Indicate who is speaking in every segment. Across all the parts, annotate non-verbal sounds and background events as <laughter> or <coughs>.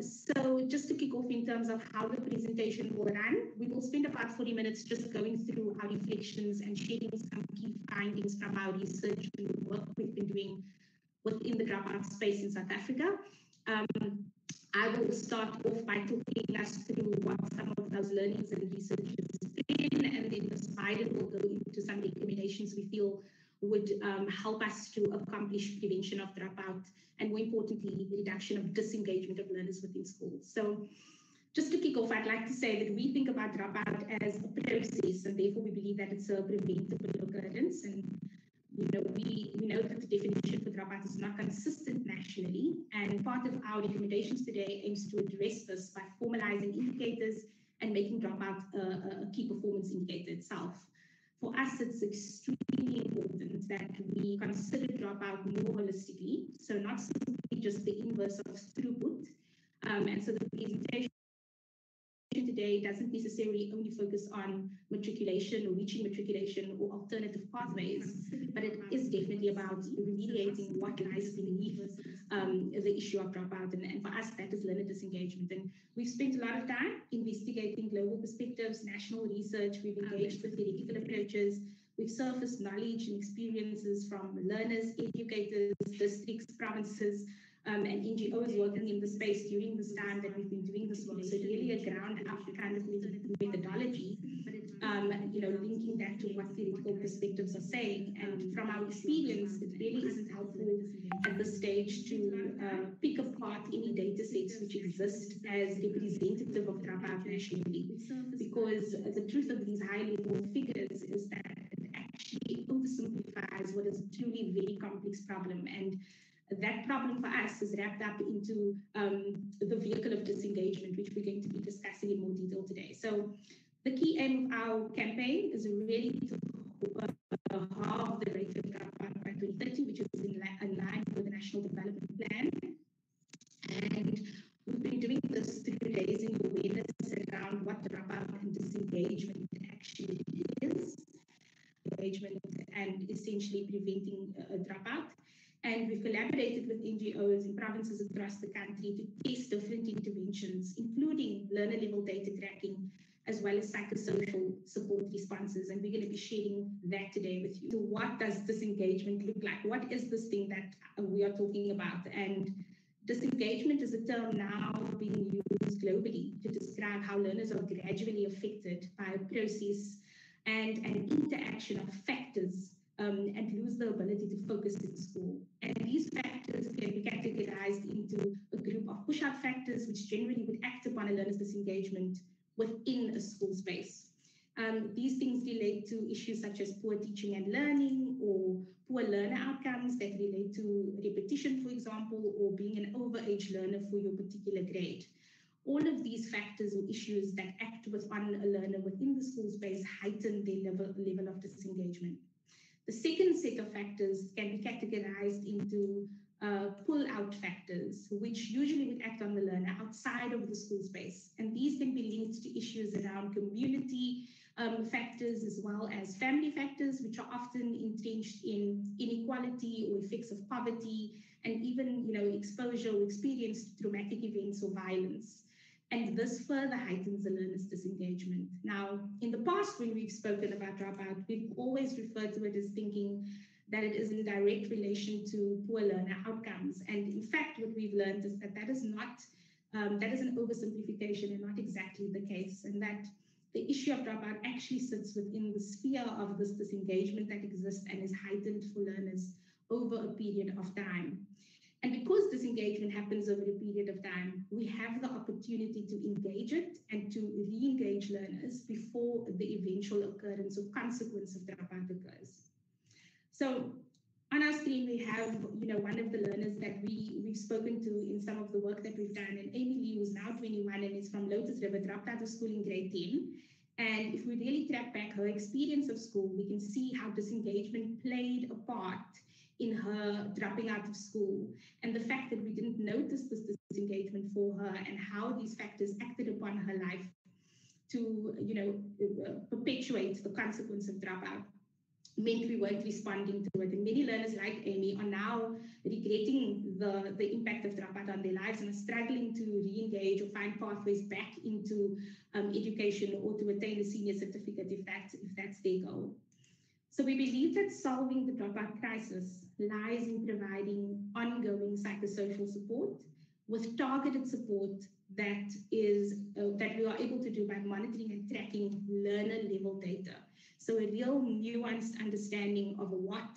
Speaker 1: so just to kick off in terms of how the presentation will run, we will spend about 40 minutes just going through our reflections and sharing some key findings from our research and work we've been doing within the dropout space in South Africa. Um, I will start off by talking us through what some of those learnings and research has been, and then the Biden will go into some recommendations we feel would um, help us to accomplish prevention of dropout and more importantly, the reduction of disengagement of learners within schools. So just to kick off, I'd like to say that we think about dropout as a process and therefore we believe that it's a preventable occurrence. And you know, we, we know that the definition for dropout is not consistent nationally. And part of our recommendations today aims to address this by formalizing indicators and making dropout a, a key performance indicator itself. For us, it's extremely important that we consider dropout more holistically. So not simply just the inverse of throughput. Um, and so the presentation today doesn't necessarily only focus on matriculation or reaching matriculation or alternative pathways, but it is definitely about remediating what lies beneath um, the issue of dropout. And, and for us, that is learner disengagement. And we've spent a lot of time investigating global perspectives, national research. We've engaged with theoretical approaches. We've surfaced knowledge and experiences from learners, educators, districts, provinces, um, and NGOs working in the space during this time that we've been doing this work. So really a ground up kind of methodology, um, you know, linking that to what theoretical perspectives are saying. And from our experience, it really isn't helpful at this stage to uh, pick apart any data sets which exist as representative of dropout nationally. Because the truth of these high level figures is that it actually oversimplifies what is a truly very complex problem. And that problem for us is wrapped up into um, the vehicle of disengagement, which we're going to be discussing in more detail today. So the key aim of our campaign is really to uh, halve the rate of dropout by 2030, which is in, in line with the National Development Plan. And we've been doing this through raising awareness around what dropout and disengagement actually is, engagement and essentially preventing a dropout. And we've collaborated with NGOs in provinces across the country to test different interventions, including learner level data tracking, as well as psychosocial support responses. And we're going to be sharing that today with you. So, what does disengagement look like? What is this thing that uh, we are talking about? And disengagement is a term now being used globally to describe how learners are gradually affected by a process and an interaction of factors um, and lose the ability to focus in school. And these factors can be categorized into a group of push-out factors, which generally would act upon a learner's disengagement within a school space. Um, these things relate to issues such as poor teaching and learning or poor learner outcomes that relate to repetition, for example, or being an overage learner for your particular grade. All of these factors or issues that act within a learner within the school space heighten their level, level of disengagement. The second set of factors can be categorized into uh, pull out factors, which usually would act on the learner outside of the school space. And these can be linked to issues around community um, factors as well as family factors, which are often entrenched in inequality or effects of poverty, and even you know exposure or experience to traumatic events or violence. And this further heightens the learner's disengagement. Now, in the past, when we've spoken about dropout, we've always referred to it as thinking that it is in direct relation to poor learner outcomes. And in fact, what we've learned is that that is not, um, that is an oversimplification and not exactly the case. And that the issue of dropout actually sits within the sphere of this disengagement that exists and is heightened for learners over a period of time. And because this engagement happens over a period of time, we have the opportunity to engage it and to re-engage learners before the eventual occurrence or consequence of dropout occurs. So on our screen, we have, you know, one of the learners that we, we've spoken to in some of the work that we've done. And Amy Lee, who's now 21 and is from Lotus River, dropped out of school in grade 10. And if we really track back her experience of school, we can see how disengagement played a part in her dropping out of school and the fact that we didn't notice this disengagement for her and how these factors acted upon her life to you know perpetuate the consequence of dropout meant we weren't responding to it. And many learners like Amy are now regretting the, the impact of dropout on their lives and are struggling to re-engage or find pathways back into um, education or to attain a senior certificate if that's, if that's their goal. So we believe that solving the dropout crisis lies in providing ongoing psychosocial support with targeted support that is uh, that we are able to do by monitoring and tracking learner level data so a real nuanced understanding of what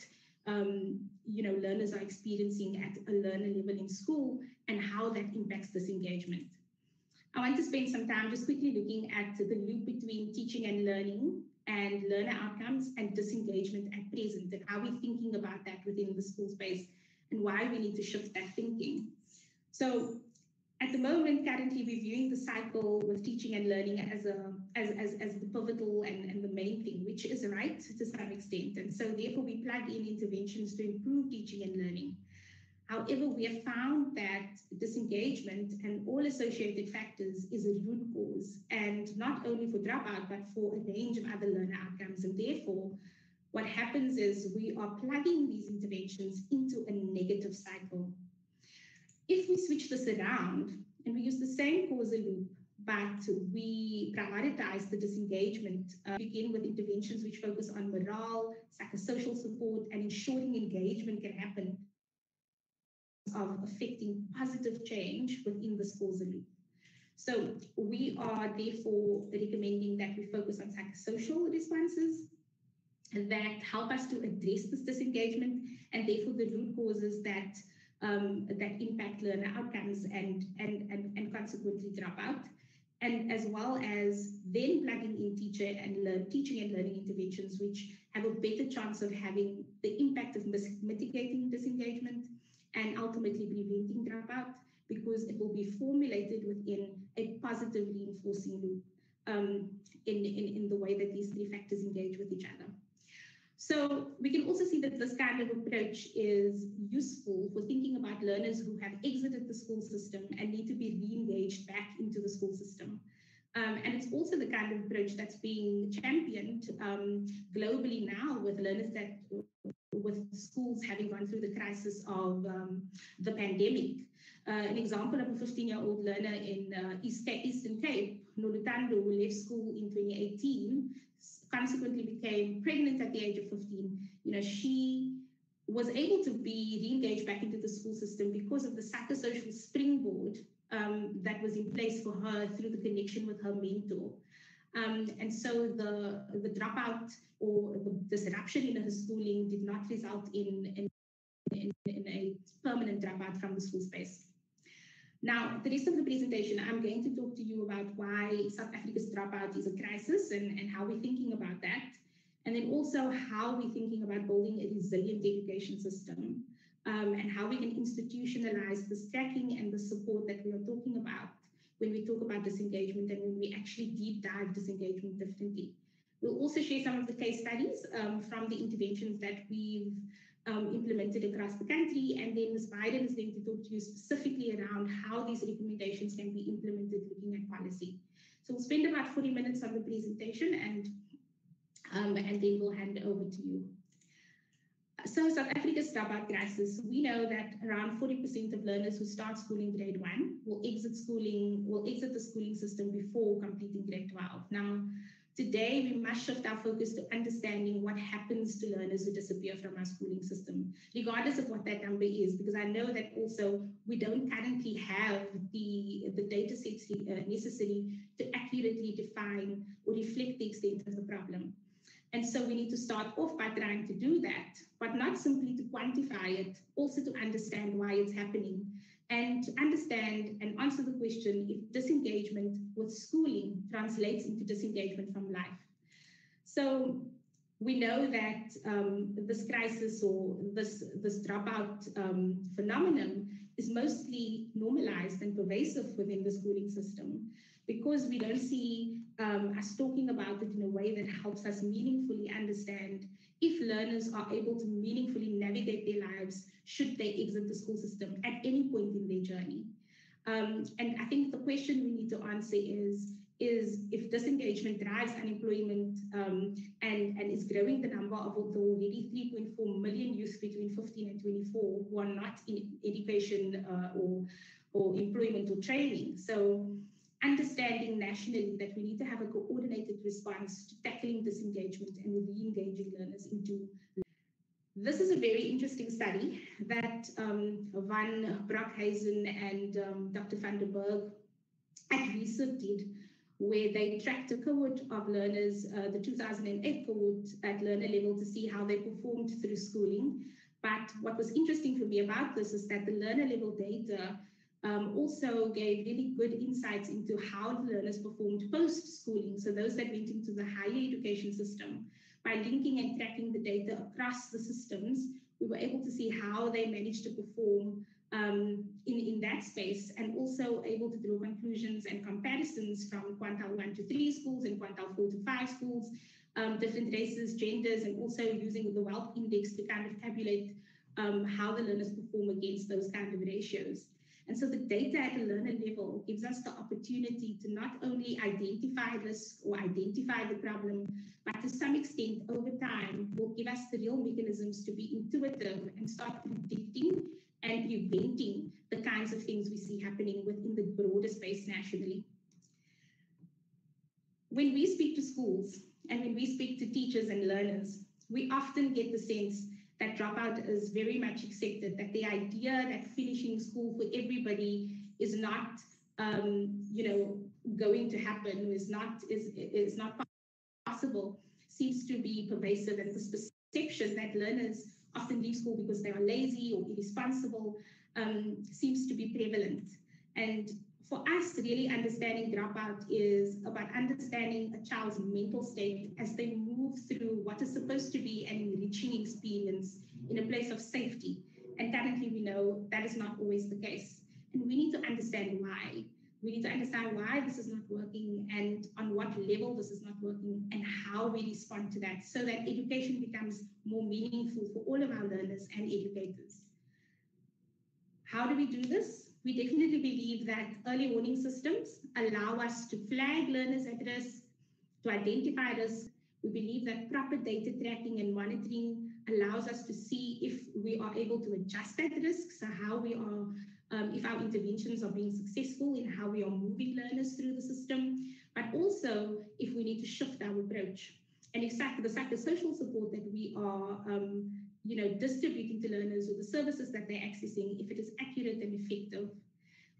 Speaker 1: um, you know learners are experiencing at a learner level in school and how that impacts this engagement. I want to spend some time just quickly looking at the loop between teaching and learning and learner outcomes and disengagement at present and how we're thinking about that within the school space and why we need to shift that thinking. So at the moment, currently we're viewing the cycle with teaching and learning as a as, as, as the pivotal and, and the main thing, which is right to some extent. And so therefore we plug in interventions to improve teaching and learning. However, we have found that disengagement and all associated factors is a root cause, and not only for dropout, but for a range of other learner outcomes. And therefore, what happens is we are plugging these interventions into a negative cycle. If we switch this around and we use the same causal loop, but we prioritize the disengagement, uh, begin with interventions which focus on morale, psychosocial support, and ensuring engagement can happen of affecting positive change within the schools loop. So we are therefore recommending that we focus on psychosocial responses that help us to address this disengagement and therefore the root causes that um, that impact learner outcomes and, and, and, and consequently drop out. And as well as then plugging in teacher and learn, teaching and learning interventions, which have a better chance of having the impact of mitigating disengagement and ultimately preventing dropout because it will be formulated within a positive reinforcing loop um, in, in, in the way that these three factors engage with each other. So we can also see that this kind of approach is useful for thinking about learners who have exited the school system and need to be re-engaged back into the school system. Um, and it's also the kind of approach that's being championed um, globally now with learners that, with schools having gone through the crisis of um, the pandemic. Uh, an example of a 15-year-old learner in uh, East, Eastern Cape, Nolutando, who left school in 2018, consequently became pregnant at the age of 15, you know, she was able to be re-engaged back into the school system because of the psychosocial springboard um, that was in place for her through the connection with her mentor. Um, and so the, the dropout or the disruption in her schooling did not result in, in, in, in a permanent dropout from the school space. Now, the rest of the presentation, I'm going to talk to you about why South Africa's dropout is a crisis and, and how we're thinking about that. And then also how we're thinking about building a resilient education system um, and how we can institutionalize the stacking and the support that we are talking about when we talk about disengagement and when we actually deep dive disengagement differently. We'll also share some of the case studies um, from the interventions that we've um, implemented across the country. And then Ms. Biden is going to talk to you specifically around how these recommendations can be implemented looking at policy. So we'll spend about 40 minutes on the presentation and, um, and then we'll hand over to you. So South Africa's dropout crisis, we know that around 40% of learners who start school in grade one will exit schooling, will exit the schooling system before completing grade 12. Now, Today, we must shift our focus to understanding what happens to learners who disappear from our schooling system, regardless of what that number is, because I know that also we don't currently have the, the data sets uh, necessary to accurately define or reflect the extent of the problem. And so we need to start off by trying to do that, but not simply to quantify it, also to understand why it's happening and to understand and answer the question if disengagement with schooling translates into disengagement from life. So we know that um, this crisis or this, this dropout um, phenomenon is mostly normalized and pervasive within the schooling system because we don't see um, us talking about it in a way that helps us meaningfully understand if learners are able to meaningfully navigate their lives should they exit the school system at any point in their journey. Um, and I think the question we need to answer is is if disengagement drives unemployment um, and, and is growing the number of the already 3.4 million youth between 15 and 24 who are not in education uh, or, or employment or training. So understanding nationally that we need to have a coordinated response to tackling disengagement and re-engaging learners into this is a very interesting study that um, Van Broekhuizen and um, Dr. van der Berg at ReSEP did where they tracked a cohort of learners, uh, the 2008 cohort at learner level to see how they performed through schooling. But what was interesting for me about this is that the learner level data um, also gave really good insights into how the learners performed post-schooling. So those that went into the higher education system, by linking and tracking the data across the systems, we were able to see how they managed to perform um, in, in that space and also able to draw conclusions and comparisons from quintile 1 to 3 schools and quintile 4 to 5 schools, um, different races, genders, and also using the wealth index to kind of tabulate um, how the learners perform against those kind of ratios. And so the data at the learner level gives us the opportunity to not only identify risk or identify the problem, but to some extent over time will give us the real mechanisms to be intuitive and start predicting and preventing the kinds of things we see happening within the broader space nationally. When we speak to schools and when we speak to teachers and learners, we often get the sense that dropout is very much accepted, that the idea that finishing school for everybody is not, um, you know, going to happen, is not, is, is not possible, seems to be pervasive and this perception that learners often leave school because they are lazy or irresponsible um, seems to be prevalent. And for us, really understanding dropout is about understanding a child's mental state as they move through what is supposed to be an enriching experience in a place of safety. And currently, we know that is not always the case. And we need to understand why. We need to understand why this is not working and on what level this is not working and how we respond to that so that education becomes more meaningful for all of our learners and educators. How do we do this? We definitely believe that early warning systems allow us to flag learners at risk, to identify risk. We believe that proper data tracking and monitoring allows us to see if we are able to adjust that risk, so how we are um, if our interventions are being successful in how we are moving learners through the system, but also if we need to shift our approach. And exactly the psychosocial support that we are um, you know, distributing to learners or the services that they're accessing, if it is accurate and effective.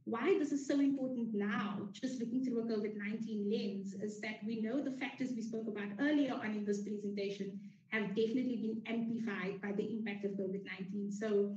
Speaker 1: Why this is so important now, just looking through a COVID-19 lens, is that we know the factors we spoke about earlier on in this presentation have definitely been amplified by the impact of COVID-19. So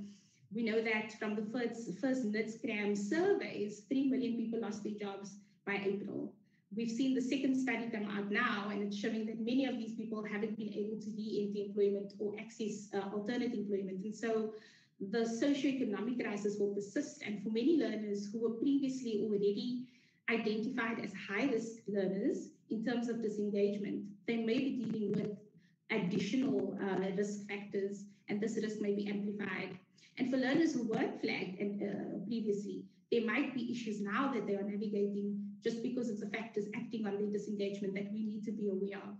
Speaker 1: we know that from the first, first NIDSCRAM surveys, 3 million people lost their jobs by April. We've seen the second study come out now, and it's showing that many of these people haven't been able to re-enter employment or access uh, alternate employment. And so the socioeconomic crisis will persist. And for many learners who were previously already identified as high-risk learners in terms of disengagement, they may be dealing with additional uh, risk factors, and this risk may be amplified and for learners who weren't flagged and, uh, previously, there might be issues now that they are navigating just because of the factors acting on their disengagement that we need to be aware of.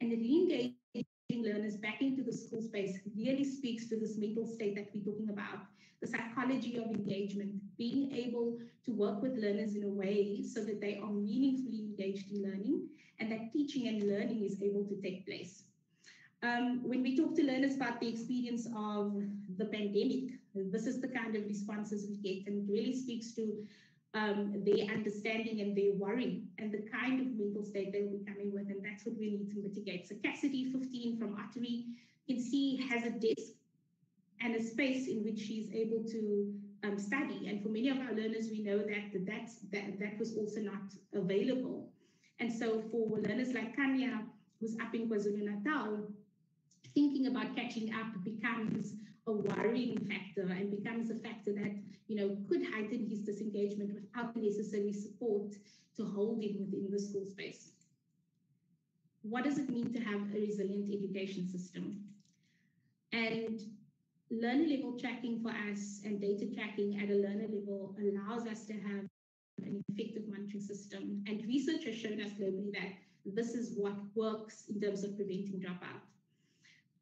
Speaker 1: And re-engaging learners back into the school space really speaks to this mental state that we're talking about, the psychology of engagement, being able to work with learners in a way so that they are meaningfully engaged in learning and that teaching and learning is able to take place. Um, when we talk to learners about the experience of the pandemic, this is the kind of responses we get, and it really speaks to um, their understanding and their worry and the kind of mental state they'll be coming with, and that's what we need to mitigate. So Cassidy, 15 from Ottery, you can see has a desk and a space in which she's able to um, study. And for many of our learners, we know that that's, that that was also not available. And so for learners like Kanya, who's up in KwaZulu-Natal, thinking about catching up becomes a worrying factor and becomes a factor that you know could heighten his disengagement without the necessary support to hold him within the school space. What does it mean to have a resilient education system? And learner level tracking for us and data tracking at a learner level allows us to have an effective monitoring system. And research has shown us globally that this is what works in terms of preventing dropout.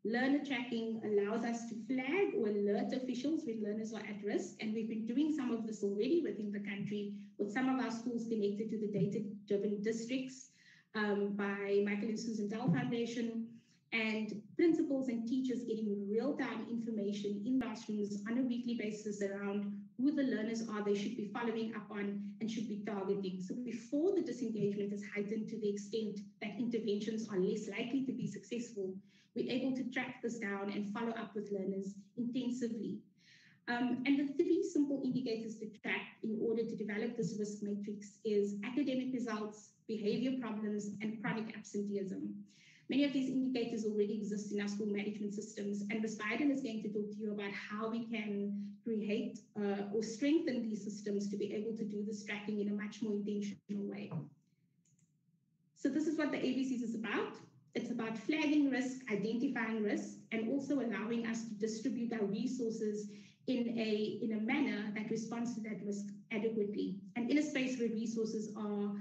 Speaker 1: Learner tracking allows us to flag or alert officials when learners are at risk, and we've been doing some of this already within the country with some of our schools connected to the data-driven districts um, by Michael and Susan Dell Foundation, and principals and teachers getting real-time information in classrooms on a weekly basis around who the learners are they should be following up on and should be targeting. So before the disengagement is heightened to the extent that interventions are less likely to be successful, we're able to track this down and follow up with learners intensively. Um, and the three simple indicators to track in order to develop this risk matrix is academic results, behavior problems, and chronic absenteeism. Many of these indicators already exist in our school management systems, and Ms. Biden is going to talk to you about how we can create uh, or strengthen these systems to be able to do this tracking in a much more intentional way. So this is what the ABCs is about. It's about flagging risk, identifying risk, and also allowing us to distribute our resources in a, in a manner that responds to that risk adequately. And in a space where resources are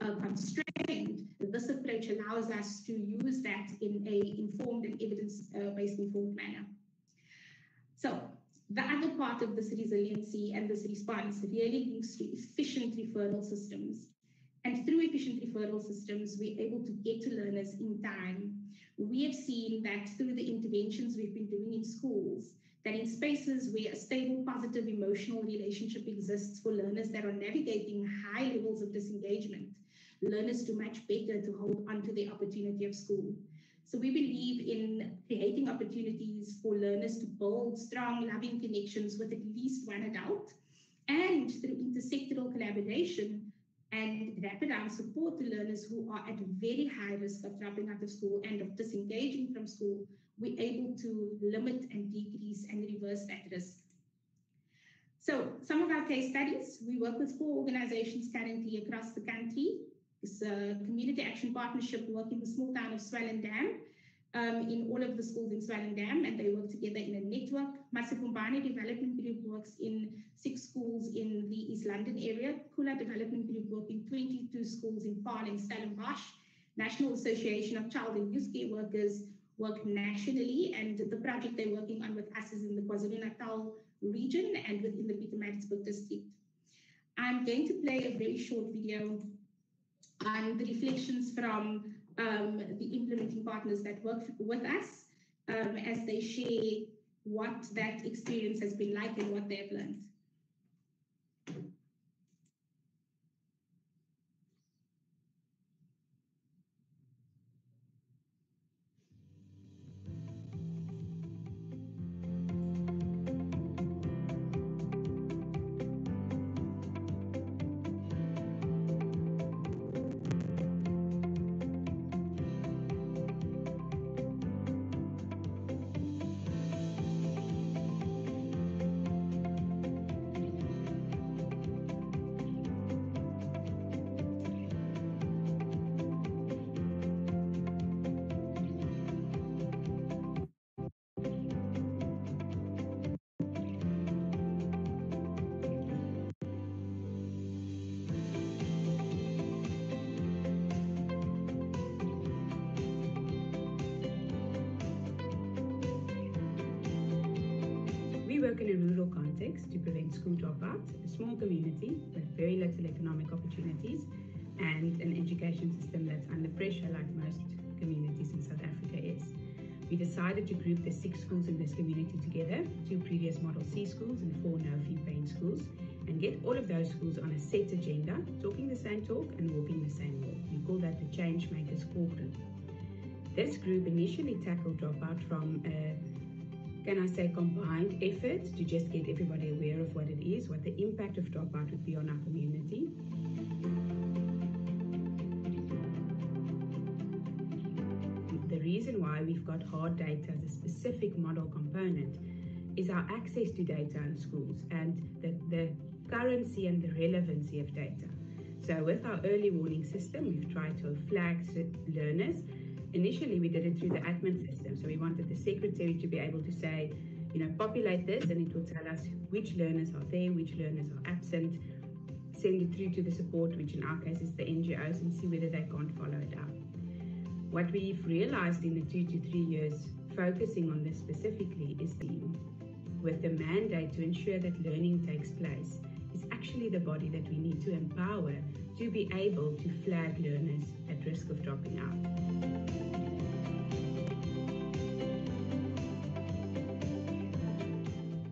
Speaker 1: uh, constrained, this approach allows us to use that in a informed and evidence-based informed manner. So the other part of this resiliency and this response really links to efficient referral systems. And through efficient referral systems, we're able to get to learners in time. We have seen that through the interventions we've been doing in schools, that in spaces where a stable, positive emotional relationship exists for learners that are navigating high levels of disengagement, learners do much better to hold on to the opportunity of school. So we believe in creating opportunities for learners to build strong, loving connections with at least one adult, and through intersectoral collaboration, and wraparound support to learners who are at very high risk of dropping out of school and of disengaging from school, we're able to limit and decrease and reverse that risk. So some of our case studies, we work with four organizations currently across the country. It's a community action partnership working in the small town of Swellendam um, in all of the schools in Swellendam, and they work together in a network. Masifumbani Development Group works in six schools in the East London area. Kula Development Group work in 22 schools in Paarl and Stellenbosch. National Association of Child and Youth Care Workers work nationally, and the project they're working on with us is in the KwaZulu-Natal region and within the Pietermaritzburg district. I'm going to play a very short video on the reflections from um, the implementing partners that work with us um, as they share what that experience has been like and what they've learned.
Speaker 2: Six schools in this community together, two previous Model C schools and four now fee paying schools, and get all of those schools on a set agenda, talking the same talk and walking the same walk. We call that the Change Makers Core Group. This group initially tackled dropout from a can I say, combined efforts to just get everybody aware of what it is, what the impact of dropout would be on our community. Reason why we've got hard data as a specific model component is our access to data in schools and the, the currency and the relevancy of data. So with our early warning system, we've tried to flag learners initially we did it through the admin system. So we wanted the secretary to be able to say, you know, populate this and it will tell us which learners are there, which learners are absent, send it through to the support, which in our case is the NGOs, and see whether they can't follow it up. What we've realized in the two to three years focusing on this specifically is the with the mandate to ensure that learning takes place is actually the body that we need to empower to be able to flag learners at risk of dropping out.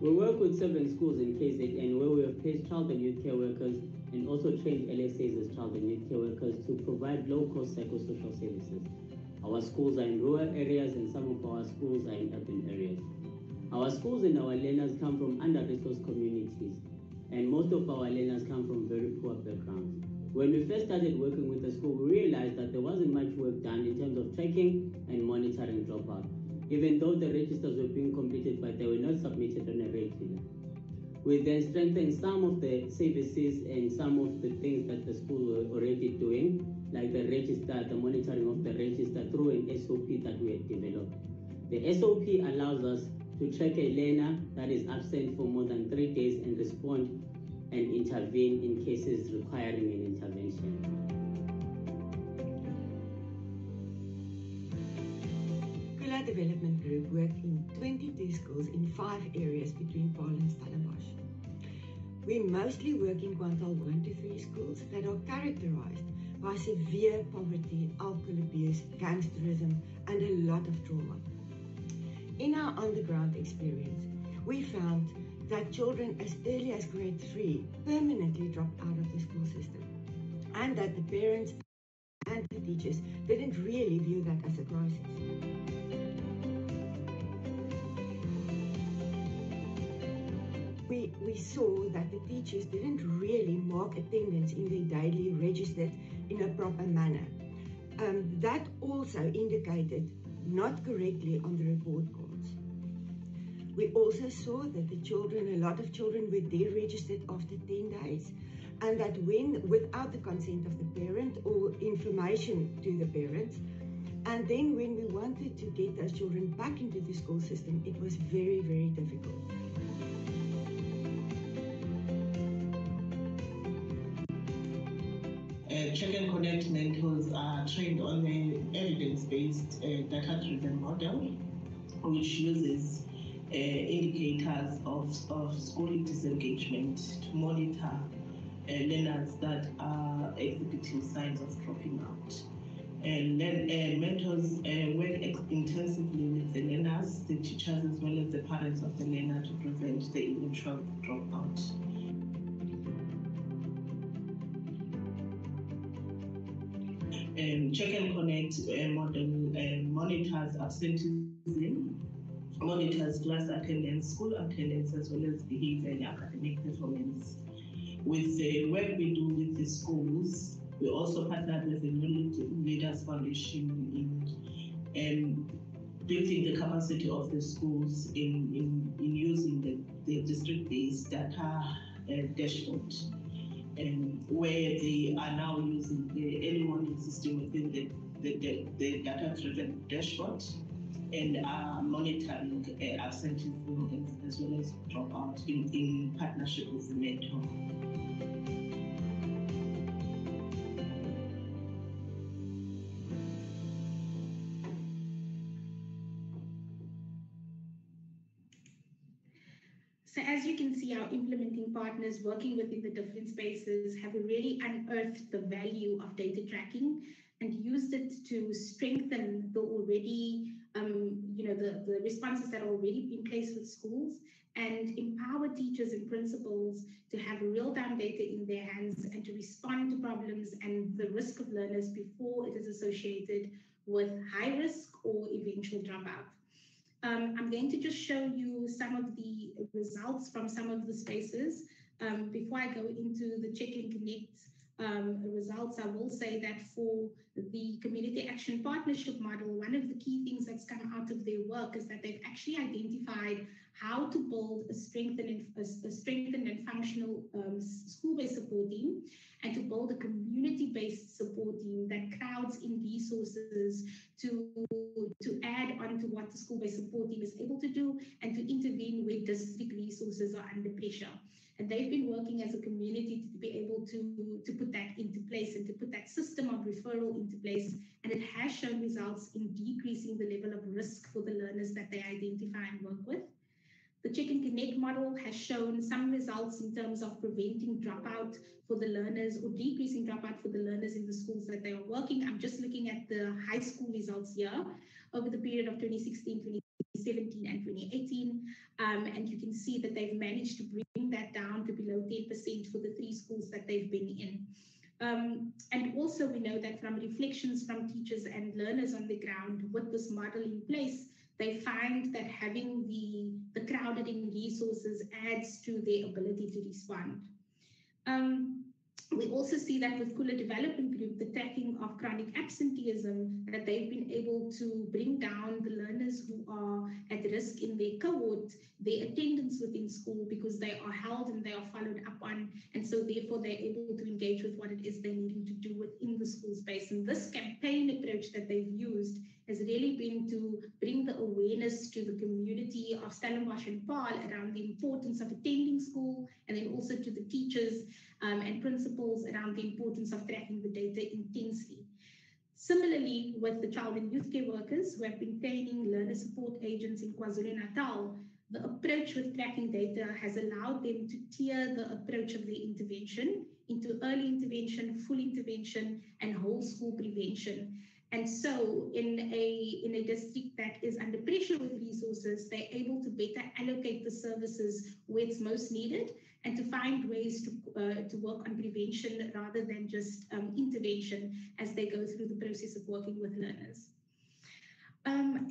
Speaker 3: We work with seven schools in KZN where we have placed child and youth care workers and also trained LSAs as child and youth care workers to provide low-cost psychosocial services. Our schools are in rural areas and some of our schools are in urban areas. Our schools and our learners come from under-resourced communities and most of our learners come from very poor backgrounds. When we first started working with the school, we realized that there wasn't much work done in terms of tracking and monitoring dropout, even though the registers were being completed, but they were not submitted on a regular. We then strengthened some of the services and some of the things that the school were already doing, like the register, the monitoring of the register through an SOP that we have developed. The SOP allows us to track a learner that is absent for more than three days and respond and intervene in cases requiring an intervention.
Speaker 4: Kula Development Group worked in 22 schools in five areas between Paarl and Stellenbosch. We mostly work in quintile 1 to 3 schools that are characterized by severe poverty, alcohol abuse, gangsterism, and a lot of trauma. In our underground experience, we found that children as early as grade 3 permanently dropped out of the school system and that the parents and the teachers didn't really view that as a crisis. We, we saw that the teachers didn't really mark attendance in their daily registered in a proper manner. Um, that also indicated not correctly on the report cards. We also saw that the children, a lot of children were deregistered after 10 days and that when, without the consent of the parent or information to the parents, and then when we wanted to get those children back into the school system, it was very, very difficult.
Speaker 5: Uh, Check and Connect mentors are trained on an evidence-based uh, data-driven model, which uses uh, indicators of, of school disengagement to monitor uh, learners that are exhibiting signs of dropping out. And then uh, mentors uh, work intensively with the learners, the teachers, as well as the parents of the learner to prevent the eventual dropout. Um, check and connect uh, model uh, monitors absenteeism monitors class attendance, school attendance, as well as behavior and academic performance. With the work we do with the schools, we also partnered with the New Leaders Foundation in um, building the capacity of the schools in, in, in using the, the district-based data uh, dashboard. Um, where they are now using the early warning system within the, the, the, the data-driven dashboard and are monitoring uh, absenteeism as well as dropout in, in partnership with the mentor.
Speaker 1: Our implementing partners working within the different spaces have really unearthed the value of data tracking and used it to strengthen the already um, you know, the, the responses that are already in place with schools and empower teachers and principals to have real-time data in their hands and to respond to problems and the risk of learners before it is associated with high risk or eventual dropout. Um, I'm going to just show you some of the results from some of the spaces. Um, before I go into the Check and Connect um, results, I will say that for the community action partnership model, one of the key things that's come out of their work is that they've actually identified how to build a strengthened a strengthened and functional um, school-based support team and to build a community-based support team that crowds in resources to, to add on to what the school-based support team is able to do and to intervene where district resources are under pressure. And they've been working as a community to be able to, to put that into place and to put that system of referral into place. And it has shown results in decreasing the level of risk for the learners that they identify and work with. The Check and Connect model has shown some results in terms of preventing dropout for the learners or decreasing dropout for the learners in the schools that they are working. I'm just looking at the high school results here over the period of 2016, 2017, and 2018. Um, and you can see that they've managed to bring that down to below 10% for the three schools that they've been in. Um, and also we know that from reflections from teachers and learners on the ground with this model in place, they find that having the, the crowded in resources adds to their ability to respond. Um, we also see that with Kula Development Group, the tracking of chronic absenteeism, that they've been able to bring down the learners who are at risk in their cohort, their attendance within school, because they are held and they are followed up on. And so therefore they're able to engage with what it is they're needing to do within the school space. And this campaign approach that they've used has really been to bring the awareness to the community of Stellenbosch and Paarl around the importance of attending school, and then also to the teachers um, and principals around the importance of tracking the data intensely. Similarly, with the child and youth care workers who have been training learner support agents in KwaZulu-Natal, the approach with tracking data has allowed them to tier the approach of the intervention into early intervention, full intervention, and whole school prevention. And so in a, in a district that is under pressure with resources, they're able to better allocate the services where it's most needed and to find ways to, uh, to work on prevention rather than just um, intervention as they go through the process of working with learners. Um,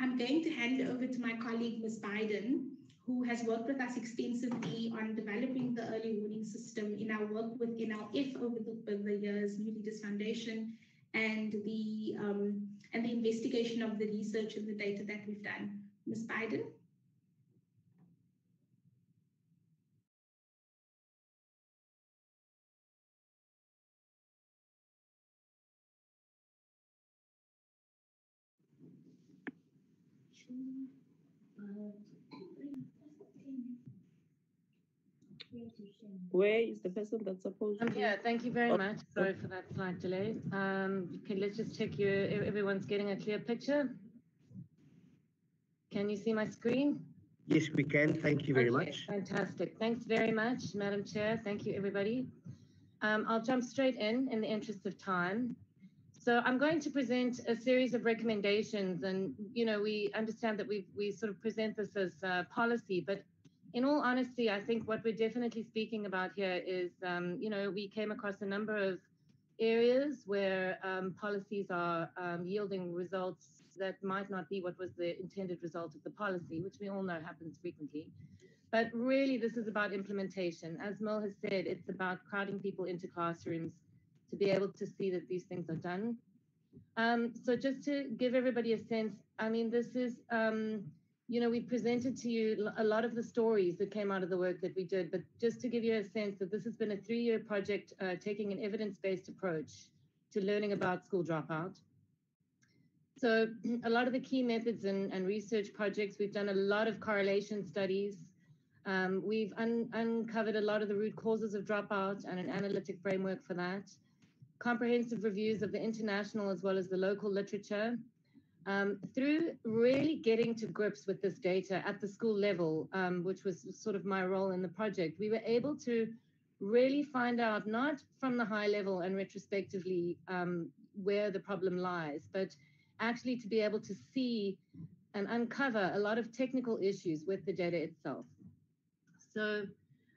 Speaker 1: I'm going to hand over to my colleague, Ms. Biden, who has worked with us extensively on developing the early warning system in our work with NLF over the, over the years, New Leaders Foundation, and the um, and the investigation of the research and the data that we've done. Ms. Biden.
Speaker 6: Where is the person that's supposed
Speaker 7: Um,
Speaker 6: to?
Speaker 7: yeah, thank you very
Speaker 6: Oh,
Speaker 7: much. Sorry for that slight delay. Um, can let's just check you. Everyone's getting a clear picture. Can you see my screen?
Speaker 8: Yes, we can. Thank you very
Speaker 7: Okay,
Speaker 8: much.
Speaker 7: Fantastic. Thanks very much, Madam Chair. Thank you, everybody. Um, I'll jump straight in in the interest of time. So I'm going to present a series of recommendations, and you know we understand that we we sort of present this as uh, policy, but in all honesty, I think what we're definitely speaking about here is, um, you know, we came across a number of areas where um, policies are um, yielding results that might not be what was the intended result of the policy, which we all know happens frequently. But really, this is about implementation. As Mel has said, it's about crowding people into classrooms to be able to see that these things are done. Um, so just to give everybody a sense, I mean, this is, um, you know, we presented to you a lot of the stories that came out of the work that we did, but just to give you a sense that this has been a three-year project uh, taking an evidence-based approach to learning about school dropout. So <clears throat> a lot of the key methods and, and research projects, we've done a lot of correlation studies. Um, we've un uncovered a lot of the root causes of dropout and an analytic framework for that. Comprehensive reviews of the international as well as the local literature. Um, through really getting to grips with this data at the school level, um, which was sort of my role in the project, we were able to really find out not from the high level and retrospectively um, where the problem lies, but actually to be able to see and uncover a lot of technical issues with the data itself. So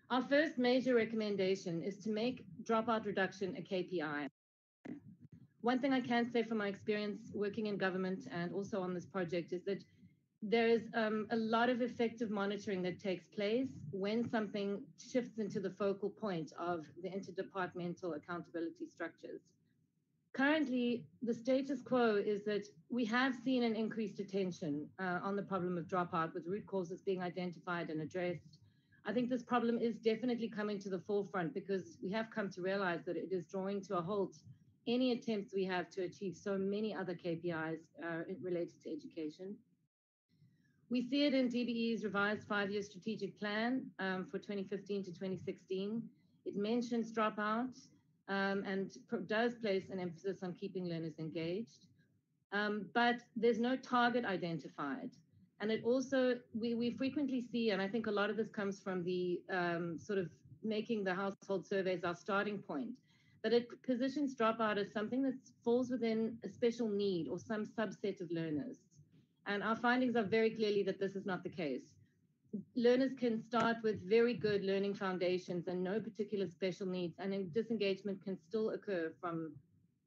Speaker 7: our first major recommendation is to make dropout reduction a KPI. One thing I can say from my experience working in government and also on this project is that there is um, a lot of effective monitoring that takes place when something shifts into the focal point of the interdepartmental accountability structures. Currently, the status quo is that we have seen an increased attention uh, on the problem of dropout with root causes being identified and addressed. I think this problem is definitely coming to the forefront because we have come to realize that it is drawing to a halt any attempts we have to achieve so many other KPIs uh, related to education. We see it in DBE's revised five-year strategic plan um, for 2015 to 2016. It mentions dropout um, and does place an emphasis on keeping learners engaged. Um, but there's no target identified. And it also, we, we frequently see, and I think a lot of this comes from the um, sort of making the household surveys our starting point, but it positions dropout as something that falls within a special need or some subset of learners. And our findings are very clearly that this is not the case. Learners can start with very good learning foundations and no particular special needs, and disengagement can still occur from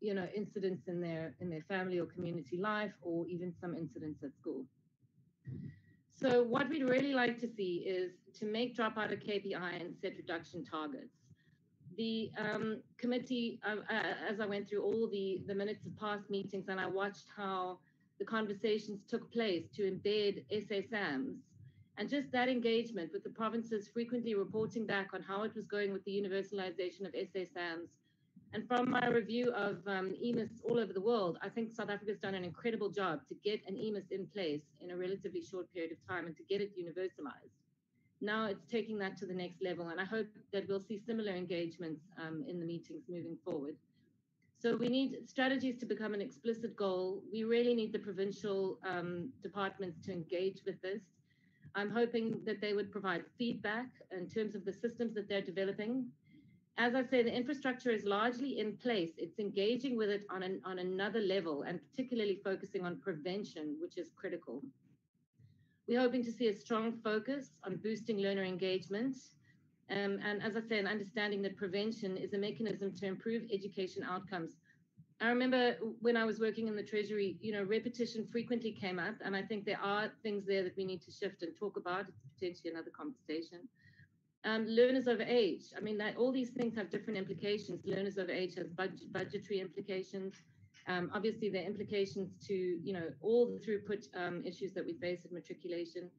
Speaker 7: you know incidents in their in their family or community life or even some incidents at school so what we'd really like to see is to make dropout a KPI and set reduction targets. The um, committee, uh, uh, as I went through all the, the minutes of past meetings and I watched how the conversations took place to embed SSMs, and just that engagement with the provinces frequently reporting back on how it was going with the universalization of SSMs. and from my review of um, EMIS all over the world, I think South Africa's done an incredible job to get an EMIS in place in a relatively short period of time and to get it universalized. Now it's taking that to the next level, and I hope that we'll see similar engagements um, in the meetings moving forward. So we need strategies to become an explicit goal. We really need the provincial um, departments to engage with this. I'm hoping that they would provide feedback in terms of the systems that they're developing as I say, the infrastructure is largely in place. It's engaging with it on, an, on another level and particularly focusing on prevention, which is critical. We're hoping to see a strong focus on boosting learner engagement. Um, and as I an understanding that prevention is a mechanism to improve education outcomes. I remember when I was working in the Treasury, you know, repetition frequently came up, and I think there are things there that we need to shift and talk about. It's potentially another conversation. Um, learners over age. I mean, that all these things have different implications. Learners over age has budget, budgetary implications. Um, obviously, are implications to you know all the throughput um, issues that we face at matriculation,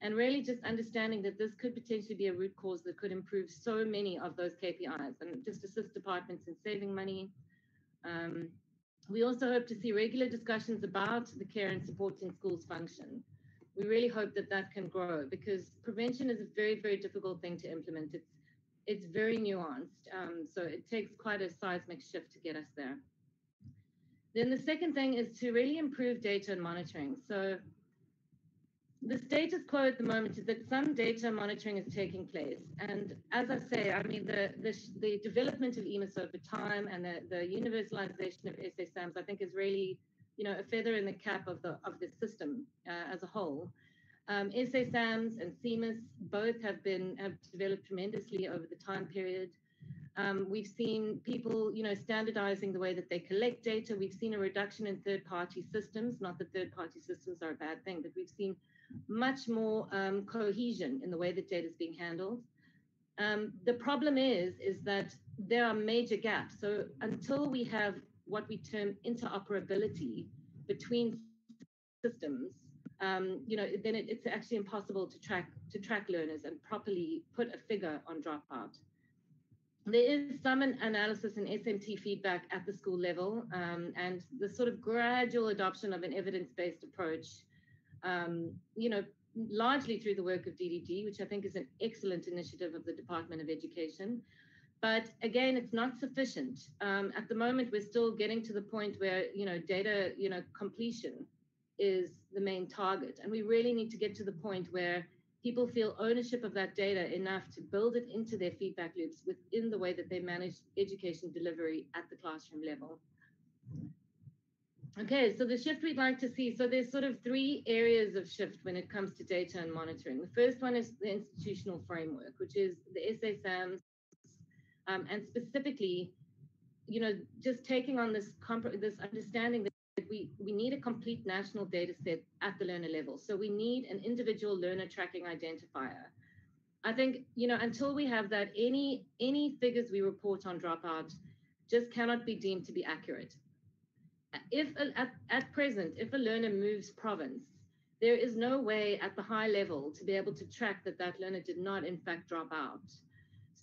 Speaker 7: and really just understanding that this could potentially be a root cause that could improve so many of those KPIs and just assist departments in saving money. Um, we also hope to see regular discussions about the care and support in schools function we really hope that that can grow because prevention is a very, very difficult thing to implement. It's it's very nuanced, um, so it takes quite a seismic shift to get us there. Then the second thing is to really improve data and monitoring. So the status quo at the moment is that some data monitoring is taking place. And as I say, I mean, the, the, the development of EMIS over time and the, the universalization of SASAMs, I think is really you know, a feather in the cap of the of the system uh, as a whole. Um, SASAMs and CEMIS both have been have developed tremendously over the time period. Um, we've seen people, you know, standardizing the way that they collect data. We've seen a reduction in third-party systems. Not that third-party systems are a bad thing, but we've seen much more um, cohesion in the way that data is being handled. Um, the problem is, is that there are major gaps. So until we have what we term interoperability between systems, um, you know, then it, it's actually impossible to track to track learners and properly put a figure on dropout. There is some analysis and SMT feedback at the school level, um, and the sort of gradual adoption of an evidence-based approach, um, you know, largely through the work of DDD, which I think is an excellent initiative of the Department of Education. But again, it's not sufficient. Um, at the moment, we're still getting to the point where you know data, you know, completion is the main target, and we really need to get to the point where people feel ownership of that data enough to build it into their feedback loops within the way that they manage education delivery at the classroom level. Okay, so the shift we'd like to see, so there's sort of three areas of shift when it comes to data and monitoring. The first one is the institutional framework, which is the SASAMs, um, and specifically, you know, just taking on this this understanding that we we need a complete national data set at the learner level. So we need an individual learner tracking identifier. I think you know until we have that, any any figures we report on dropout just cannot be deemed to be accurate. If at, at present, if a learner moves province, there is no way at the high level to be able to track that that learner did not in fact drop out.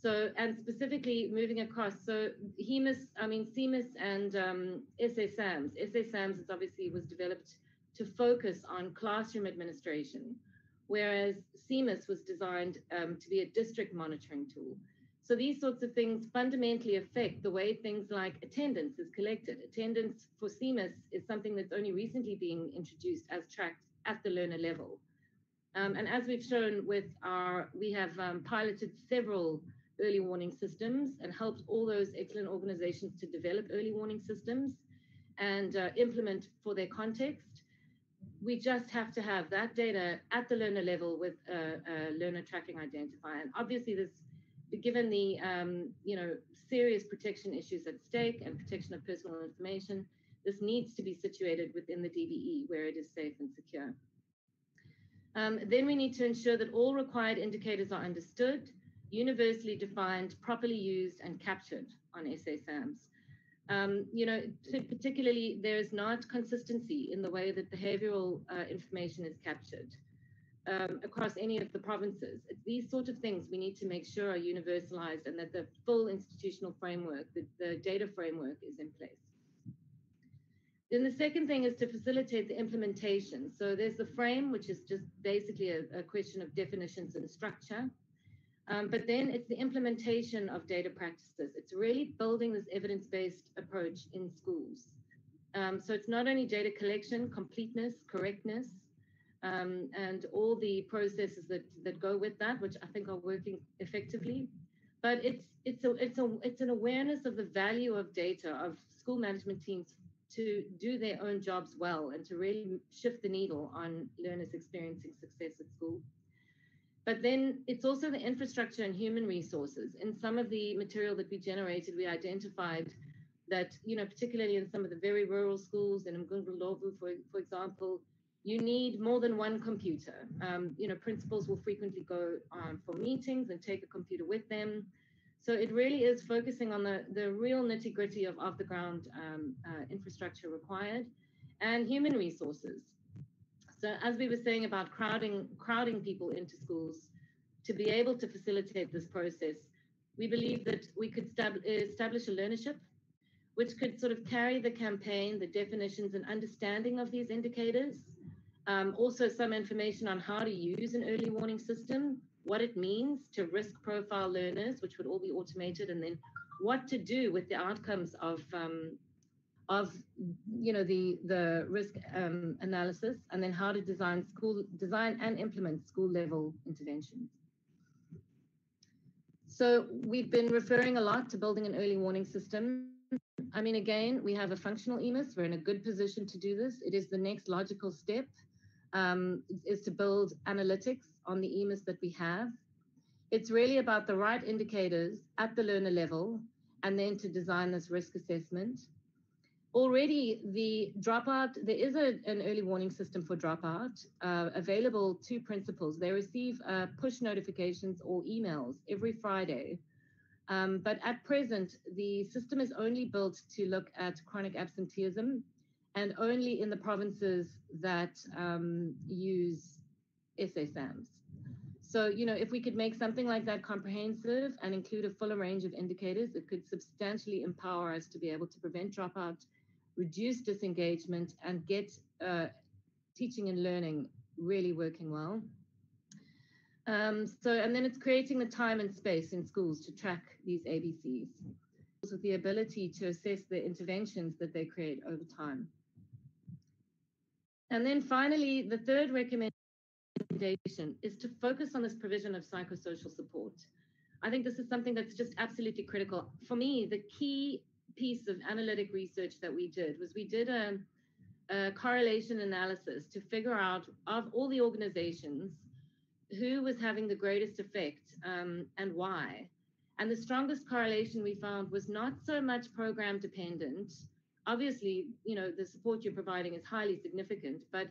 Speaker 7: So, and specifically moving across, so HEMIS, I mean, CEMIS and um, SASAMS. SASAMS is obviously was developed to focus on classroom administration, whereas CEMIS was designed um, to be a district monitoring tool. So these sorts of things fundamentally affect the way things like attendance is collected. Attendance for CEMIS is something that's only recently being introduced as tracked at the learner level. Um, and as we've shown with our, we have um, piloted several early warning systems and helped all those excellent organizations to develop early warning systems and uh, implement for their context. We just have to have that data at the learner level with a, a learner tracking identifier. And obviously, this, given the um, you know serious protection issues at stake and protection of personal information, this needs to be situated within the DBE where it is safe and secure. Um, then we need to ensure that all required indicators are understood, universally defined, properly used, and captured on SASAMs. Um, you know, particularly there is not consistency in the way that behavioral uh, information is captured um, across any of the provinces. It's these sort of things we need to make sure are universalized and that the full institutional framework, the, the data framework is in place. Then the second thing is to facilitate the implementation. So there's the frame, which is just basically a, a question of definitions and structure. Um, but then it's the implementation of data practices. It's really building this evidence-based approach in schools. Um, so it's not only data collection, completeness, correctness, um, and all the processes that, that go with that, which I think are working effectively, but it's it's a it's a it's an awareness of the value of data of school management teams to do their own jobs well and to really shift the needle on learners experiencing success at school. But then it's also the infrastructure and human resources. In some of the material that we generated, we identified that, you know, particularly in some of the very rural schools, in Mgungundlovu, for, for example, you need more than one computer. Um, you know, principals will frequently go um, for meetings and take a computer with them. So it really is focusing on the, the real nitty gritty of off the ground um, uh, infrastructure required and human resources. So as we were saying about crowding, crowding people into schools to be able to facilitate this process, we believe that we could establish a learnership which could sort of carry the campaign, the definitions and understanding of these indicators. Um, also some information on how to use an early warning system, what it means to risk profile learners, which would all be automated, and then what to do with the outcomes of um, of you know the the risk um, analysis and then how to design school design and implement school level interventions. So we've been referring a lot to building an early warning system. I mean again we have a functional emis. We're in a good position to do this. It is the next logical step um, is to build analytics on the emis that we have. It's really about the right indicators at the learner level and then to design this risk assessment already the dropout, there is a, an early warning system for dropout uh, available to principals. They receive uh, push notifications or emails every Friday. Um, but at present, the system is only built to look at chronic absenteeism and only in the provinces that um, use SASAMs. So, you know, if we could make something like that comprehensive and include a fuller range of indicators, it could substantially empower us to be able to prevent dropout reduce disengagement, and get uh, teaching and learning really working well. Um, so, and then it's creating the time and space in schools to track these ABCs with the ability to assess the interventions that they create over time. And then finally, the third recommendation is to focus on this provision of psychosocial support. I think this is something that's just absolutely critical. For me, the key piece of analytic research that we did was we did a, a correlation analysis to figure out of all the organizations who was having the greatest effect um, and why. And the strongest correlation we found was not so much program dependent. Obviously, you know, the support you're providing is highly significant, but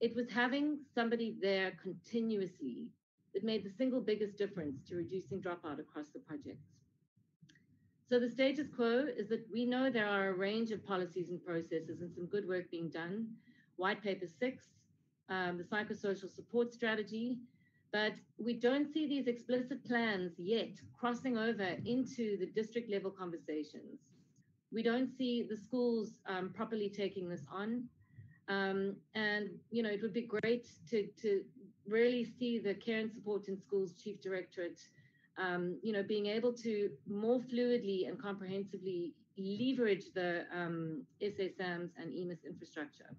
Speaker 7: it was having somebody there continuously that made the single biggest difference to reducing dropout across the projects. So the status quo is that we know there are a range of policies and processes and some good work being done. White paper six, um, the psychosocial support strategy, but we don't see these explicit plans yet crossing over into the district level conversations. We don't see the schools um, properly taking this on. Um, and, you know, it would be great to, to really see the Care and Support in Schools Chief Directorate, um, you know, being able to more fluidly and comprehensively leverage the um, SASAMS and EMIS infrastructure.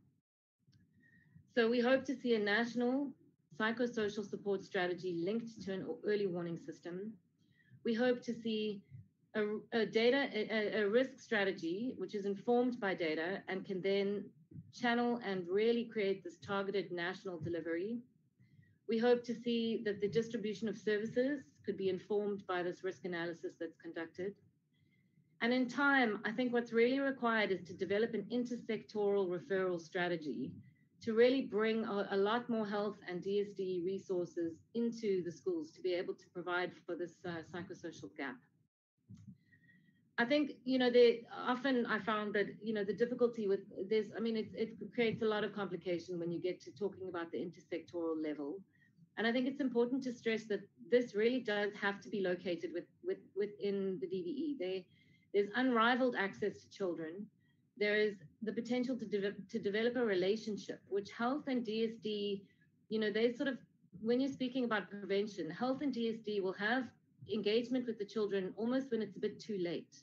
Speaker 7: So we hope to see a national psychosocial support strategy linked to an early warning system. We hope to see a, a data, a, a risk strategy, which is informed by data and can then channel and really create this targeted national delivery. We hope to see that the distribution of services could be informed by this risk analysis that's conducted. And in time, I think what's really required is to develop an intersectoral referral strategy to really bring a, a, lot more health and DSD resources into the schools to be able to provide for this uh, psychosocial gap. I think you know they often I found that you know the difficulty with this I mean it, it creates a lot of complication when you get to talking about the intersectoral level and I think it's important to stress that this really does have to be located with, with within the DBE. There's unrivaled access to children there is the potential to, de- to develop a relationship, which health and DSD, you know, they sort of, when you're speaking about prevention, health and DSD will have engagement with the children almost when it's a bit too late.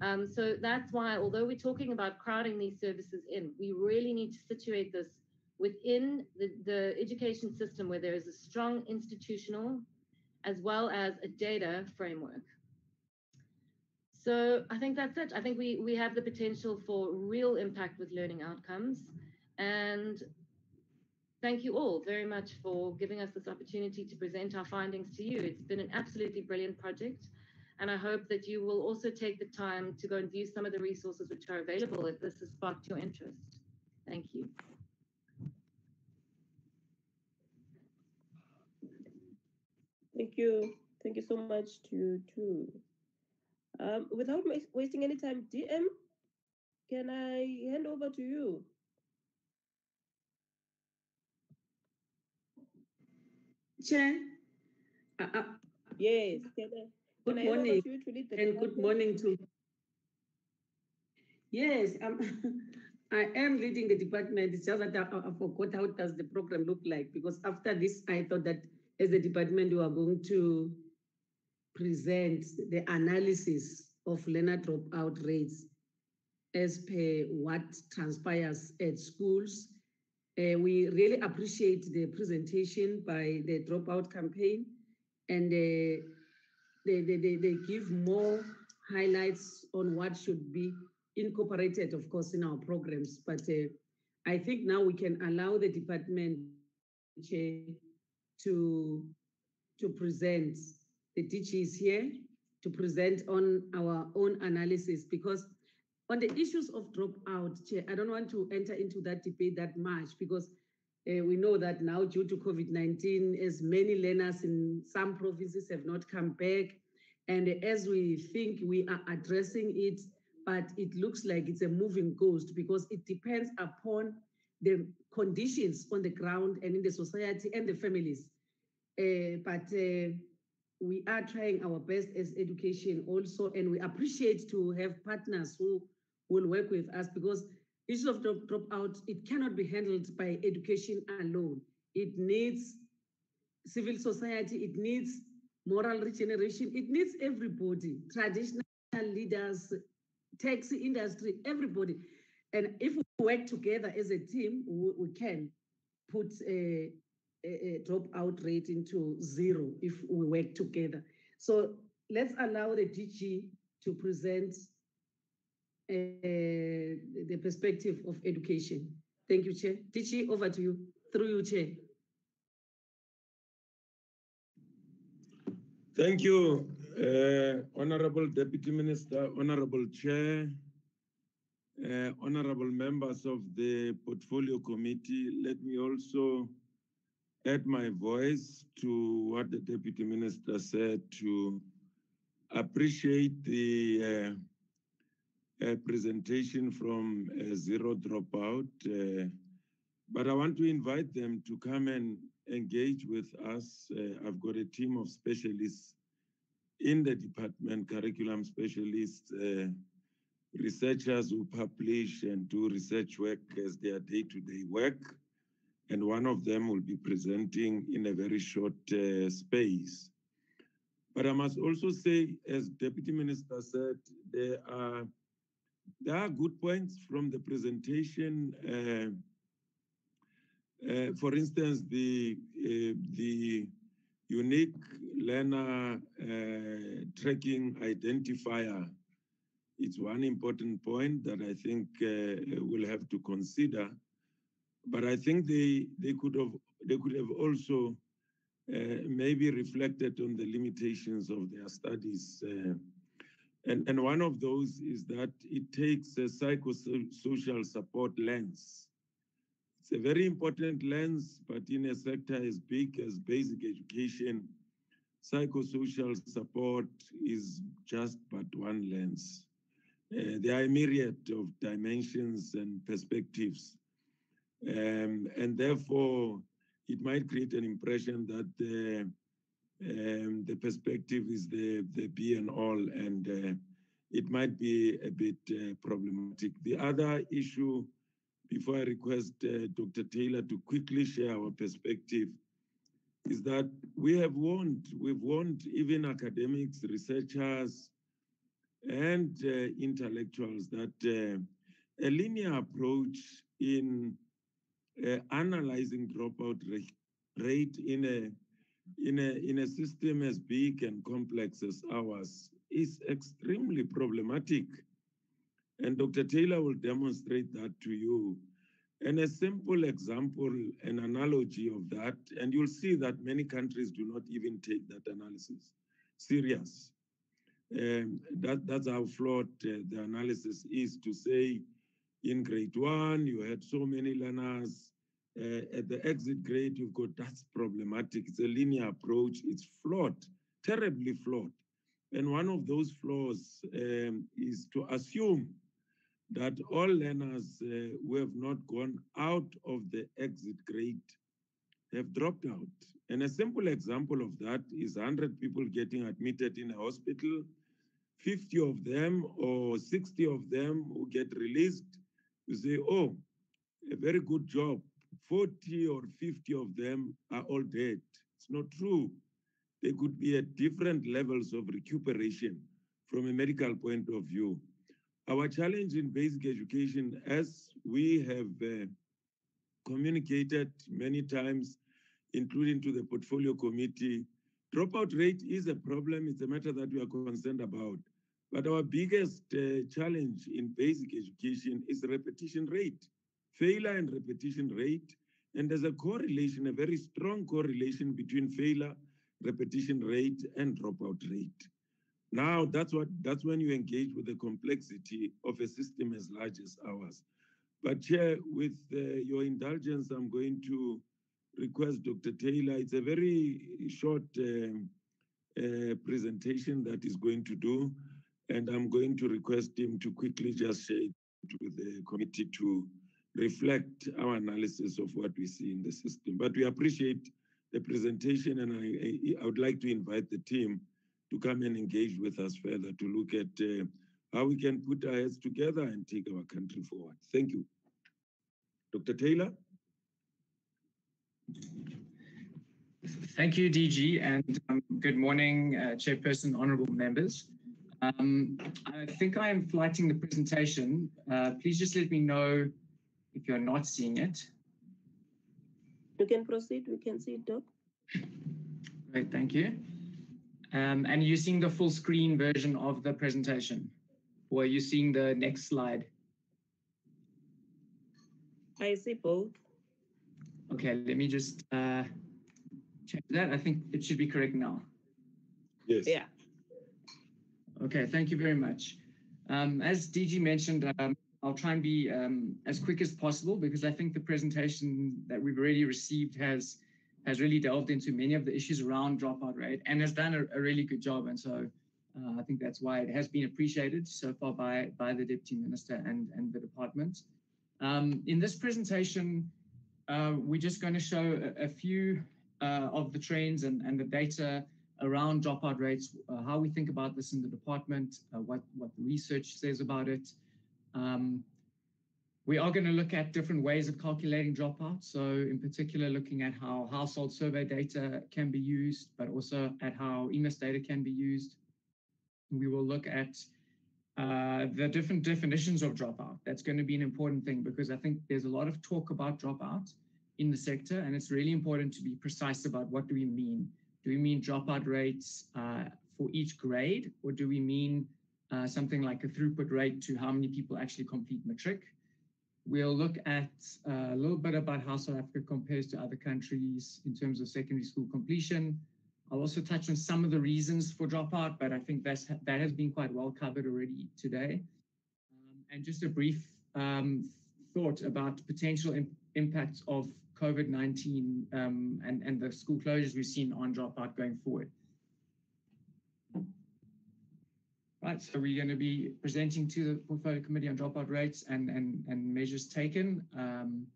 Speaker 7: Um, so that's why, although we're talking about crowding these services in, we really need to situate this within the, the education system where there is a strong institutional as well as a data framework. So I think that's it. I think we, we have the potential for real impact with learning outcomes. And thank you all very much for giving us this opportunity to present our findings to you. It's been an absolutely brilliant project. And I hope that you will also take the time to go and view some of the resources which are available if this has sparked your interest. Thank you.
Speaker 6: Thank you. Thank you so much to you too. Um, without wasting any time, DM, can I hand over to you?
Speaker 9: Chair.
Speaker 6: Uh, uh, yes. Can I,
Speaker 9: good
Speaker 6: can
Speaker 9: morning. And good morning to. Yes, um, <laughs> I am leading the department. It's just that I, I forgot how does the program look like because after this, I thought that as a department we are going to present the analysis of learner dropout rates as per what transpires at schools. Uh, we really appreciate the presentation by the dropout campaign and uh, they, they, they, they give more highlights on what should be incorporated, of course, in our programs. But uh, I think now we can allow the department chair to, to present the DG is here to present on our own analysis because on the issues of dropout, Chair, I don't want to enter into that debate that much because uh, we know that now due to COVID-19, as many learners in some provinces have not come back. And as we think we are addressing it, but it looks like it's a moving ghost because it depends upon the conditions on the ground and in the society and the families. Uh, but uh, we are trying our best as education also, and we appreciate to have partners who will work with us because issues of drop, dropout, it cannot be handled by education alone. It needs civil society, it needs moral regeneration, it needs everybody, traditional leaders, taxi industry, everybody. And if we work together as a team, we, we can put a, a, dropout rate into zero if we work together. So let's allow the DG to present uh, the perspective of education. Thank you, Chair. DG, over to you. Through you, Chair.
Speaker 10: Thank you, uh, Honorable Deputy Minister, Honorable Chair, uh, honorable members of the Portfolio Committee. Let me also add my voice to what the Deputy Minister said to appreciate the uh, uh, presentation from uh, Zero Dropout. Uh, but I want to invite them to come and engage with us. Uh, I've got a team of specialists in the department, curriculum specialists, researchers who publish and do research work as their day-to-day work. And one of them will be presenting in a very short uh, space. But I must also say, as Deputy Minister said, there are there are good points from the presentation. Uh, uh, for instance, the uh, the unique learner uh, tracking identifier. It's one important point that I think uh, we'll have to consider. But I think they they could have they could have also uh, maybe reflected on the limitations of their studies. Uh, and, and one of those is that it takes a psychosocial support lens. It's a very important lens, but in a sector as big as basic education, psychosocial support is just but one lens. Uh, there are a myriad of dimensions and perspectives. Um, and therefore, it might create an impression that the, um, the perspective is the, the be and all, and uh, it might be a bit uh, problematic. The other issue, before I request uh, Dr. Taylor to quickly share our perspective, is that we have warned, we've warned even academics, researchers, and uh, intellectuals that uh, a linear approach in uh, analyzing dropout rate, rate in a in a in a system as big and complex as ours is extremely problematic. And Dr. Taylor will demonstrate that to you. And a simple example, an analogy of that, and you'll see that many countries do not even take that analysis serious. Um, that, that's how flawed uh, the analysis is to say in grade one, you had so many learners. Uh, at the exit grade, you've got that's problematic. It's a linear approach. It's flawed, terribly flawed. And one of those flaws um, is to assume that all learners uh, who have not gone out of the exit grade have dropped out. And a simple example of that is 100 people getting admitted in a hospital, 50 of them or 60 of them who get released you say, oh, a very good job. 40 or 50 of them are all dead. It's not true. They could be at different levels of recuperation from a medical point of view. Our challenge in basic education, as we have uh, communicated many times, including to the portfolio committee, dropout rate is a problem. It's a matter that we are concerned about. But our biggest uh, challenge in basic education is repetition rate, failure and repetition rate. And there's a correlation, a very strong correlation between failure, repetition rate, and dropout rate. Now, that's what that's when you engage with the complexity of a system as large as ours. But Chair, with uh, your indulgence, I'm going to request Dr. Taylor. It's a very short um, uh, presentation that he's going to do. And I'm going to request him to quickly just share to the committee to reflect our analysis of what we see in the system. But we appreciate the presentation, and I, I would like to invite the team to come and engage with us further to look at uh, how we can put our heads together and take our country forward. Thank you. Dr. Taylor?
Speaker 11: Thank you, DG, and um, good morning, uh, Chairperson, honorable members. Um, I think I am flighting the presentation. Uh, please just let me know if you're not seeing it.
Speaker 6: You can proceed. We can see it, Doc.
Speaker 11: Great, thank you. Um, and you're seeing the full screen version of the presentation, or are you seeing the next slide?
Speaker 6: I see both.
Speaker 11: Okay, let me just uh, check that. I think it should be correct now.
Speaker 10: Yes.
Speaker 6: Yeah.
Speaker 11: Okay, thank you very much. Um, as DG mentioned, um, I'll try and be um, as quick as possible because I think the presentation that we've already received has has really delved into many of the issues around dropout rate and has done a, a really good job. And so uh, I think that's why it has been appreciated so far by, by the Deputy Minister and, and the department. Um, in this presentation, uh, we're just going to show a, a few uh, of the trends and, and the data around dropout rates, uh, how we think about this in the department, uh, what, what the research says about it, Um, we are going to look at different ways of calculating dropout. So in particular, looking at how household survey data can be used, but also at how EMIS data can be used. We will look at uh, the different definitions of dropout. That's going to be an important thing because I think there's a lot of talk about dropout in the sector, and it's really important to be precise about what do we mean. Do we mean dropout rates uh, for each grade, or do we mean uh, something like a throughput rate to how many people actually complete matric? We'll look at uh, a little bit about how South Africa compares to other countries in terms of secondary school completion. I'll also touch on some of the reasons for dropout, but I think that's, that has been quite well covered already today. Um, and just a brief um, thought about potential Im impacts of COVID-19 um, and, and the school closures we've seen on dropout going forward. Right, so we're going to be presenting to the portfolio committee on dropout rates and, and, and measures taken. Um,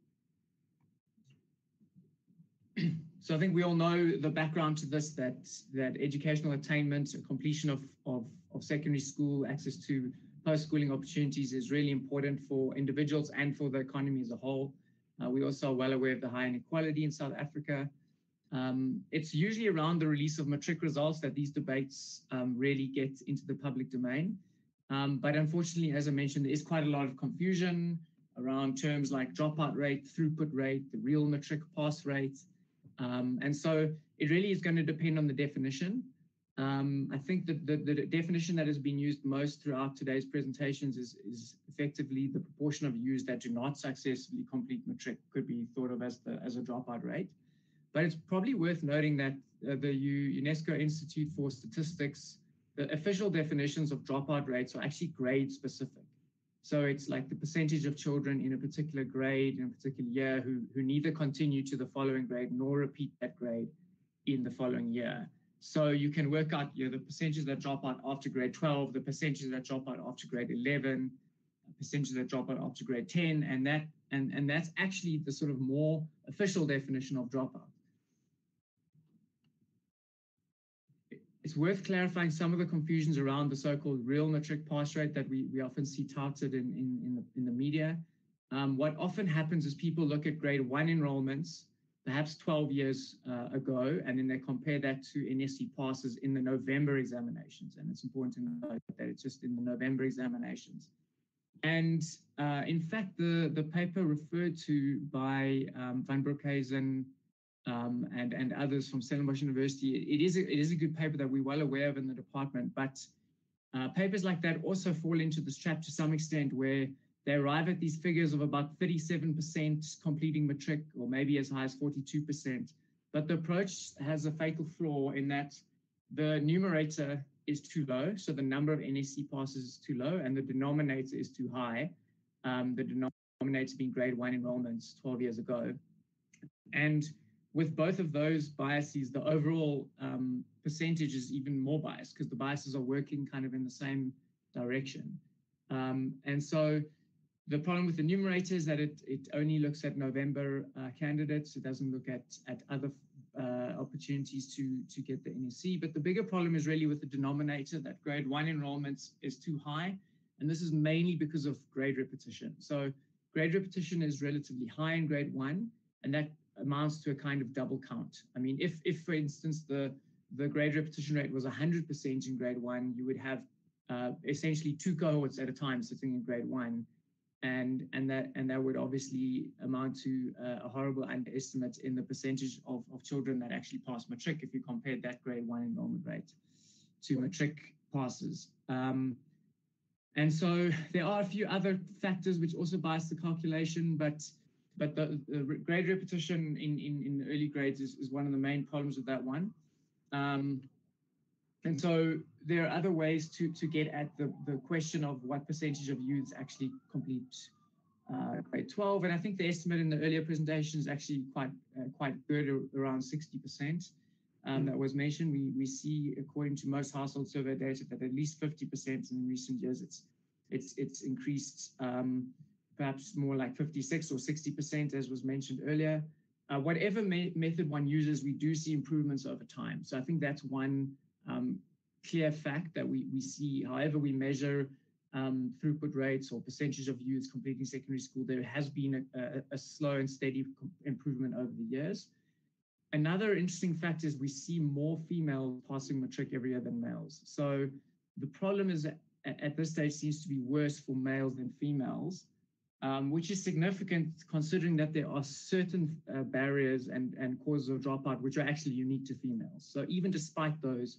Speaker 11: <clears throat> so I think we all know the background to this, that, that educational attainment, completion of, of, of secondary school, access to post-schooling opportunities is really important for individuals and for the economy as a whole. Uh, we also are well aware of the high inequality in South Africa. Um, it's usually around the release of matric results that these debates um, really get into the public domain. Um, but unfortunately, as I mentioned, there is quite a lot of confusion around terms like dropout rate, throughput rate, the real matric pass rate. Um, and so it really is going to depend on the definition. Um, I think that the, the, definition that has been used most throughout today's presentations is, is effectively the proportion of youths that do not successfully complete matric could be thought of as the as a dropout rate. But it's probably worth noting that uh, the UNESCO Institute for Statistics, the official definitions of dropout rates are actually grade specific. So it's like the percentage of children in a particular grade in a particular year who, who neither continue to the following grade nor repeat that grade in the following year. So you can work out you know, the percentages that drop out after grade 12, the percentages that drop out after grade 11, percentages that drop out after grade 10, and that and, and that's actually the sort of more official definition of dropout. It's worth clarifying some of the confusions around the so-called real matric pass rate that we, we often see touted in, in, in, the, in the media. Um, what often happens is people look at grade one enrollments, perhaps 12 years uh, ago, and then they compare that to NSC passes in the November examinations. And it's important to note that it's just in the November examinations. And uh, in fact, the, the paper referred to by um, Van Broekhuizen um, and, and others from Stellenbosch University, it is, a, it is a good paper that we're well aware of in the department, but uh, papers like that also fall into this trap to some extent where they arrive at these figures of about 37% completing matric or maybe as high as 42%. But the approach has a fatal flaw in that the numerator is too low, so the number of NSC passes is too low, and the denominator is too high. Um, the denominator being grade one enrollments 12 years ago. And with both of those biases, the overall um, percentage is even more biased because the biases are working kind of in the same direction. Um, and so the problem with the numerator is that it, it only looks at November uh, candidates. It doesn't look at, at other uh, opportunities to, to get the NSC. But the bigger problem is really with the denominator that grade one enrollments is too high. And this is mainly because of grade repetition. So grade repetition is relatively high in grade one, and that amounts to a kind of double count. I mean, if, if for instance, the, the grade repetition rate was 100% in grade one, you would have uh, essentially two cohorts at a time sitting in grade one. And, and that and that would obviously amount to uh, a horrible underestimate in the percentage of, of children that actually pass matric if you compared that grade one enrollment rate to matric passes. Um, and so there are a few other factors which also bias the calculation, but but the, the grade repetition in, in, in early grades is, is one of the main problems with that one. Um, and so there are other ways to, to get at the, the question of what percentage of youths actually complete uh, grade 12. And I think the estimate in the earlier presentation is actually quite uh, quite good, around 60%. Um, that was mentioned. We we see, according to most household survey data, that at least 50% in recent years it's it's it's increased um, perhaps more like 56 or 60%, as was mentioned earlier. Uh, whatever me method one uses, we do see improvements over time. So I think that's one um, clear fact that we, we see, however we measure um, throughput rates or percentage of youths completing secondary school, there has been a, a, a slow and steady improvement over the years. Another interesting fact is we see more females passing matric every year than males. So the problem is at, at this stage seems to be worse for males than females, um, which is significant considering that there are certain uh, barriers and, and causes of dropout which are actually unique to females. So even despite those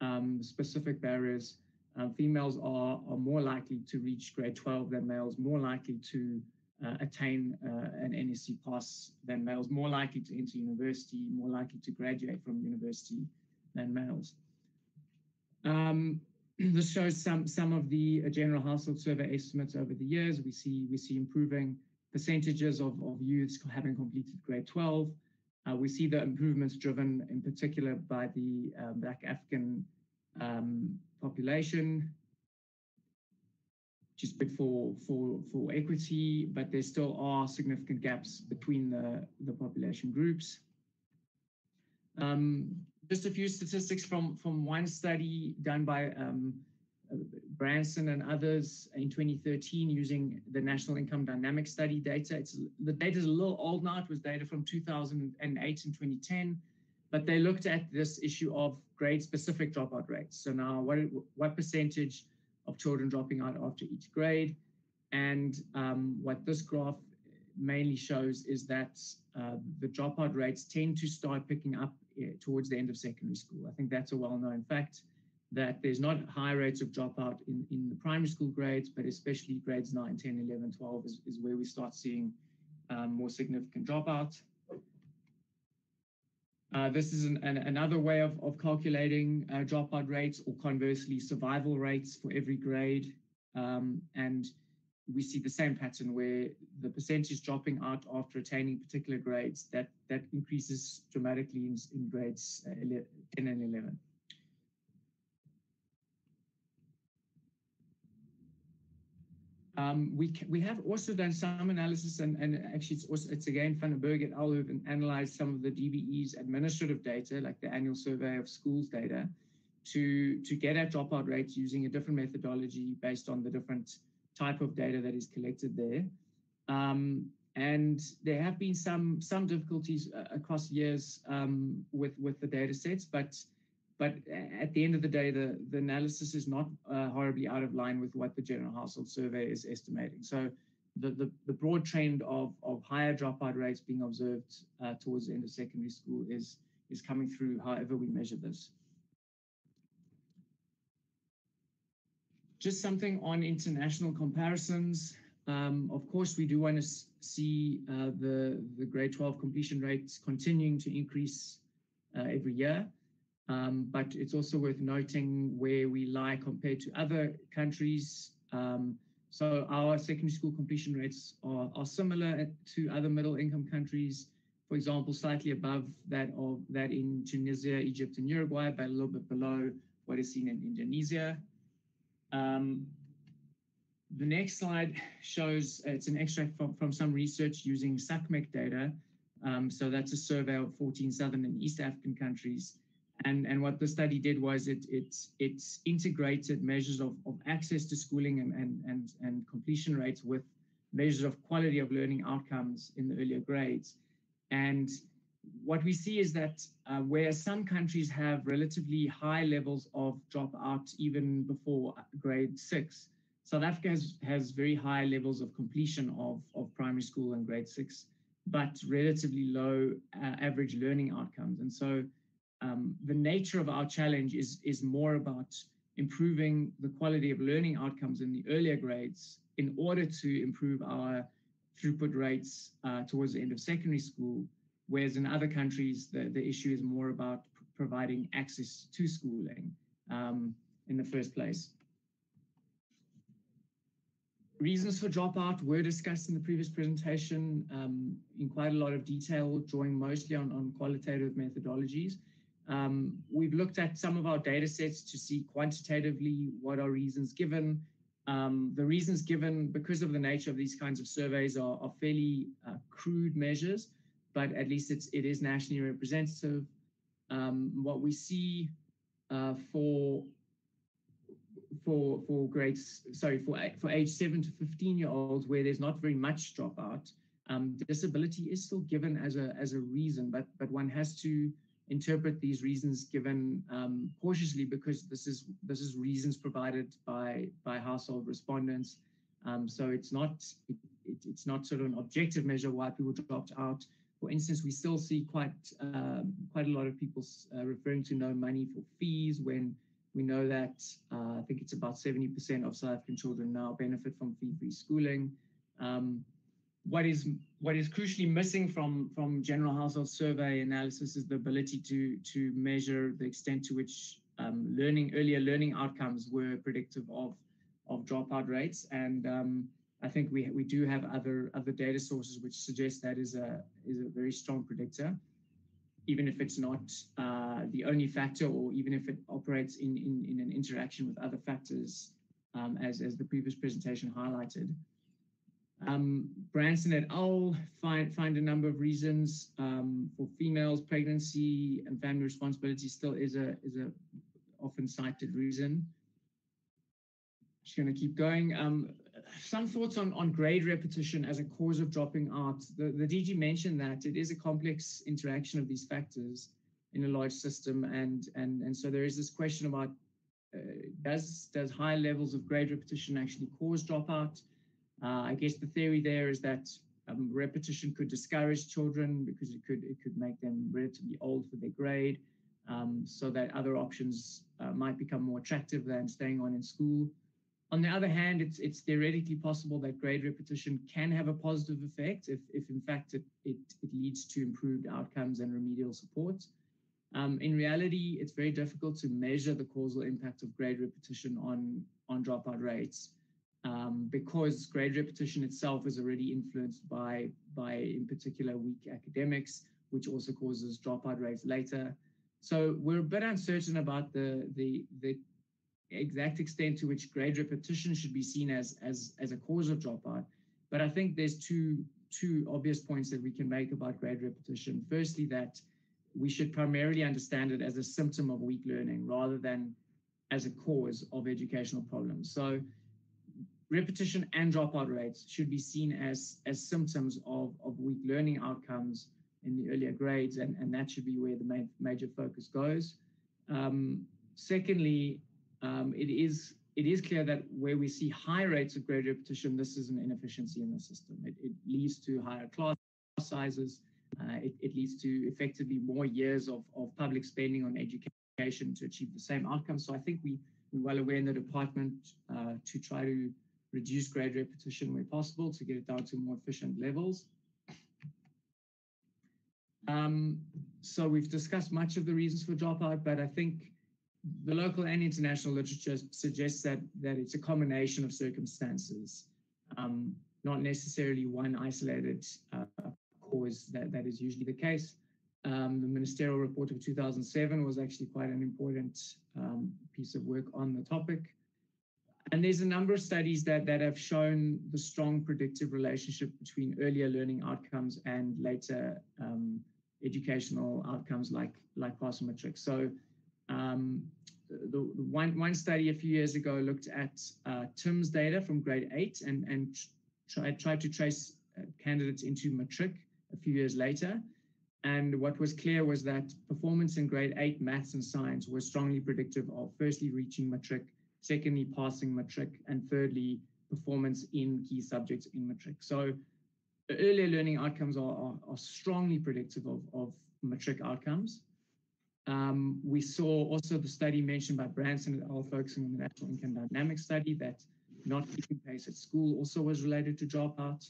Speaker 11: um, specific barriers, um, females are, are more likely to reach grade 12 than males, more likely to uh, attain uh, an NSC pass than males, more likely to enter university, more likely to graduate from university than males. Um, <clears throat> this shows some some of the uh, general household survey estimates over the years. We see we see improving percentages of, of youths having completed grade 12. Uh, we see the improvements driven in particular by the um, Black African um, population, which is good for, for, for equity, but there still are significant gaps between the, the population groups. Um, just a few statistics from, from one study done by um, Branson and others in 2013 using the National Income Dynamic Study data. It's, the data is a little old now. It was data from 2008 and 2010, but they looked at this issue of grade-specific dropout rates. So now what, what percentage of children dropping out after each grade? And um, what this graph mainly shows is that uh, the dropout rates tend to start picking up uh, towards the end of secondary school. I think that's a well-known fact that there's not high rates of dropout in, in the primary school grades, but especially grades 9, 10, 11, 12 is, is where we start seeing um, more significant dropout. Uh, this is an, an, another way of, of calculating uh, dropout rates or conversely survival rates for every grade. Um, and we see the same pattern where the percentage dropping out after attaining particular grades that, that increases dramatically in, in grades uh, 11, 10 and 11. Um, we we have also done some analysis, and, and actually it's also it's again Van den Berg et al. who've analyzed some of the DBE's administrative data, like the annual survey of schools data, to to get at dropout rates using a different methodology based on the different type of data that is collected there. Um, and there have been some some difficulties uh, across years um, with with the data sets, but but at the end of the day, the, the analysis is not uh, horribly out of line with what the General Household Survey is estimating. So the, the, the broad trend of, of higher dropout rates being observed uh, towards the end of secondary school is, is coming through however we measure this. Just something on international comparisons. Um, of course, we do want to see uh, the, the grade 12 completion rates continuing to increase uh, every year. Um, but it's also worth noting where we lie compared to other countries. Um, so our secondary school completion rates are, are similar to other middle income countries. For example, slightly above that of that in Tunisia, Egypt, and Uruguay, but a little bit below what is seen in Indonesia. Um, the next slide shows it's an extract from, from some research using SACMEQ data. Um, so that's a survey of 14 Southern and East African countries. And, and what the study did was it, it, it integrated measures of, of access to schooling and, and, and, and completion rates with measures of quality of learning outcomes in the earlier grades. And what we see is that uh, where some countries have relatively high levels of dropout even before grade six, South Africa has, has very high levels of completion of, of primary school and grade six, but relatively low uh, average learning outcomes. And so um, the nature of our challenge is, is more about improving the quality of learning outcomes in the earlier grades in order to improve our throughput rates uh, towards the end of secondary school, whereas in other countries, the, the issue is more about providing access to schooling um, in the first place. Reasons for dropout were discussed in the previous presentation um, in quite a lot of detail, drawing mostly on, on qualitative methodologies. Um, we've looked at some of our data sets to see quantitatively what are reasons given. Um, the reasons given, because of the nature of these kinds of surveys, are, are fairly uh, crude measures, but at least it's, it is nationally representative. Um, what we see uh, for for for grades sorry for for age seven to 15 year olds where there's not very much dropout um, disability is still given as a as a reason but but one has to interpret these reasons given um, cautiously because this is this is reasons provided by by household respondents um, so it's not it, it, it's not sort of an objective measure why people dropped out for instance we still see quite um, quite a lot of people uh, referring to no money for fees when we know that uh, I think it's about 70% of South African children now benefit from fee-free schooling. Um, what is what is crucially missing from from general household survey analysis is the ability to to measure the extent to which um, learning earlier learning outcomes were predictive of of dropout rates and um, I think we we do have other other data sources which suggest that is a is a very strong predictor even if it's not uh, the only factor or even if it operates in, in, in an interaction with other factors, um, as, as the previous presentation highlighted. Um, Branson et al. Find, find a number of reasons um, for females, pregnancy and family responsibility still is a, is a often cited reason. Just going to keep going. Um, some thoughts on, on grade repetition as a cause of dropping out. The, the DG mentioned that it is a complex interaction of these factors in a large system. And, and, and so there is this question about uh, does, does high levels of grade repetition actually cause dropout? Uh, I guess the theory there is that um, repetition could discourage children because it could, it could make them relatively old for their grade. Um, so that other options uh, might become more attractive than staying on in school. On the other hand, it's it's theoretically possible that grade repetition can have a positive effect if, if in fact it, it, it leads to improved outcomes and remedial support. Um, in reality, it's very difficult to measure the causal impact of grade repetition on, on dropout rates um, because grade repetition itself is already influenced by, by, in particular, weak academics, which also causes dropout rates later. So we're a bit uncertain about the, the, the exact extent to which grade repetition should be seen as as as a cause of dropout. But I think there's two two obvious points that we can make about grade repetition. Firstly, that we should primarily understand it as a symptom of weak learning rather than as a cause of educational problems. So repetition and dropout rates should be seen as as symptoms of, of weak learning outcomes in the earlier grades, and, and that should be where the main, major focus goes. Um, secondly, um, it is it is clear that where we see high rates of grade repetition, this is an inefficiency in the system. It, it leads to higher class sizes. Uh, it, it, leads to effectively more years of, of public spending on education to achieve the same outcome. So I think we, we're well aware in the department uh, to try to reduce grade repetition where possible to get it down to more efficient levels. Um, so we've discussed much of the reasons for dropout, but I think the local and international literature suggests that that it's a combination of circumstances, um, not necessarily one isolated uh, cause that, that is usually the case. Um, the ministerial report of 2007 was actually quite an important um, piece of work on the topic. And there's a number of studies that, that have shown the strong predictive relationship between earlier learning outcomes and later um, educational outcomes like, like passing matric. So um, the, the, one, one study a few years ago looked at uh, TIMSS data from grade eight and, and tried, tried to trace uh, candidates into matric a few years later. And what was clear was that performance in grade eight maths and science was strongly predictive of firstly reaching matric, secondly passing matric, and thirdly performance in key subjects in matric. So the earlier learning outcomes are, are, are strongly predictive of, of matric outcomes. Um, we saw also the study mentioned by Branson et al. focusing on the national income dynamics study that not keeping pace at school also was related to dropout.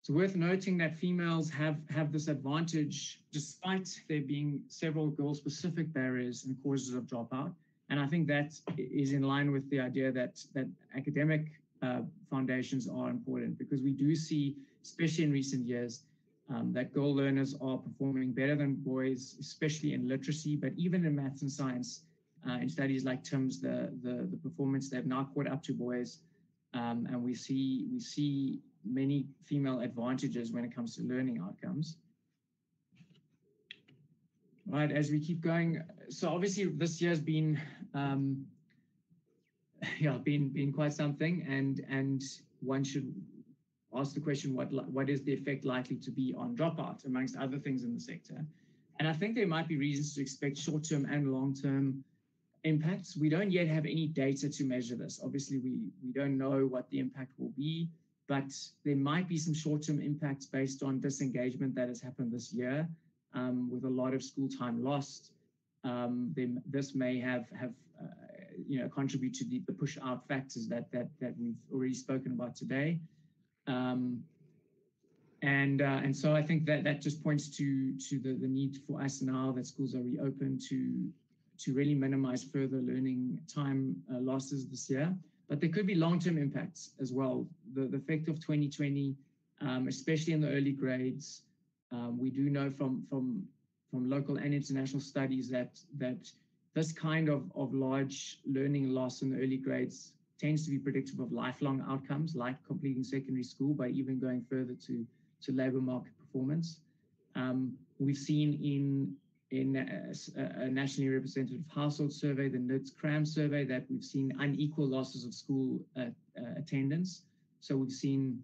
Speaker 11: It's worth noting that females have, have this advantage despite there being several girl-specific barriers and causes of dropout. And I think that is in line with the idea that, that academic uh, foundations are important because we do see, especially in recent years, um, that girl learners are performing better than boys, especially in literacy, but even in maths and science. Uh, in studies like TIMSS, the, the, the performance they've now caught up to boys, um, and we see we see many female advantages when it comes to learning outcomes. Right, as we keep going, so obviously this year has been um, <laughs> yeah, been been quite something, and and one should ask the question what what is the effect likely to be on dropout amongst other things in the sector? And i think there might be reasons to expect short-term and long-term impacts. We don't yet have any data to measure this. Obviously we we don't know what the impact will be but there might be some short-term impacts based on disengagement that has happened this year um, with a lot of school time lost. Um, then this may have have you know contribute to the, the push out factors that that that we've already spoken about today um, and uh, and so I think that that just points to to the, the need for us now that schools are reopened to to really minimize further learning time uh, losses this year. But there could be long-term impacts as well. The, the effect of 2020, um, especially in the early grades, um, we do know from from from local and international studies that that this kind of, of large learning loss in the early grades tends to be predictive of lifelong outcomes like completing secondary school by even going further to, to labor market performance. Um, we've seen in in a, a, nationally representative household survey, the NIDS CRAM survey, that we've seen unequal losses of school uh, uh, attendance. So we've seen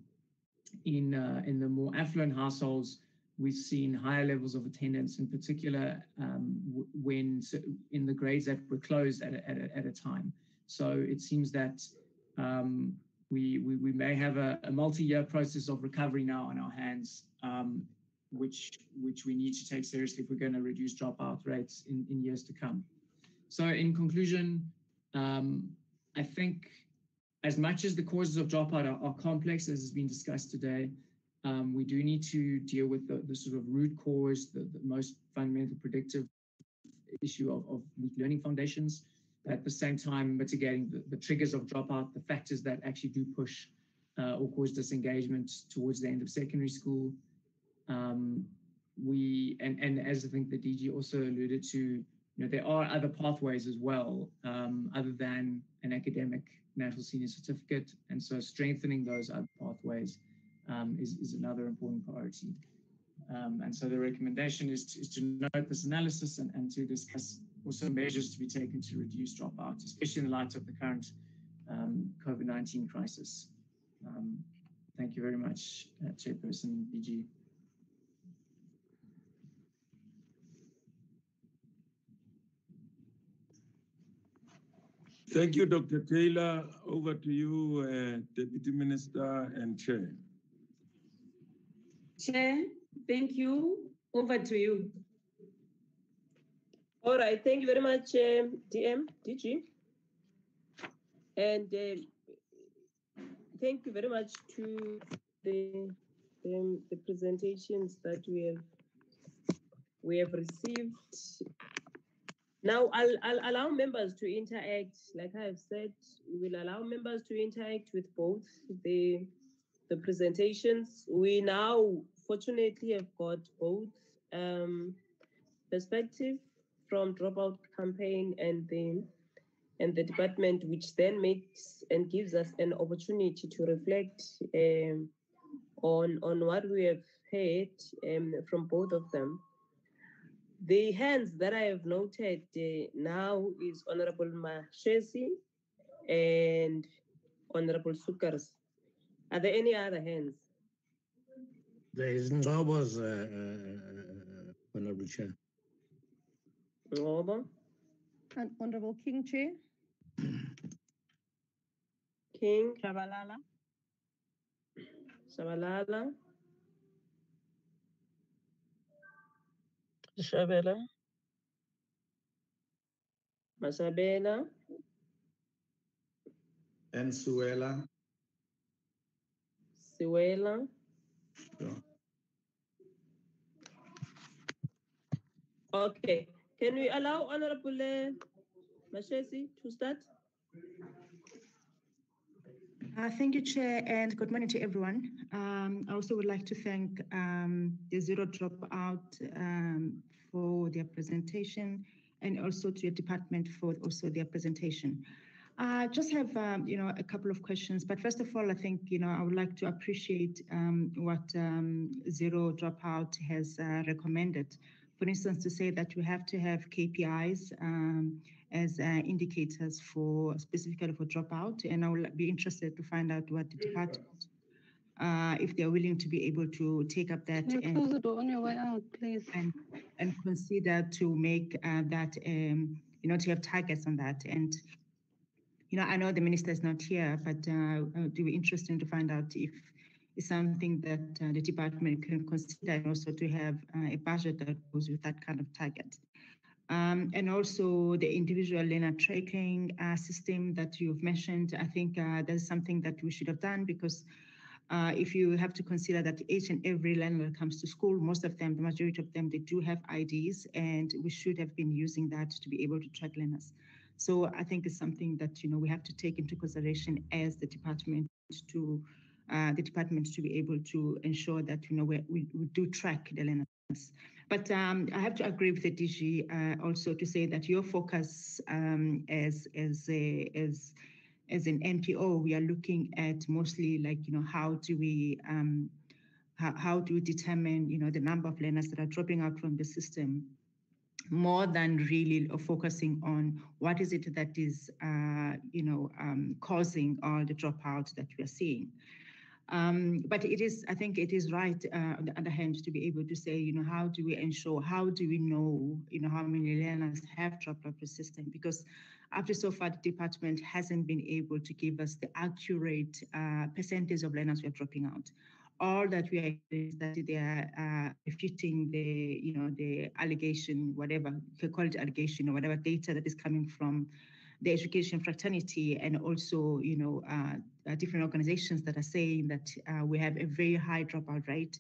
Speaker 11: in uh, in the more affluent households, we've seen higher levels of attendance, in particular um, when in the grades that were closed at a, at a, at a time. So it seems that um, we, we, we may have a, a multi-year process of recovery now on our hands, um, which which we need to take seriously if we're going to reduce dropout rates in, in years to come. So in conclusion, um, I think as much as the causes of dropout are, are complex, as has been discussed today, um, we do need to deal with the, the sort of root cause, the, the most fundamental predictive issue of, of weak learning foundations at the same time mitigating the, the triggers of dropout, the factors that actually do push uh, or cause disengagement towards the end of secondary school. Um, we and and as I think the DG also alluded to, you know, there are other pathways as well, um, other than an academic national senior certificate, and so strengthening those other pathways um, is is another important priority. Um, and so the recommendation is to, is to note this analysis and, and to discuss also measures to be taken to reduce dropout, especially in the light of the current um, COVID-19 crisis. Um, thank you very much, uh, Chairperson DG.
Speaker 10: Thank you, Dr. Taylor. Over to you, uh, Deputy Minister and Chair.
Speaker 9: Chair, thank you. Over to you.
Speaker 6: All right, thank you very much, um, DM, DG. And uh, thank you very much to the, um, the presentations that we have we have received. Now, I'll, I'll allow members to interact. Like I have said, we will allow members to interact with both the the presentations. We now, fortunately, I've got both um, perspective from dropout campaign and the and the department, which then makes and gives us an opportunity to reflect um, on on what we have heard um, from both of them. The hands that I have noted uh, now is Honorable Marchesi and Honorable Sukers. Are there any other hands?
Speaker 8: There is Ngobo's, uh, uh, Honorable Chair.
Speaker 6: Ngobo.
Speaker 12: And Honorable King Chair.
Speaker 6: King.
Speaker 12: Shabalala.
Speaker 6: Shabalala.
Speaker 12: Shabela.
Speaker 6: Mashabela.
Speaker 13: And Suela.
Speaker 6: Siwela. Okay. Can we allow Honorable uh, Marchesi to start?
Speaker 14: Uh, thank you, Chair, and good morning to everyone. Um, I also would like to thank um, the Zero Dropout um, for their presentation and also to your department for also their presentation. I just have, um, you know, a couple of questions. But first of all, I think, you know, I would like to appreciate um, what um, Zero Dropout has uh, recommended. For instance, to say that we have to have KPIs um,
Speaker 1: as uh, indicators for specifically for dropout. And I will be interested to find out what the department, uh, if they're willing to be able to take up that
Speaker 12: Can you
Speaker 1: and,
Speaker 12: close the door on your way out, please?
Speaker 1: and, and consider to make uh, that, um, you know, to have targets on that. And, you know, I know the minister is not here, but uh, it would be interesting to find out if it's something that uh, the department can consider and also to have uh, a budget that goes with that kind of target. Um, and also the individual learner tracking uh, system that you've mentioned, I think uh, that's something that we should have done because uh, if you have to consider that each and every learner that comes to school, most of them, the majority of them, they do have IDs, and we should have been using that to be able to track learners. So I think it's something that you know we have to take into consideration as the department to uh, the department to be able to ensure that you know we, we, do track the learners. But um, I have to agree with the DG uh, also to say that your focus um, as as a, as as an NPO, we are looking at mostly like you know how do we um, how, how do we determine you know the number of learners that are dropping out from the system more than really focusing on what is it that is uh, you know um, causing all the dropouts that we are seeing. Um, but it is, I think it is right uh, on the other hand to be able to say, you know, how do we ensure, how do we know, you know, how many learners have dropped out system? Because up to so far, the department hasn't been able to give us the accurate uh, percentage of learners who are dropping out. All that we are is that they are uh, refuting the, you know, the allegation, whatever you call it allegation or whatever data that is coming from the education fraternity and also, you know, uh, uh, different organizations that are saying that uh, we have a very high dropout rate.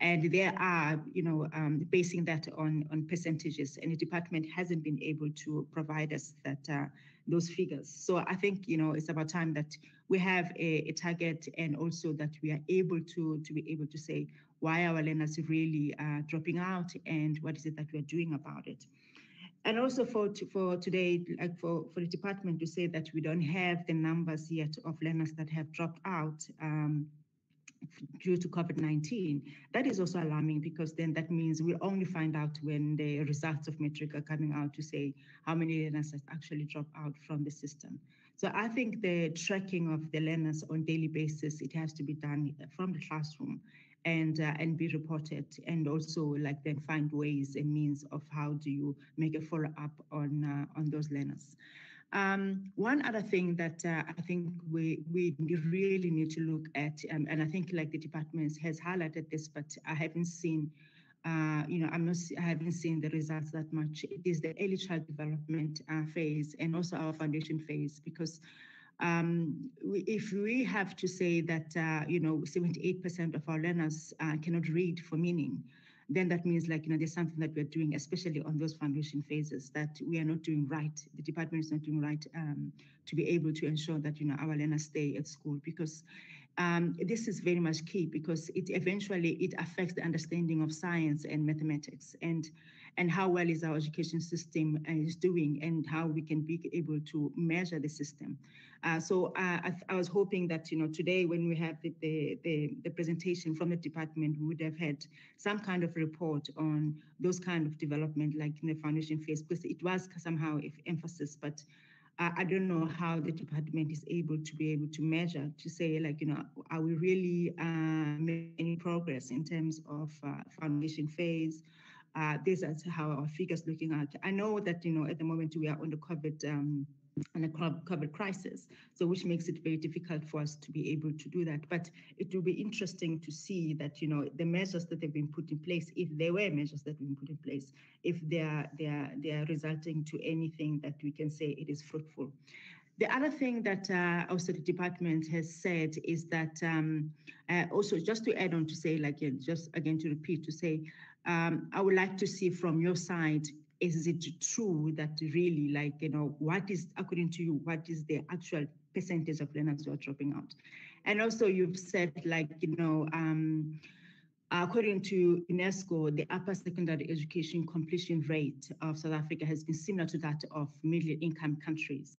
Speaker 1: And they are, you know, um, basing that on, on percentages, and the department hasn't been able to provide us that uh, those figures. So I think, you know, it's about time that we have a, a target and also that we are able to to be able to say why our learners really are dropping out and what is it that we're doing about it and also for for today, like for, for the department to say that we don't have the numbers yet of learners that have dropped out um, due to COVID-19, that is also alarming because then that means we'll only find out when the results of matric are coming out to say how many learners actually dropped out from the system. So I think the tracking of the learners on daily basis, it has to be done from the classroom and uh, and be reported and also like then find ways and means of how do you make a follow up on uh, on those learners. Um, one other thing that uh, I think we we really need to look at, um, and I think like the department has highlighted this, but I haven't seen. Uh, you know, I'm not. I haven't seen the results that much. It is the early child development uh, phase and also our foundation phase because um, we, if we have to say that, uh, you know, 78% of our learners uh, cannot read for meaning, then that means like, you know, there's something that we're doing, especially on those foundation phases that we are not doing right. The department is not doing right um, to be able to ensure that, you know, our learners stay at school because um, this is very much key because it eventually it affects the understanding of science and mathematics and and how well is our education system uh, is doing and how we can be able to measure the system. Uh, so uh, I, I, was hoping that you know today when we have the, the, the, the, presentation from the department, we would have had some kind of report on those kind of development like in the foundation phase because it was somehow emphasis, but uh, I don't know how the department is able to be able to measure to say like you know are we really uh, making progress in terms of uh, foundation phase uh, this is how our figures looking at. I know that you know at the moment we are on the COVID um, on a COVID crisis, so which makes it very difficult for us to be able to do that. But it will be interesting to see that you know the measures that have been put in place, if there were measures that have been put in place, if they are they are they are resulting to anything that we can say it is fruitful. The other thing that uh, also department has said is that um, uh, also just to add on to say, like just again to repeat, to say um, I would like to see from your side is it true that really like you know what is according to you what is the actual percentage of learners who are dropping out? And also you've said like you know um, according to unesco the upper secondary education completion rate of south africa has been similar to that of middle income countries.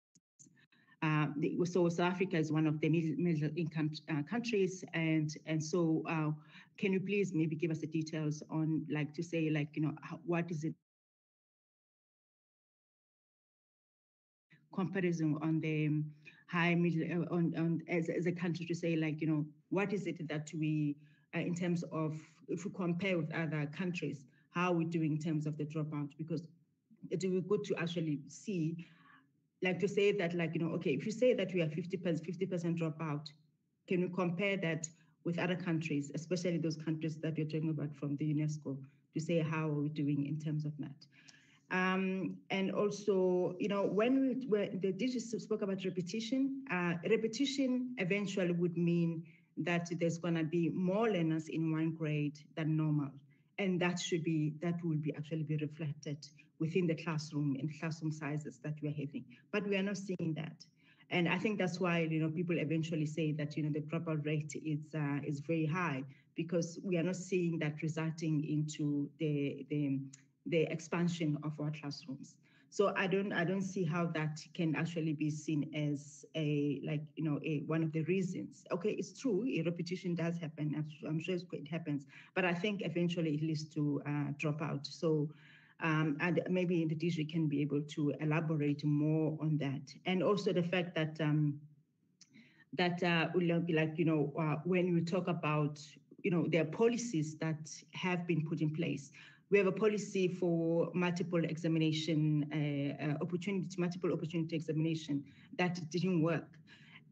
Speaker 1: Uh, so South Africa is one of the middle, middle income uh, countries, and and so uh, can you please maybe give us the details on like to say like you know how, what is it comparison on the high middle uh, on, on as, as a country to say like you know what is it that we uh, in terms of if we compare with other countries how are we doing in terms of the dropout? Because it will be good to actually see like to say that like you know okay if you say that we are 50 percent 50 percent dropout can we compare that with other countries especially those countries that we're talking about from the unesco to say how are we doing in terms of that um, and also, you know, when we when the digital spoke about repetition, uh, repetition eventually would mean that there's going to be more learners in one grade than normal, and that should be that will be actually be reflected within the classroom and classroom sizes that we're having. But we are not seeing that. And I think that's why you know people eventually say that you know the dropout rate is uh, is very high because we are not seeing that resulting into the the the expansion of our classrooms. So I don't I don't see how that can actually be seen as a like you know a one of the reasons. Okay, it's true, a repetition does happen. I'm sure it happens, but I think eventually it leads to uh, dropout. So. Um, and maybe the district can be able to elaborate more on that, and also the fact that um, that uh, like you know uh, when we talk about you know there are policies that have been put in place we have a policy for multiple examination uh, uh, opportunity, multiple opportunity examination that didn't work.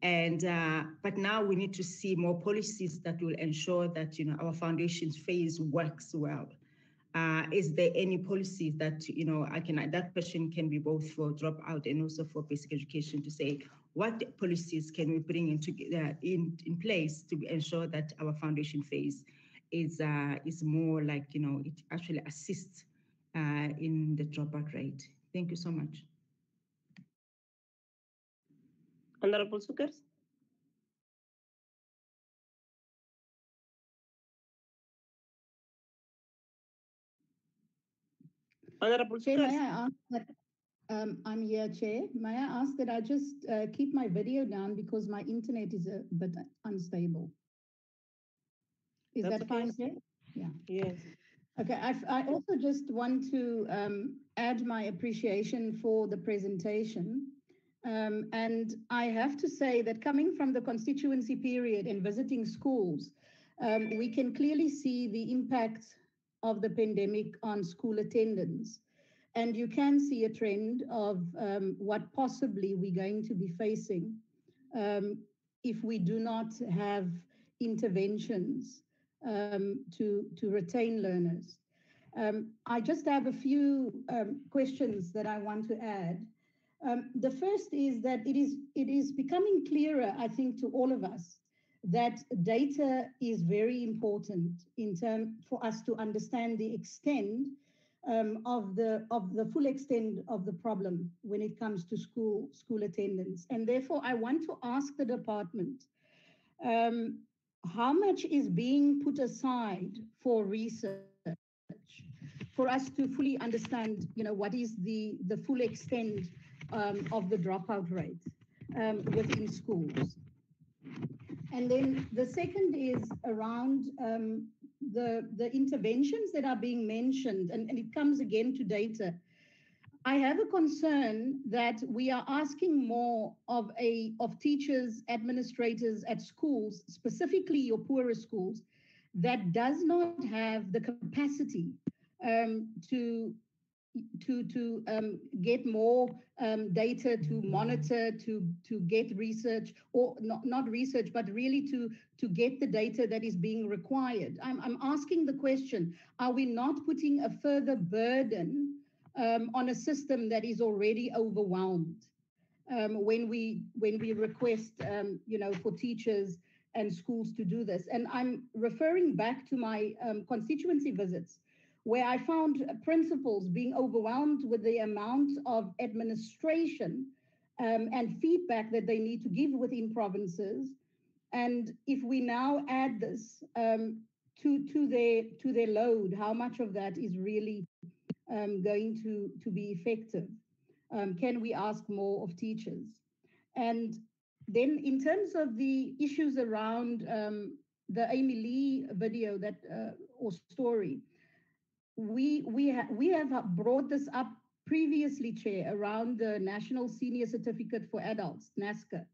Speaker 1: And uh, but now we need to see more policies that will ensure that you know our foundations phase works well. Uh, is there any policies that you know I can that question can be both for dropout and also for basic education to say what policies can we bring into uh, in in place to ensure that our foundation phase is uh, is more like you know it actually assists uh, in the dropout rate. Thank you so much.
Speaker 6: Honorable Sukers. Honorable
Speaker 13: Chair, may I ask that um, I'm here, Chair. May I ask that I just uh, keep my video down because my internet is a bit unstable. Is
Speaker 6: That's
Speaker 13: that fine. Yeah.
Speaker 6: Yes.
Speaker 13: Okay, I, I also just want to um, add my appreciation for the presentation. Um, and I have to say that coming from the constituency period and visiting schools, um, we can clearly see the impact of the pandemic on school attendance. And you can see a trend of um, what possibly we're going to be facing um, if we do not have interventions um, to, to retain learners. Um, I just have a few um, questions that I want to add. Um, the first is that it is, it is becoming clearer, I think, to all of us that data is very important in term for us to understand the extent um, of the of the full extent of the problem when it comes to school school attendance. And therefore, I want to ask the department um, how much is being put aside for research? For us to fully understand you know what is the the full extent um, of the dropout rate um, within schools. And then the second is around um, the the interventions that are being mentioned and, and it comes again to data I have a concern that we are asking more of a of teachers, administrators at schools, specifically your poorer schools, that does not have the capacity um, to to to um, get more um, data to monitor to to get research or not, not research but really to to get the data that is being required. I'm, I'm asking the question are we not putting a further burden um, on a system that is already overwhelmed. Um, when we when we request, um, you know, for teachers and schools to do this, and I'm referring back to my um, constituency visits, where I found principals being overwhelmed with the amount of administration um, and feedback that they need to give within provinces. And if we now add this um, to to their to their load, how much of that is really um, going to, to be effective? Um, can we ask more of teachers? And then in terms of the issues around um, the Amy Lee video that uh, or story, we we ha- we have brought this up previously, Chair, around the National Senior Certificate for Adults, NASCA.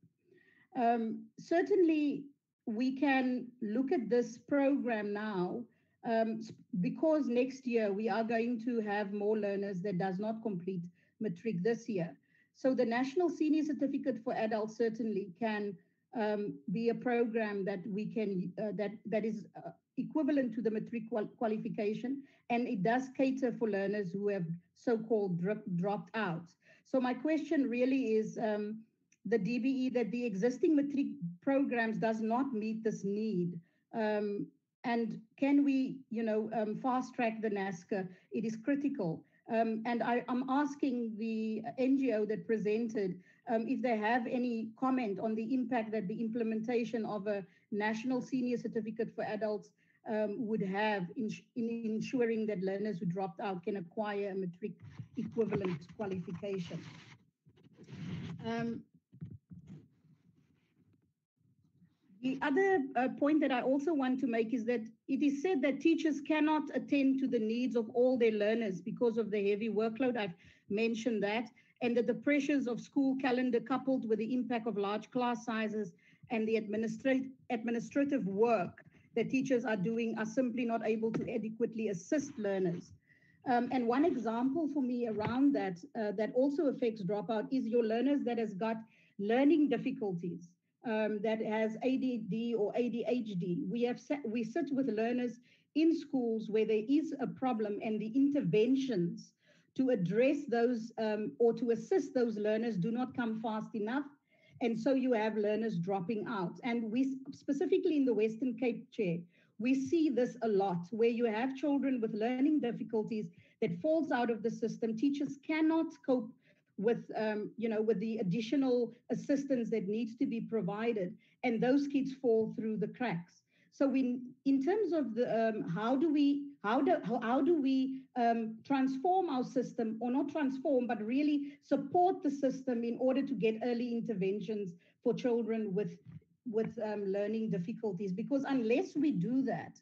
Speaker 13: Um, certainly, we can look at this program now um, because next year we are going to have more learners that does not complete matric this year. So the National Senior Certificate for Adults certainly can um, be a program that we can uh, that that is uh, equivalent to the matric qual qualification, and it does cater for learners who have so-called dro dropped out. So my question really is. Um, the DBE that the existing matric programs does not meet this need. Um, and can we, you know, um, fast track the NASCA? It is critical. Um, and I, am asking the NGO that presented um, if they have any comment on the impact that the implementation of a national senior certificate for adults um, would have in, in, ensuring that learners who dropped out can acquire a matric equivalent qualification. Um, The other uh, point that I also want to make is that it is said that teachers cannot attend to the needs of all their learners because of the heavy workload. I've mentioned that. And that the pressures of school calendar coupled with the impact of large class sizes and the administrative administrative work that teachers are doing are simply not able to adequately assist learners. Um, and one example for me around that uh, that also affects dropout is your learners that has got learning difficulties um, that has ADD or ADHD. We have set, we sit with learners in schools where there is a problem and the interventions to address those um, or to assist those learners do not come fast enough. And so you have learners dropping out. And we specifically in the Western Cape chair, we see this a lot where you have children with learning difficulties that falls out of the system. Teachers cannot cope with um, you know with the additional assistance that needs to be provided and those kids fall through the cracks. So we in terms of the um, how do we how do how, how do we um, transform our system or not transform but really support the system in order to get early interventions for children with with um, learning difficulties? Because unless we do that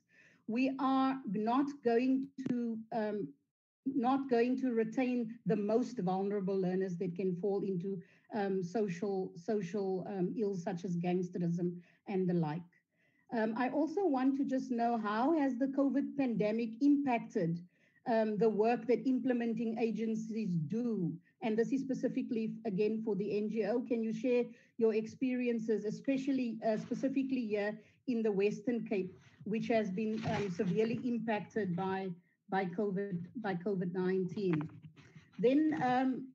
Speaker 13: we are not going to um, not going to retain the most vulnerable learners that can fall into um, social social um, ills such as gangsterism and the like. Um, I also want to just know how has the COVID pandemic impacted um, the work that implementing agencies do? And this is specifically, again, for the NGO. Can you share your experiences, especially uh, specifically here in the Western Cape, which has been um, severely impacted by by COVID by COVID-19. Then um,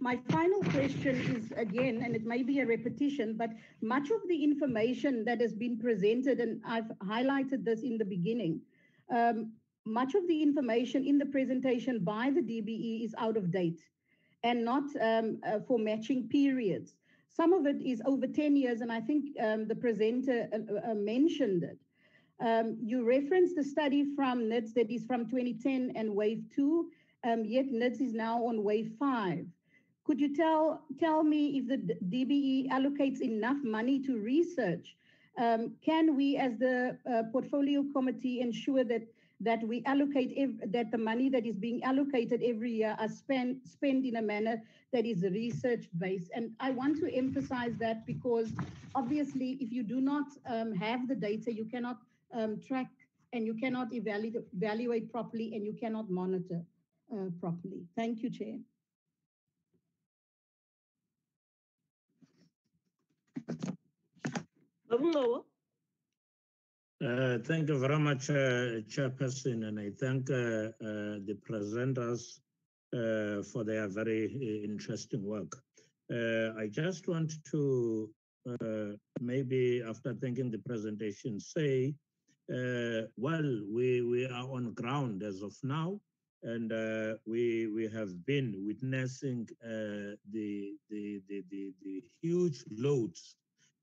Speaker 13: my final question is again, and it may be a repetition, but much of the information that has been presented, and I've highlighted this in the beginning, um, much of the information in the presentation by the DBE is out of date and not um, uh, for matching periods. Some of it is over 10 years, and I think um, the presenter uh, uh, mentioned it. Um, you referenced the study from NIDS that is from 2010 and wave two, um, yet NIDS is now on wave five. Could you tell, tell me if the DBE allocates enough money to research? Um, can we as the uh, portfolio committee ensure that that we allocate that the money that is being allocated every year are spent spent in a manner that is research based and i want to emphasize that because obviously if you do not um, have the data you cannot um, track and you cannot evaluate, evaluate properly and you cannot monitor uh, properly. Thank you, Chair.
Speaker 8: Uh, thank you very much, uh, Chairperson, and I thank uh, uh the presenters uh, for their very uh, interesting work. I just want to maybe, after thanking the presentation, say uh, well, we, we are on ground as of now, and uh, we we have been witnessing uh, the, the, the, the, the huge loads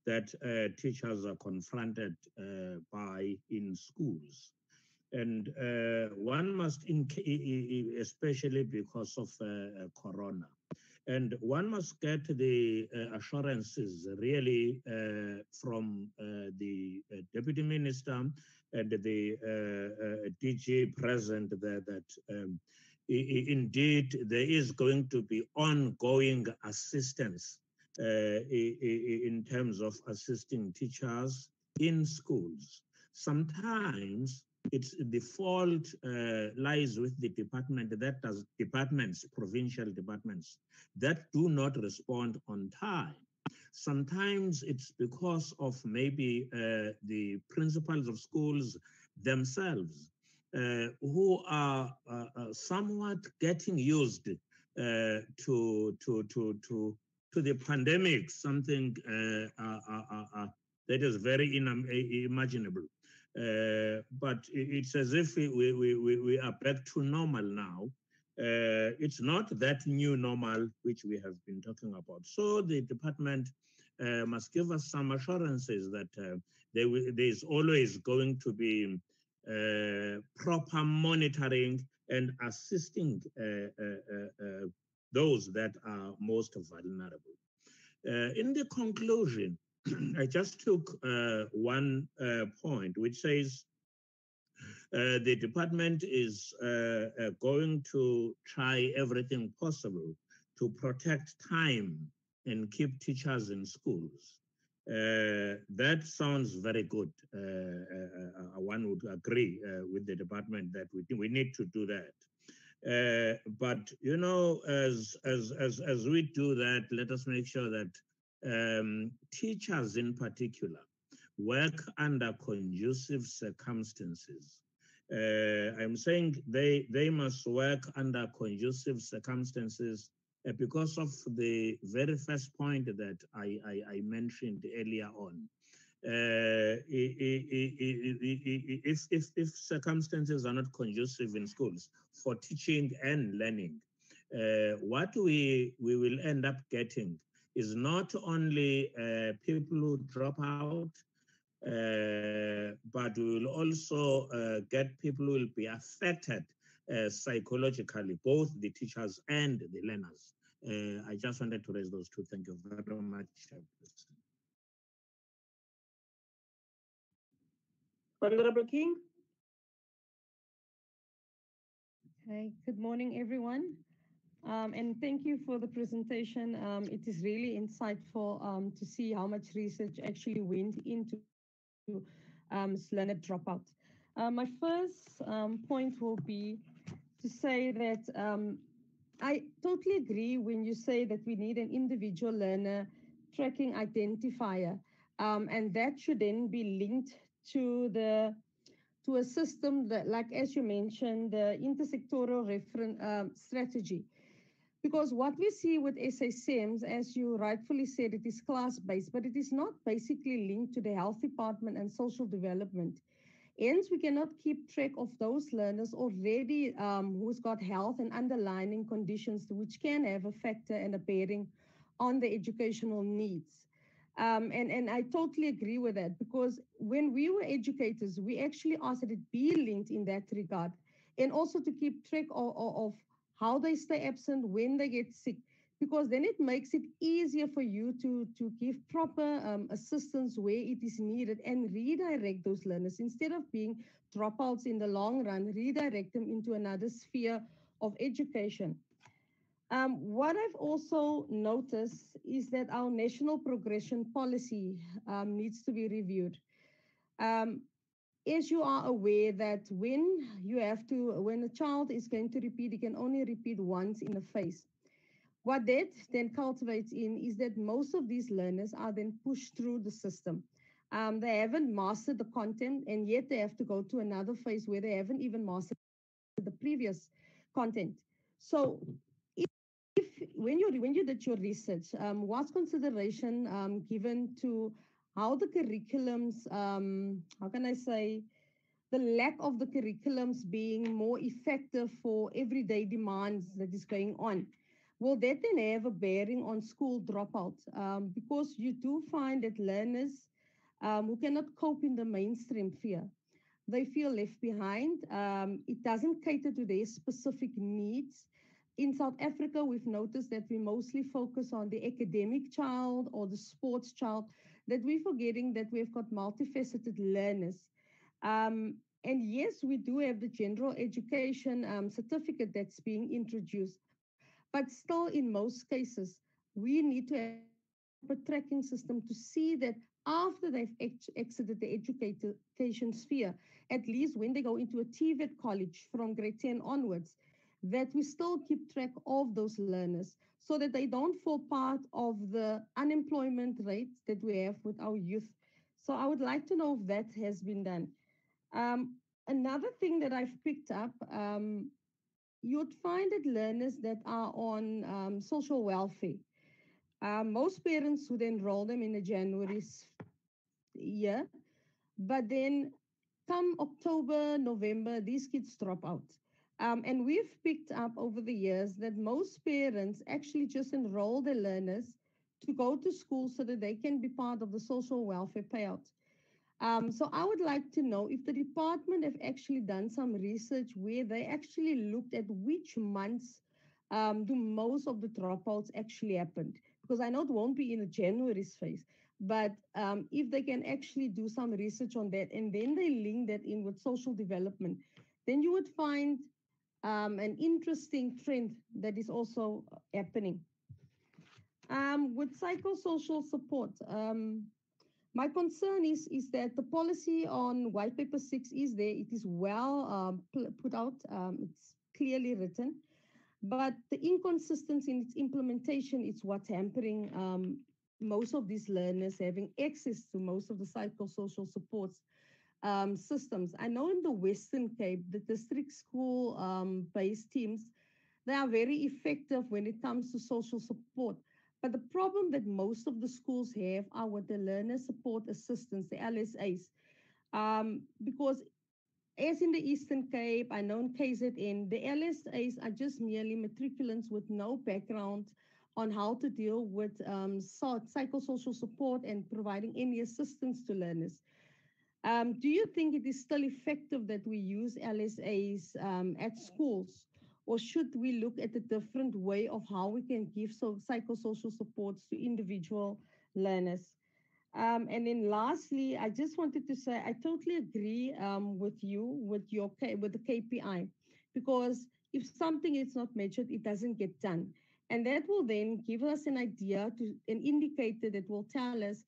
Speaker 8: that uh, teachers are confronted uh, by in schools. And uh, one must, especially because of Corona, and one must get the uh, assurances really uh, from uh, the deputy minister and the uh, uh, DG present there that um, indeed, there is going to be ongoing assistance uh, in terms of assisting teachers in schools. Sometimes its default uh, lies with the department that does departments, provincial departments that do not respond on time. Sometimes it's because of maybe uh, the principals of schools themselves uh, who are uh, uh, somewhat getting used uh, to to to to to the pandemic, something that is very unimaginable. Uh, but it's as if we, we, we, we are back to normal now. Uh, it's not that new normal which we have been talking about. So the department uh, must give us some assurances that uh, there, is always going to be uh, proper monitoring and assisting those that are most vulnerable. in the conclusion, <clears throat> I just took uh, one uh, point which says uh, the department is uh, uh, going to try everything possible to protect time and keep teachers in schools. Uh, that sounds very good. one would agree with the department that we, we need to do that. but you know, as as as as we do that, let us make sure that um, teachers in particular work under conducive circumstances. Uh, I'm saying they, they must work under conducive circumstances uh, because of the very first point that I, I, I mentioned earlier on. Uh, if, if, if circumstances are not conducive in schools for teaching and learning, uh, what we, we will end up getting is not only uh, people who drop out, uh, but we will also uh, get people who will be affected uh, psychologically, both the teachers and the learners. Uh, I just wanted to raise those two. Thank you very much.
Speaker 6: Honorable King.
Speaker 15: Hey, good morning, everyone. Um, and thank you for the presentation. Um, it is really insightful um, to see how much research actually went into um, learner dropout. Uh, my first um, point will be to say that um, I totally agree when you say that we need an individual learner tracking identifier, um, and that should then be linked to the to a system that, like as you mentioned, the intersectoral reference strategy. Because what we see with SA-SAMS, as you rightfully said, it is class-based, but it is not basically linked to the health department and social development. Hence, we cannot keep track of those learners already um, who's got health and underlying conditions which can have a factor and a bearing on the educational needs. Um, and, and I totally agree with that because when we were educators, we actually asked that it be linked in that regard and also to keep track of, of, how they stay absent, when they get sick, because then it makes it easier for you to, to give proper um, assistance where it is needed and redirect those learners instead of being dropouts in the long run, redirect them into another sphere of education. Um, what I've also noticed is that our national progression policy um, needs to be reviewed. Um, as you are aware that when you have to, when a child is going to repeat, he can only repeat once in a phase. What that then cultivates in is that most of these learners are then pushed through the system. Um, they haven't mastered the content, and yet they have to go to another phase where they haven't even mastered the previous content. So, if, if when you when you did your research, um, consideration um, given to how the curriculums, um, how can I say, the lack of the curriculums being more effective for everyday demands that is going on. Will that then have a bearing on school dropout? Um, because you do find that learners um, who cannot cope in the mainstream fear, they feel left behind. Um, it doesn't cater to their specific needs. In South Africa, we've noticed that we mostly focus on the academic child or the sports child that we're forgetting that we've got multifaceted learners. Um, and yes, we do have the general education um, certificate that's being introduced, but still, in most cases, we need to have a tracking system to see that after they've ex exited the education sphere, at least when they go into a TVET college from grade 10 onwards, that we still keep track of those learners so that they don't fall part of the unemployment rates that we have with our youth. So I would like to know if that has been done. Um, another thing that I've picked up, um, you'd find that learners that are on um, social welfare, uh, most parents would enroll them in the January year, but then come October, November, these kids drop out. Um, and we've picked up over the years that most parents actually just enroll their learners to go to school so that they can be part of the social welfare payout. Um, so I would like to know if the department have actually done some research where they actually looked at which months um, do most of the dropouts actually happened. Because I know it won't be in the January phase, but um, if they can actually do some research on that and then they link that in with social development, then you would find um, an interesting trend that is also happening. Um, with psychosocial support, um, my concern is, is that the policy on white paper six is there. It is well um, put out. Um, it's clearly written, but the inconsistency in its implementation is what's hampering um, most of these learners having access to most of the psychosocial supports um, systems. I know in the Western Cape, the district school um, based teams, they are very effective when it comes to social support. But the problem that most of the schools have are with the learner support assistants, the LSAs. Um, because as in the Eastern Cape, I know in KZN, the LSAs are just merely matriculants with no background on how to deal with um, psychosocial support and providing any assistance to learners. Um, do you think it is still effective that we use LSAs um, at schools? Or should we look at a different way of how we can give so psychosocial supports to individual learners? Um, and then lastly, I just wanted to say I totally agree um, with you with your with the KPI, because if something is not measured, it doesn't get done, and that will then give us an idea to an indicator that will tell us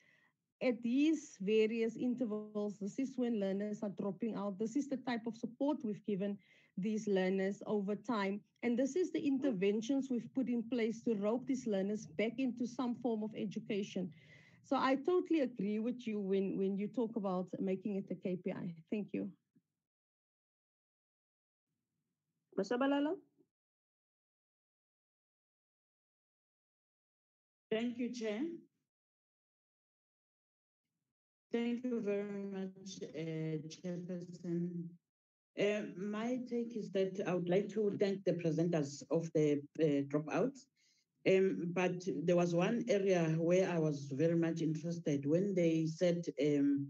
Speaker 15: at these various intervals, this is when learners are dropping out. This is the type of support we've given these learners over time. And this is the interventions we've put in place to rope these learners back into some form of education. So I totally agree with you when, when you talk about making it a KPI. Thank you.
Speaker 6: Masabalala?
Speaker 16: Thank you, Chair. Thank you very much, uh, Chairperson. Uh, my take is that I would like to thank the presenters of the uh, dropouts. Um, but there was one area where I was very much interested when they said um,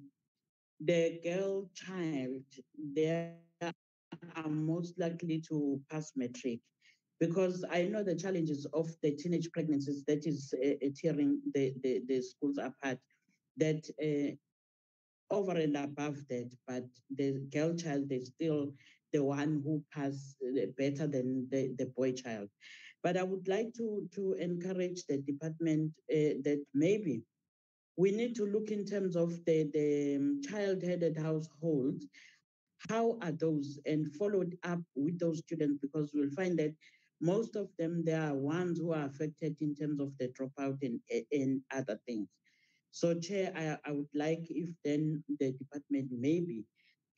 Speaker 16: the girl child, they are most likely to pass matric. because I know the challenges of the teenage pregnancies that is uh, tearing the, the, the schools apart, that uh, over and above that, but the girl child is still the one who passed uh, better than the, the boy child. But I would like to, to encourage the department uh, that maybe we need to look in terms of the, the um, child-headed households. How are those and followed up with those students? Because we'll find that most of them, they are ones who are affected in terms of the dropout and, and other things. So, Chair, I, I would like if then the department maybe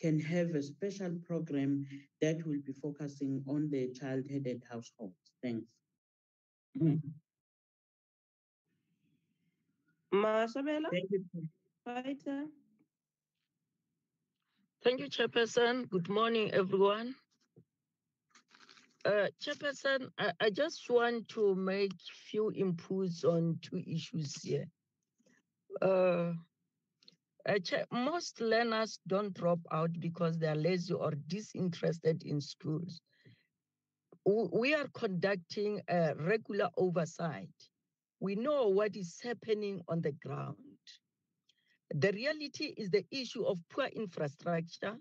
Speaker 16: can have a special program that will be focusing on the child-headed households. Thanks.
Speaker 6: Mashabela?
Speaker 16: Thank you.
Speaker 6: Fighter?
Speaker 17: Thank you, Chairperson. Good morning, everyone. Uh, Chairperson, I, I just want to make few inputs on two issues here uh, most learners don't drop out because they're lazy or disinterested in schools. We are conducting a regular oversight. We know what is happening on the ground. The reality is the issue of poor infrastructure,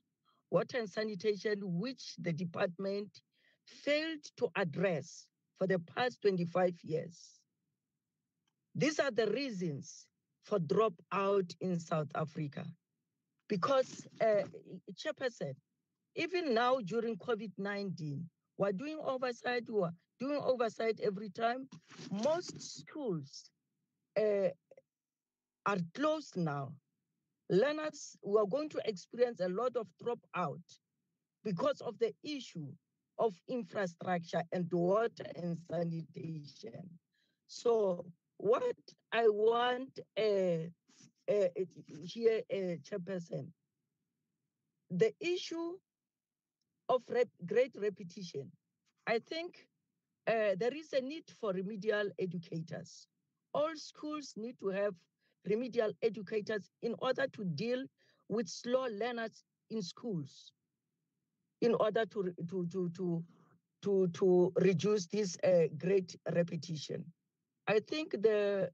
Speaker 17: water and sanitation, which the department failed to address for the past 25 years. These are the reasons for dropout in South Africa. Because, uh, Chairperson, even now during COVID-19, we're doing oversight, we're doing oversight every time. Most schools uh, are closed now. Learners were going to experience a lot of dropout because of the issue of infrastructure and water and sanitation. So what I want uh, uh, here, uh, Chairperson, the issue of rep great repetition, I think uh, there is a need for remedial educators. All schools need to have remedial educators in order to deal with slow learners in schools, in order to, to, to, to, to, to reduce this uh, great repetition. I think the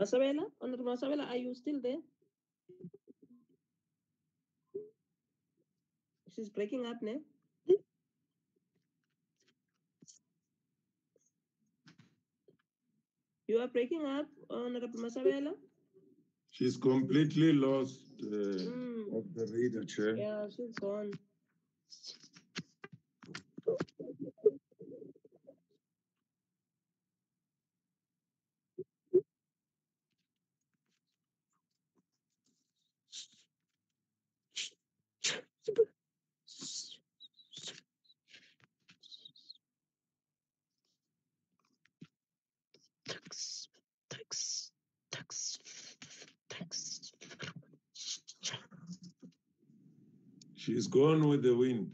Speaker 6: Mashabela, Honorable Mashabela, are you still there? She's breaking up now. You are breaking up, Honorable Mashabela?
Speaker 10: She's completely lost uh,
Speaker 6: Mm.
Speaker 10: of the reader, Chair.
Speaker 6: Yeah, she's gone.
Speaker 17: Thanks, thanks, thanks, thanks.
Speaker 10: She's gone with the wind.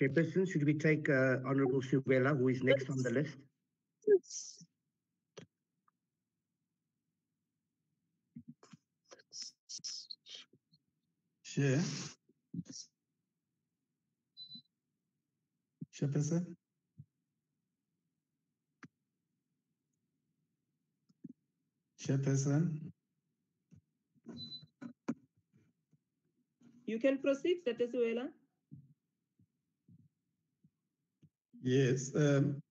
Speaker 18: Chairperson, should we take uh, Honorable Shubela, who is next on the list? Yes.
Speaker 19: Chair. Chairperson. Chairperson.
Speaker 6: You can proceed, Tetesuela.
Speaker 19: Yes. Um,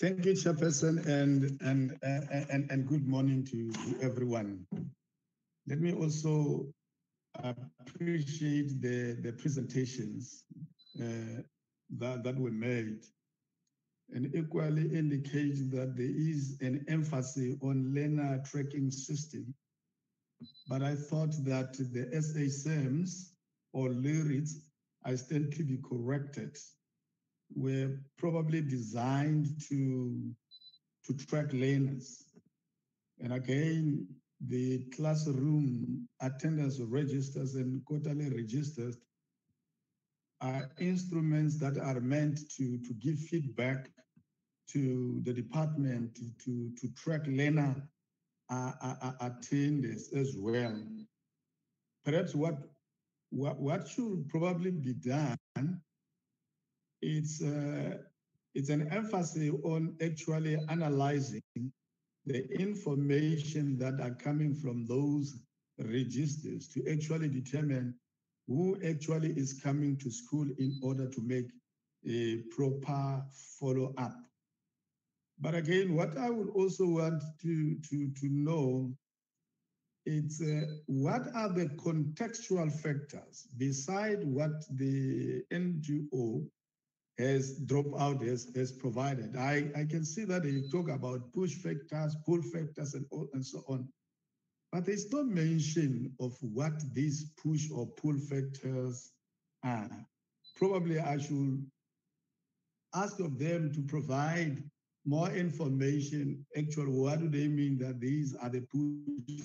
Speaker 19: thank you, Chairperson, and and and and good morning to, to everyone. Let me also appreciate the the presentations uh, that that were made, and equally indicates that there is an emphasis on learner tracking system. But I thought that the SA-SAMS or LURITS, I stand to be corrected were probably designed to, to track learners. And again, the classroom attendance registers and quarterly registers are instruments that are meant to, to give feedback to the department to, to, to track learner uh, attendance as well. Perhaps what, what, what should probably be done it's uh, it's an emphasis on actually analyzing the information that are coming from those registers to actually determine who actually is coming to school in order to make a proper follow-up. But again, what I would also want to, to, to know is uh, what are the contextual factors beside what the NGO has dropped out, has, has provided. I, I can see that they talk about push factors, pull factors, and, all, and so on. But there's no mention of what these push or pull factors are. Probably I should ask of them to provide more information. Actually, what do they mean that these are the push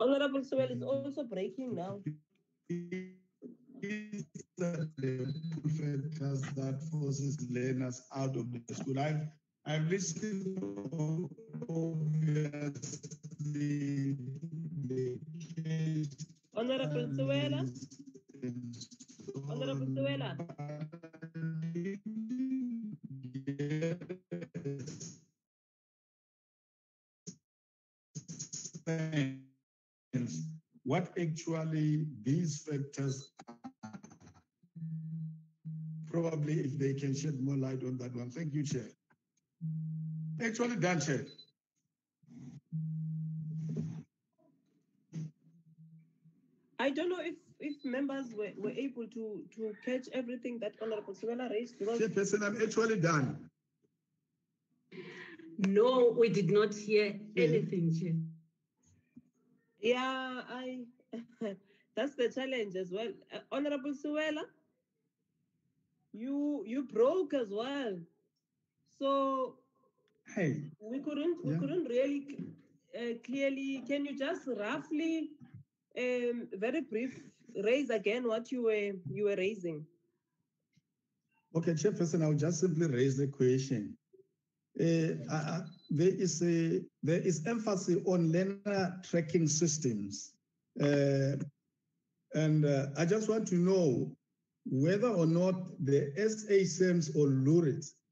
Speaker 6: Honorable Sewell is also breaking now.
Speaker 19: The factors that forces learners out of the school. I've, I've listened obviously the case
Speaker 6: Honorable Sewella. Honorable Sewella.
Speaker 19: what actually these factors are. Probably if they can shed more light on that one. Thank you, Chair. Actually done, Chair.
Speaker 6: I don't know if if members were, were able to to catch everything that Honorable Sewella raised because
Speaker 19: Chairperson, I'm actually done.
Speaker 9: No, we did not hear anything, Chair.
Speaker 6: yeah, I <laughs> that's the challenge as well. Uh, Honorable Sewella, you you broke as well, so
Speaker 19: Hey,
Speaker 6: we couldn't we
Speaker 19: Yeah.
Speaker 6: couldn't really uh, clearly. Can you just roughly, um, very brief, raise again what you were you were raising?
Speaker 19: Okay, Chairperson, I'll just simply raise the question. Uh, uh, there is a there is emphasis on learner tracking systems, uh, and uh, I just want to know whether or not the SA-SAMS or LURIT uh,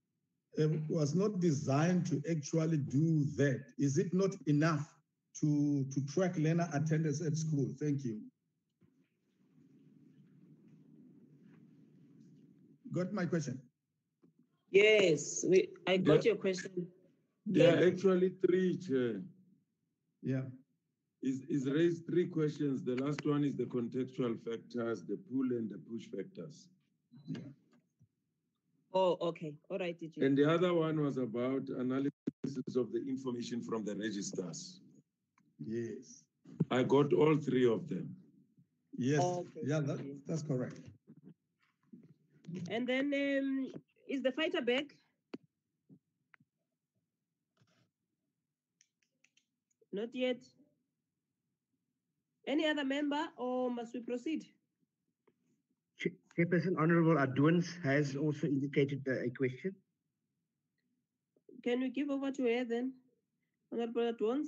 Speaker 19: Um, was not designed to actually do that. Is it not enough to to track learner attendance at school? Thank you. Got my question?
Speaker 6: Yes, we, I got
Speaker 10: Yeah.
Speaker 6: your question.
Speaker 10: There are actually three, Chair.
Speaker 19: Yeah.
Speaker 10: Is, is raised three questions. The last one is the contextual factors, the pull and the push factors.
Speaker 6: Oh, okay. All right, did you?
Speaker 10: And the other one was about analysis of the information from the registers.
Speaker 19: Yes.
Speaker 10: I got all three of them.
Speaker 19: Yes.
Speaker 6: Okay,
Speaker 19: Yeah, that, that's correct.
Speaker 6: And then um, is the fighter back? Not yet. Any other member or must we proceed?
Speaker 18: Ch- Chairperson, Honorable Adoons has also indicated a question.
Speaker 6: Can we give over to her then? Honorable Adoons?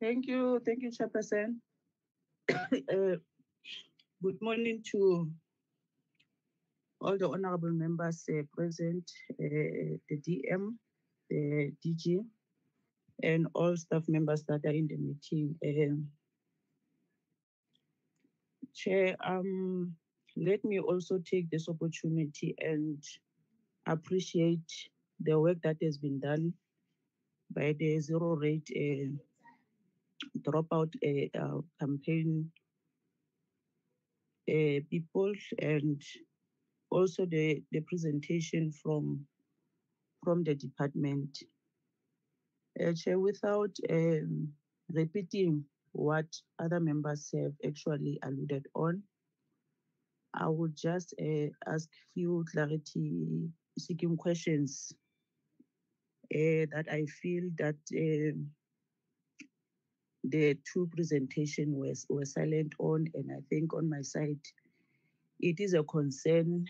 Speaker 16: Thank you, thank you, Chairperson. <coughs> Uh, Good morning to all the honorable members uh, present, uh, the DM, the DG, and all staff members that are in the meeting. Um, Chair, um, let me also take this opportunity and appreciate the work that has been done by the zero rate uh, dropout uh, uh, campaign uh, people and also the, the presentation from from the department. Uh, without um, repeating what other members have actually alluded on, I would just uh, ask few clarity seeking questions uh, that I feel that um, the two presentation was were silent on, and I think on my side, it is a concern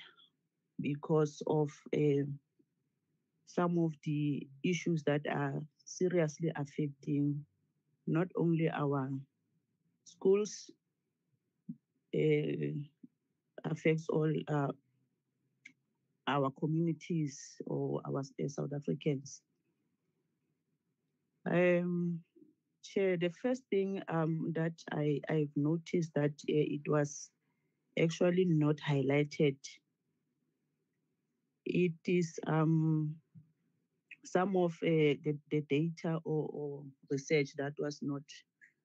Speaker 16: because of uh, some of the issues that are seriously affecting not only our schools, uh, affects all uh, our communities or our uh, South Africans. Um, Chair, the first thing um, that I, I've noticed that uh, it was actually not highlighted. It is um, some of uh, the, the data or, or research that was not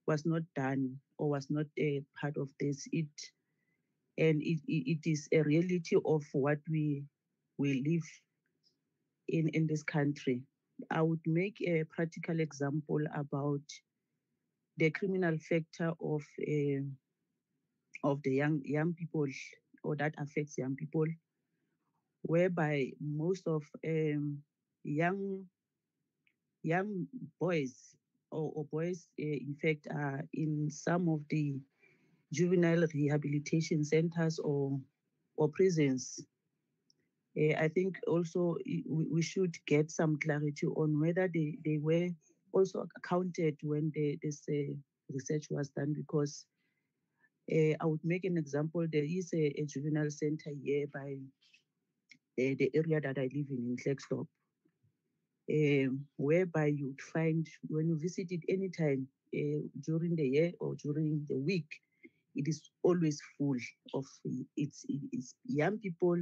Speaker 16: was not done or was not a part of this. It and it, it, is a reality of what we we live in in this country. I would make a practical example about the criminal factor of uh, of the young young people or that affects young people, whereby most of um, young young boys or, or boys, uh, in fact, are in some of the juvenile rehabilitation centers or or prisons. Uh, I think also we, we should get some clarity on whether they, they were also counted when they, this uh, research was done because uh, I would make an example. There is a, a juvenile center here by the area that I live in, in Klerksdorp, um, whereby you'd find when you visit it anytime uh, during the year or during the week, it is always full of it's, it's young people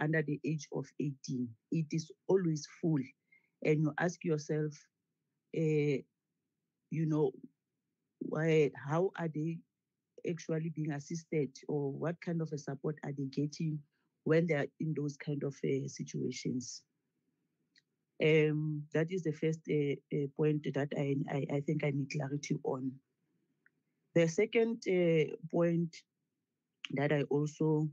Speaker 16: under the age of 18. It is always full. And you ask yourself, uh, you know, why, how are they actually being assisted or what kind of a support are they getting when they're in those kind of uh, situations? Um, that is the first uh, point that I, I, I, think I need clarity on. The second uh, point that I also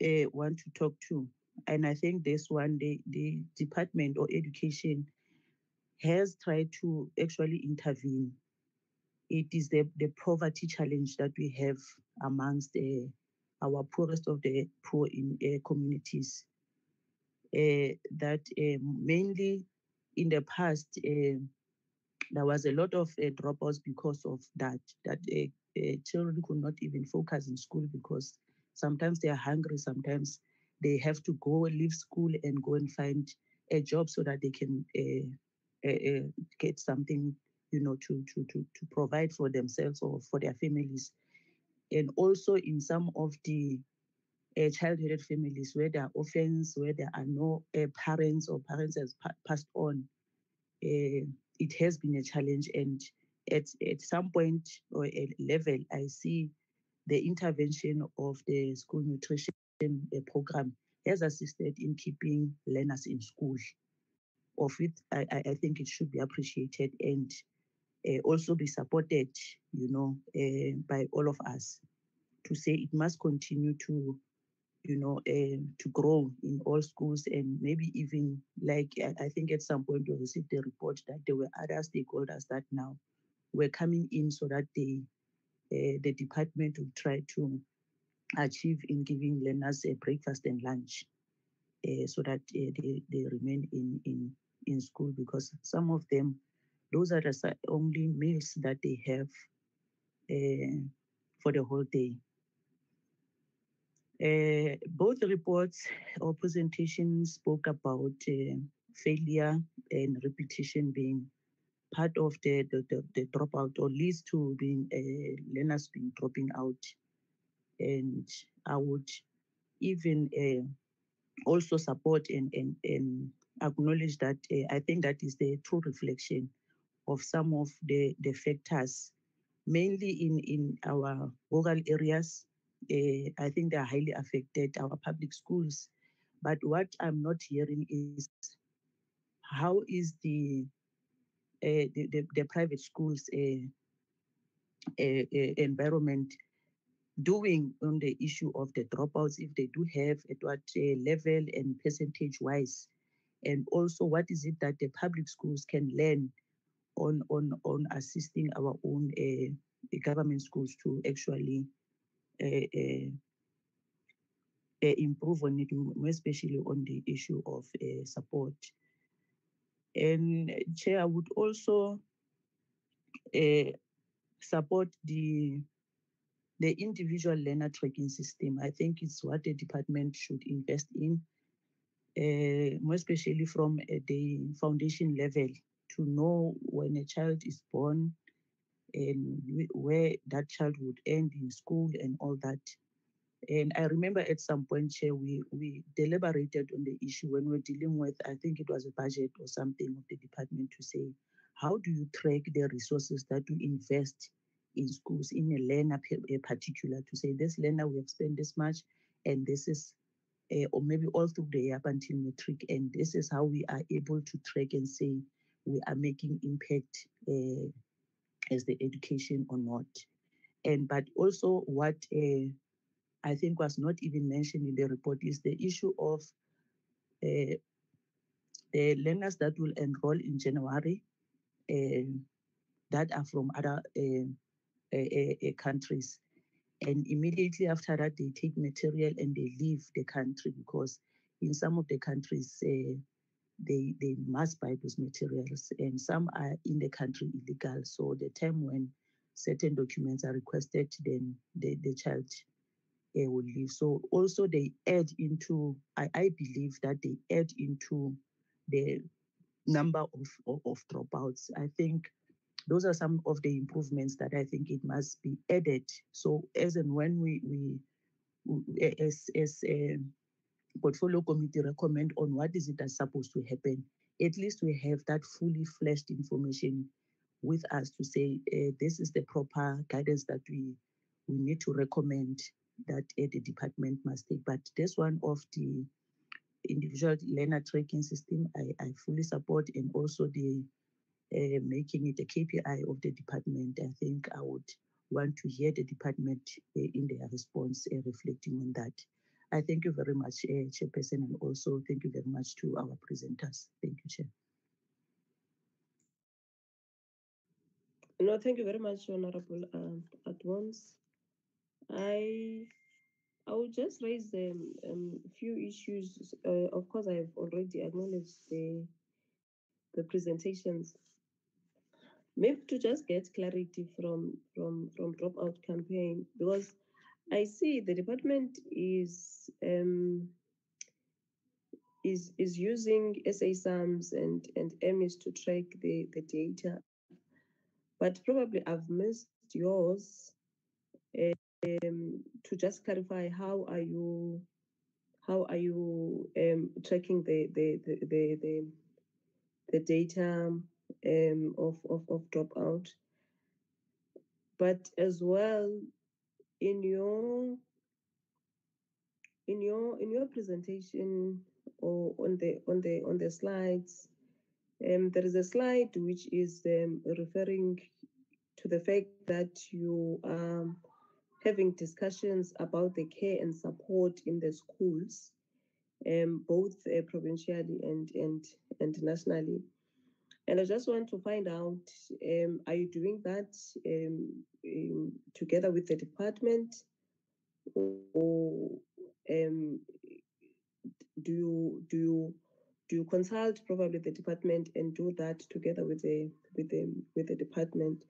Speaker 16: uh, want to talk to, and I think this one, the, the Department of Education has tried to actually intervene. It is the, the poverty challenge that we have amongst uh, our poorest of the poor in uh, communities. Uh, that um, mainly in the past, uh, there was a lot of uh, dropouts because of that, that children could not even focus in school because sometimes they are hungry, sometimes they have to go leave school and go and find a job so that they can uh, uh, get something, you know, to, to, to, to provide for themselves or for their families. And also in some of the uh, child-headed families where there are orphans, where there are no uh, parents or parents has pa passed on, uh, it has been a challenge. And at, at some point or a level, I see the intervention of the school nutrition program has assisted in keeping learners in school. Of it, I, I think it should be appreciated and uh, also be supported, you know, uh, by all of us to say it must continue to you know, uh, to grow in all schools and maybe even like I think at some point we received a report that there were other stakeholders that now were coming in so that they, uh, the department would try to achieve in giving learners a breakfast and lunch uh, so that uh, they, they remain in, in, in school because some of them, those are the only meals that they have uh, for the whole day. Uh, both reports or presentations spoke about uh, failure and repetition being part of the, the, the, the dropout or leads to being uh, learners being dropping out. And I would even also support and, and, and acknowledge that I think that is the true reflection of some of the, the factors, mainly in, in our rural areas uh, I think they are highly affected, our public schools. But what I'm not hearing is how is the uh, the, the, the, private schools uh, environment doing on the issue of the dropouts, if they do have at what level and percentage wise, and also what is it that the public schools can learn on on on assisting our own government schools to actually uh, Eh, eh, eh, improve on it, more especially on the issue of support. And Chair, I would also support the the individual learner tracking system. I think it's what the department should invest in, uh, more especially from uh, the foundation level, to know when a child is born, and where that child would end in school and all that. And I remember at some point, Chair, we, we deliberated on the issue when we're dealing with, I think it was a budget or something of the department to say, how do you track the resources that you invest in schools in a learner in particular to say this learner we have spent this much and this is uh, or maybe all through the year up until matric and this is how we are able to track and say we are making impact uh, as the education or not. And but also what uh, I think was not even mentioned in the report is the issue of uh, the learners that will enroll in January uh, that are from other countries. And immediately after that, they take material and they leave the country because in some of the countries, they, they must buy those materials and some are in the country illegal. So the time when certain documents are requested, then the, the child uh, will leave. So also they add into, I, I believe that they add into the number of, of, of dropouts. I think those are some of the improvements that I think it must be added. So as and when we, we as, as a portfolio committee recommend on what is it that's supposed to happen, at least we have that fully fleshed information with us to say uh, this is the proper guidance that we we need to recommend that uh, the department must take. But this one of the individual learner tracking system, I, I fully support, and also the uh, making it a KPI of the department. I think I would want to hear the department uh, in their response reflecting on that. I thank you very much, uh, Chairperson, and also thank you very much to our presenters. Thank you, Chair.
Speaker 6: No, thank you very much, Honorable um, Adoons, I I will just raise a um, um, few issues. Uh, of course, I've already acknowledged the the presentations. Maybe to just get clarity from from from dropout campaign because I see the department is um, is is using SA SAMS and and EMIS to track the the data but probably I've missed yours. Um, to just clarify, how are you, how are you um, tracking the the the the the, the data um, of, of of dropout? But as well, in your in your in your presentation or on the on the on the slides um, there is a slide which is um, referring to the fact that you are having discussions about the care and support in the schools, um, both uh, provincially and, and, and nationally. And I just want to find out, um, are you doing that um, together with the department? Or um, do you, do you do you consult probably the department and do that together with the with the with the department?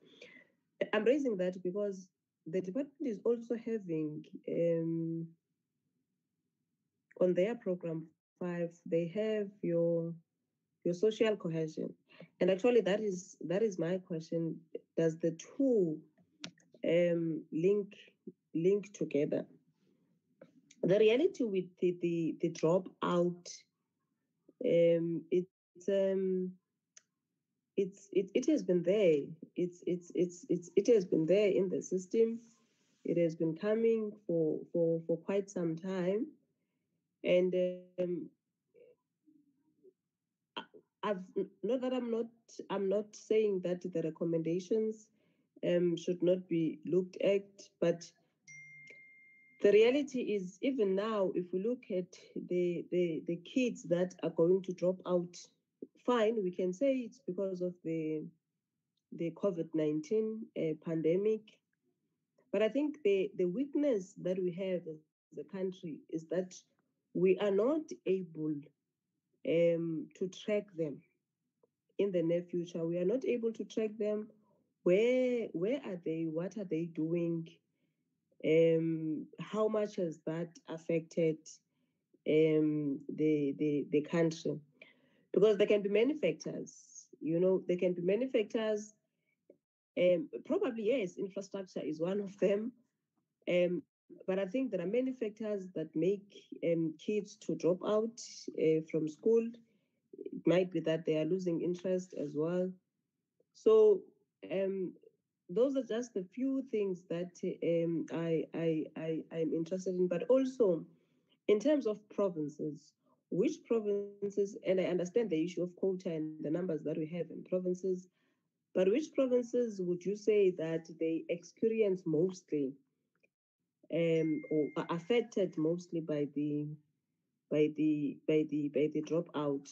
Speaker 6: I'm raising that because the department is also having um, on their program five they have your your social cohesion and actually that is that is my question does the two um, link link together the reality with the the, the dropout um, it's um, it's it, it has been there. It's it's it's it's it has been there in the system. It has been coming for for for quite some time, and um, I've not that I'm not I'm not saying that the recommendations um, should not be looked at, but the reality is even now if we look at the, the the kids that are going to drop out fine we can say it's because of the the covid-19 uh, pandemic. But i think the the weakness that we have as a country is that we are not able um, to track them in the near future we are not able to track them where where are they what are they doing um, how much has that affected um, the, the, the country? Because there can be many factors, you know, there can be many factors. Um, probably, yes, infrastructure is one of them. Um, but I think there are many factors that make um, kids to drop out uh, from school. It might be that they are losing interest as well. So um, those are just a few things that um, I, I, I, I'm interested in, but also in terms of provinces, which provinces, and I understand the issue of quota and the numbers that we have in provinces, but which provinces would you say that they experience mostly um, affected mostly by the by the by the by the dropout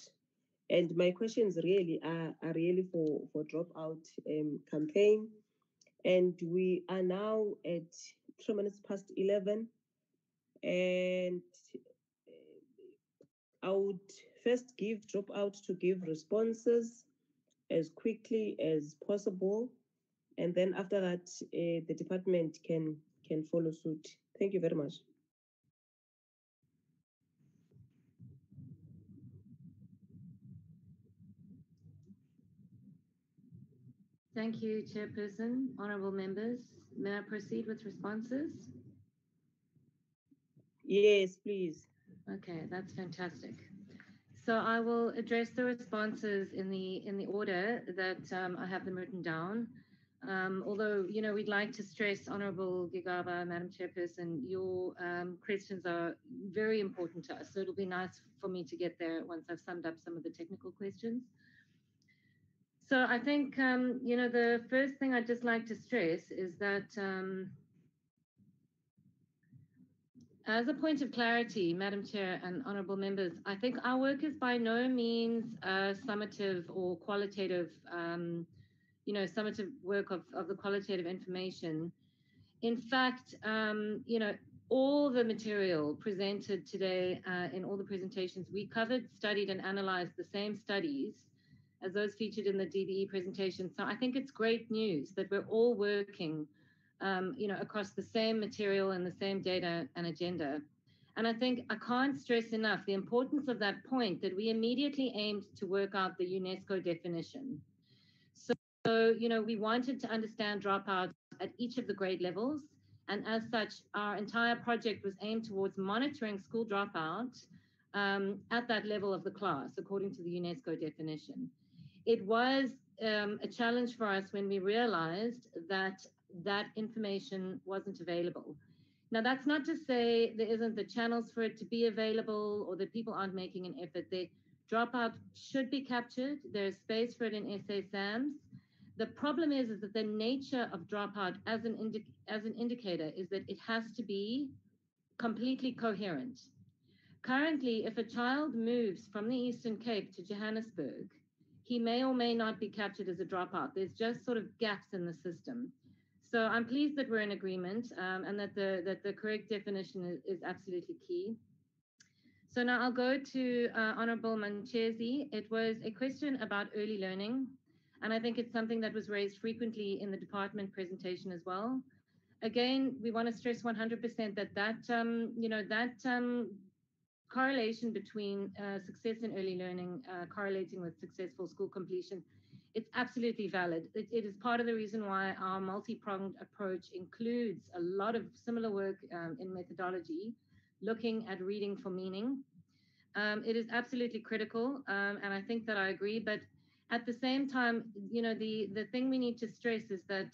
Speaker 6: And my questions really are, are really for, for dropout um, campaign. And we are now at three minutes past 11. And uh, I would first give dropout to give responses as quickly as possible. And then after that, uh, the department can, can follow suit. Thank you very much.
Speaker 7: Thank you, Chairperson. Honourable members, may I proceed with responses?
Speaker 6: Yes, please.
Speaker 7: Okay, that's fantastic. So I will address the responses in the in the order that um, I have them written down. Um, although you know we'd like to stress, Honourable Gigaba, Madam Chairperson, your um, questions are very important to us. So it'll be nice for me to get there once I've summed up some of the technical questions. So I think, um, you know, the first thing I'd just like to stress is that um, as a point of clarity, Madam Chair and honourable members, I think our work is by no means uh, summative or qualitative, um, you know, summative work of, of the qualitative information. In fact, um, you know, all the material presented today uh, in all the presentations, we covered, studied and analyzed the same studies as those featured in the DBE presentation. So I think it's great news that we're all working, um, you know, across the same material and the same data and agenda. And I think I can't stress enough the importance of that point that we immediately aimed to work out the UNESCO definition. So, you know, we wanted to understand dropouts at each of the grade levels. And as such, our entire project was aimed towards monitoring school dropout um, at that level of the class, according to the UNESCO definition it was um, a challenge for us when we realized that that information wasn't available. Now, that's not to say there isn't the channels for it to be available or that people aren't making an effort. The dropout should be captured. There's space for it in SA SAMS. The problem is, is that the nature of dropout as an, indi- as an indicator is that it has to be completely coherent. Currently, if a child moves from the Eastern Cape to Johannesburg, he may or may not be captured as a dropout. There's just sort of gaps in the system. So I'm pleased that we're in agreement um, and that the that the correct definition is, is, absolutely key. So now I'll go to uh, Honorable Marchesi. It was a question about early learning, and I think it's something that was raised frequently in the department presentation as well. Again, we want to stress 100% that that um, you know that um, correlation between uh, success in early learning uh, correlating with successful school completion it's absolutely valid it, it is part of the reason why our multi-pronged approach includes a lot of similar work um, in methodology looking at reading for meaning um, it is absolutely critical um, and i think that i agree but at the same time you know the the thing we need to stress is that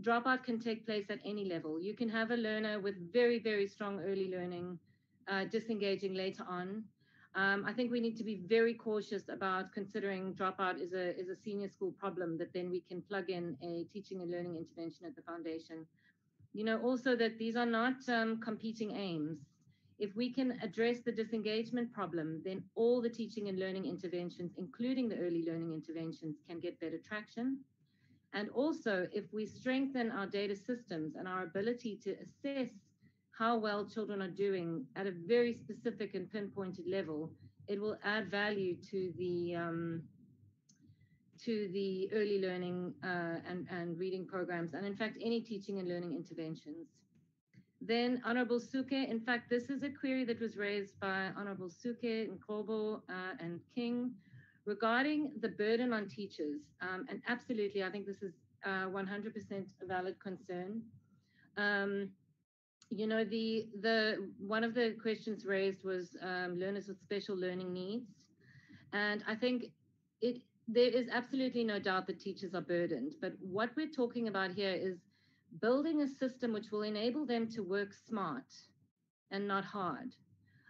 Speaker 7: dropout can take place at any level you can have a learner with very very strong early learning uh, disengaging later on. Um, I think we need to be very cautious about considering dropout is a is a senior school problem that then we can plug in a teaching and learning intervention at the foundation. You know, also that these are not um, competing aims. If we can address the disengagement problem, then all the teaching and learning interventions, including the early learning interventions, can get better traction. And also, if we strengthen our data systems and our ability to assess how well children are doing at a very specific and pinpointed level, it will add value to the um, to the early learning uh, and, and reading programs, and in fact, any teaching and learning interventions. Then Honorable Suke, in fact, this is a query that was raised by Honorable Suke, Nkobo, uh, and King regarding the burden on teachers. Um, and absolutely, I think this is 100% uh, a valid concern. Um, you know the the one of the questions raised was um, learners with special learning needs and i think it there is absolutely no doubt that teachers are burdened but what we're talking about here is building a system which will enable them to work smart and not hard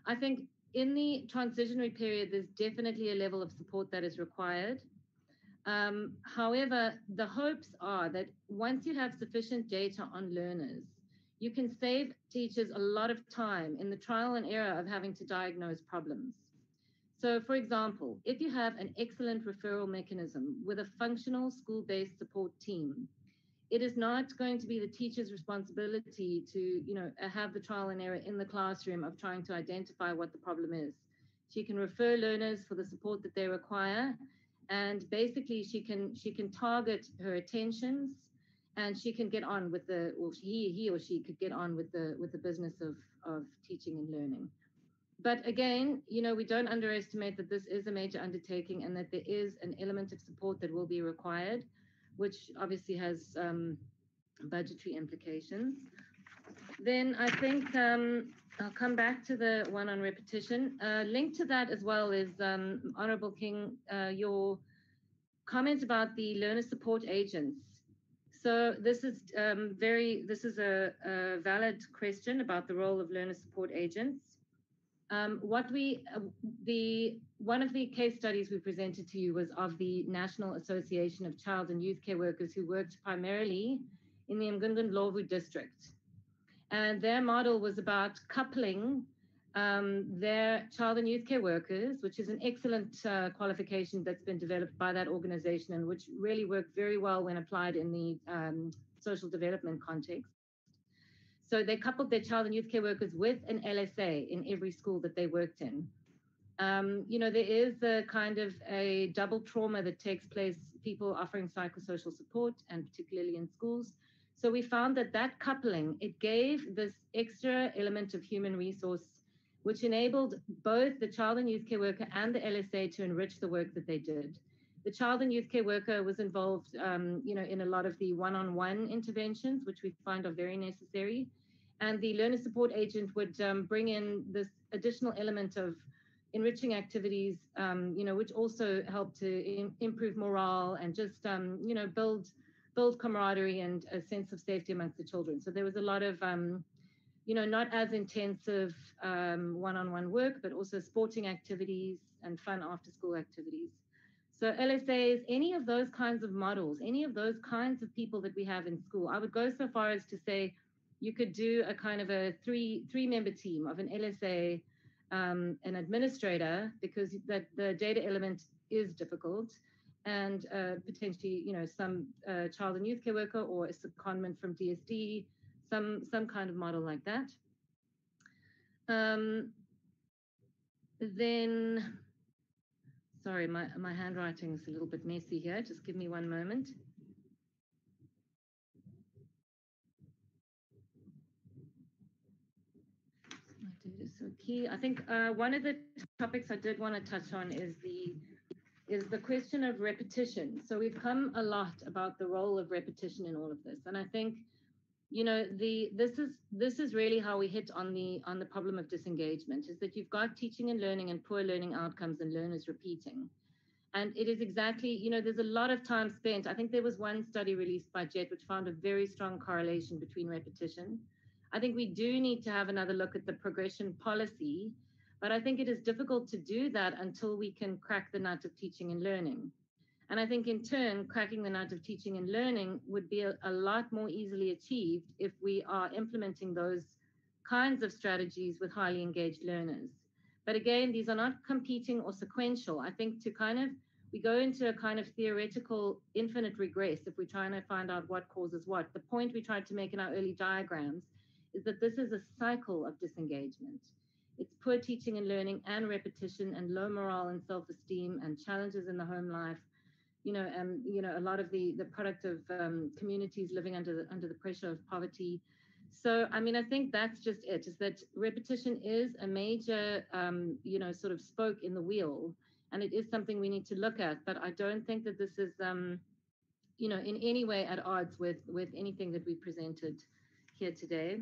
Speaker 7: i think in the transitionary period there's definitely a level of support that is required um, however the hopes are that once you have sufficient data on learners you can save teachers a lot of time in the trial and error of having to diagnose problems. So, for example, if you have an excellent referral mechanism with a functional school based support team, it is not going to be the teacher's responsibility to, you know, uh, have the trial and error in the classroom of trying to identify what the problem is. She can refer learners for the support that they require, and basically she can she can target her attentions, and she can get on with the, or he he or she could get on with the with the business of of teaching and learning. But again, you know, we don't underestimate that this is a major undertaking and that there is an element of support that will be required, which obviously has um, budgetary implications. Then I think um, I'll come back to the one on repetition. Uh, linked to that as well is um, Honorable King, uh, your comment about the learner support agents. So this is um, very, this is a, a, valid question about the role of learner support agents. Um, what we, uh, the one of the case studies we presented to you was of the National Association of Child and Youth Care Workers who worked primarily in the Mgungundlovu district. And their model was about coupling um, their child and youth care workers, which is an excellent uh, qualification that's been developed by that organization and which really worked very well when applied in the um, social development context. So they coupled their child and youth care workers with an LSA in every school that they worked in. Um, you know, there is a kind of a double trauma that takes place, people offering psychosocial support, and particularly in schools. So we found that that coupling, it gave this extra element of human resource, which enabled both the child and youth care worker and the LSA to enrich the work that they did. The child and youth care worker was involved, um, you know, in a lot of the one-on-one interventions, which we find are very necessary. And the learner support agent would um, bring in this additional element of enriching activities, um, you know, which also help to improve morale and just, um, you know, build build camaraderie and a sense of safety amongst the children. So there was a lot of, um, you know, not as intensive um, one-on-one work, but also sporting activities and fun after-school activities. So LSAs, any of those kinds of models, any of those kinds of people that we have in school, I would go so far as to say you could do a kind of a three three member team of an LSA, um, an administrator, because that the data element is difficult, and uh, potentially, you know, some uh, child and youth care worker or a secondment from DSD, some some kind of model like that. Um, then, sorry, my, my handwriting is a little bit messy here. Just give me one moment. So key, I think uh, one of the topics I did want to touch on is the is the question of repetition. So we've come a lot about the role of repetition in all of this, and I think, you know, the this is this is really how we hit on the on the problem of disengagement is that you've got teaching and learning and poor learning outcomes and learners repeating. And it is exactly, you know, there's a lot of time spent. I think there was one study released by JET which found a very strong correlation between repetition. I think we do need to have another look at the progression policy but I think it is difficult to do that until we can crack the nut of teaching and learning. And I think in turn, cracking the nut of teaching and learning would be a, a lot more easily achieved if we are implementing those kinds of strategies with highly engaged learners. But again, these are not competing or sequential. I think to kind of we go into a kind of theoretical infinite regress if we're trying to find out what causes what. The point we tried to make in our early diagrams is that this is a cycle of disengagement. It's poor teaching and learning and repetition and low morale and self-esteem and challenges in the home life. You know, um, you know, a lot of the the product of um, communities living under the under the pressure of poverty. So, I mean, I think that's just it. Is that repetition is a major, um, you know, sort of spoke in the wheel, and it is something we need to look at. But I don't think that this is, um, you know, in any way at odds with with anything that we presented here today.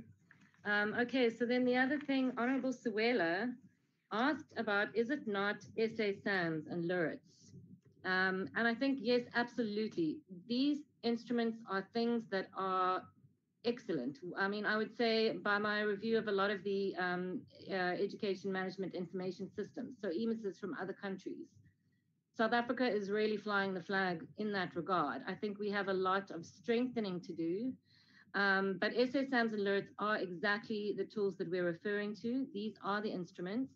Speaker 7: Um, okay, so then the other thing, Honorable Sewela asked about, is it not SA SAMS and LURITS? Um, and I think, yes, absolutely. These instruments are things that are excellent. I mean, I would say by my review of a lot of the um, uh, education management information systems, so EMISs from other countries, South Africa is really flying the flag in that regard. I think we have a lot of strengthening to do um, but SA-SAMS and LURITS are exactly the tools that we're referring to. These are the instruments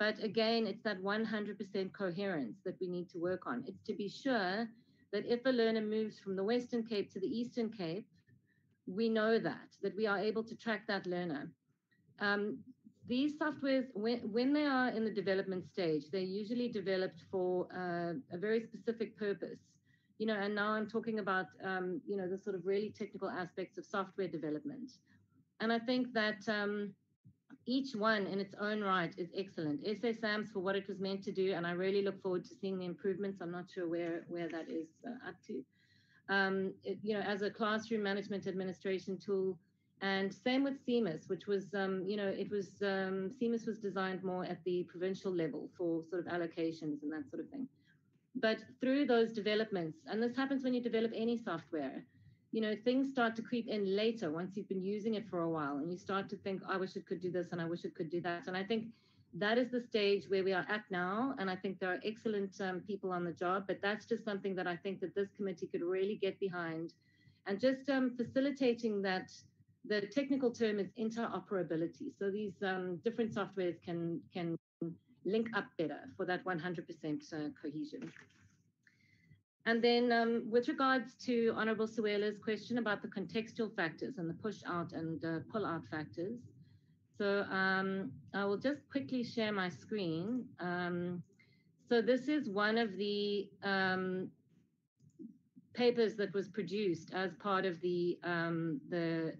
Speaker 7: But again, it's that 100% coherence that we need to work on. It's to be sure that if a learner moves from the Western Cape to the Eastern Cape, we know that, that we are able to track that learner. Um, these softwares, when, when they are in the development stage, they're usually developed for uh, a very specific purpose. You know, and now I'm talking about, um, you know, the sort of really technical aspects of software development. And I think that um, each one in its own right is excellent. SA-SAMS for what it was meant to do, and I really look forward to seeing the improvements. I'm not sure where where that is uh, up to. Um, it, you know, as a classroom management administration tool, and same with CEMIS, which was, um, you know, it was um, CEMIS was designed more at the provincial level for sort of allocations and that sort of thing. But through those developments, and this happens when you develop any software, you know, things start to creep in later once you've been using it for a while and you start to think, I wish it could do this and I wish it could do that. And I think that is the stage where we are at now. And I think there are excellent um, people on the job, but that's just something that I think that this committee could really get behind and just um, facilitating that. The technical term is interoperability. So these um, different softwares can can link up better for that 100% uh, cohesion. And then um, with regards to Honorable Suela's question about the contextual factors and the push out and uh, pull out factors. So um, I will just quickly share my screen. Um, so this is one of the um, papers that was produced as part of the, um, the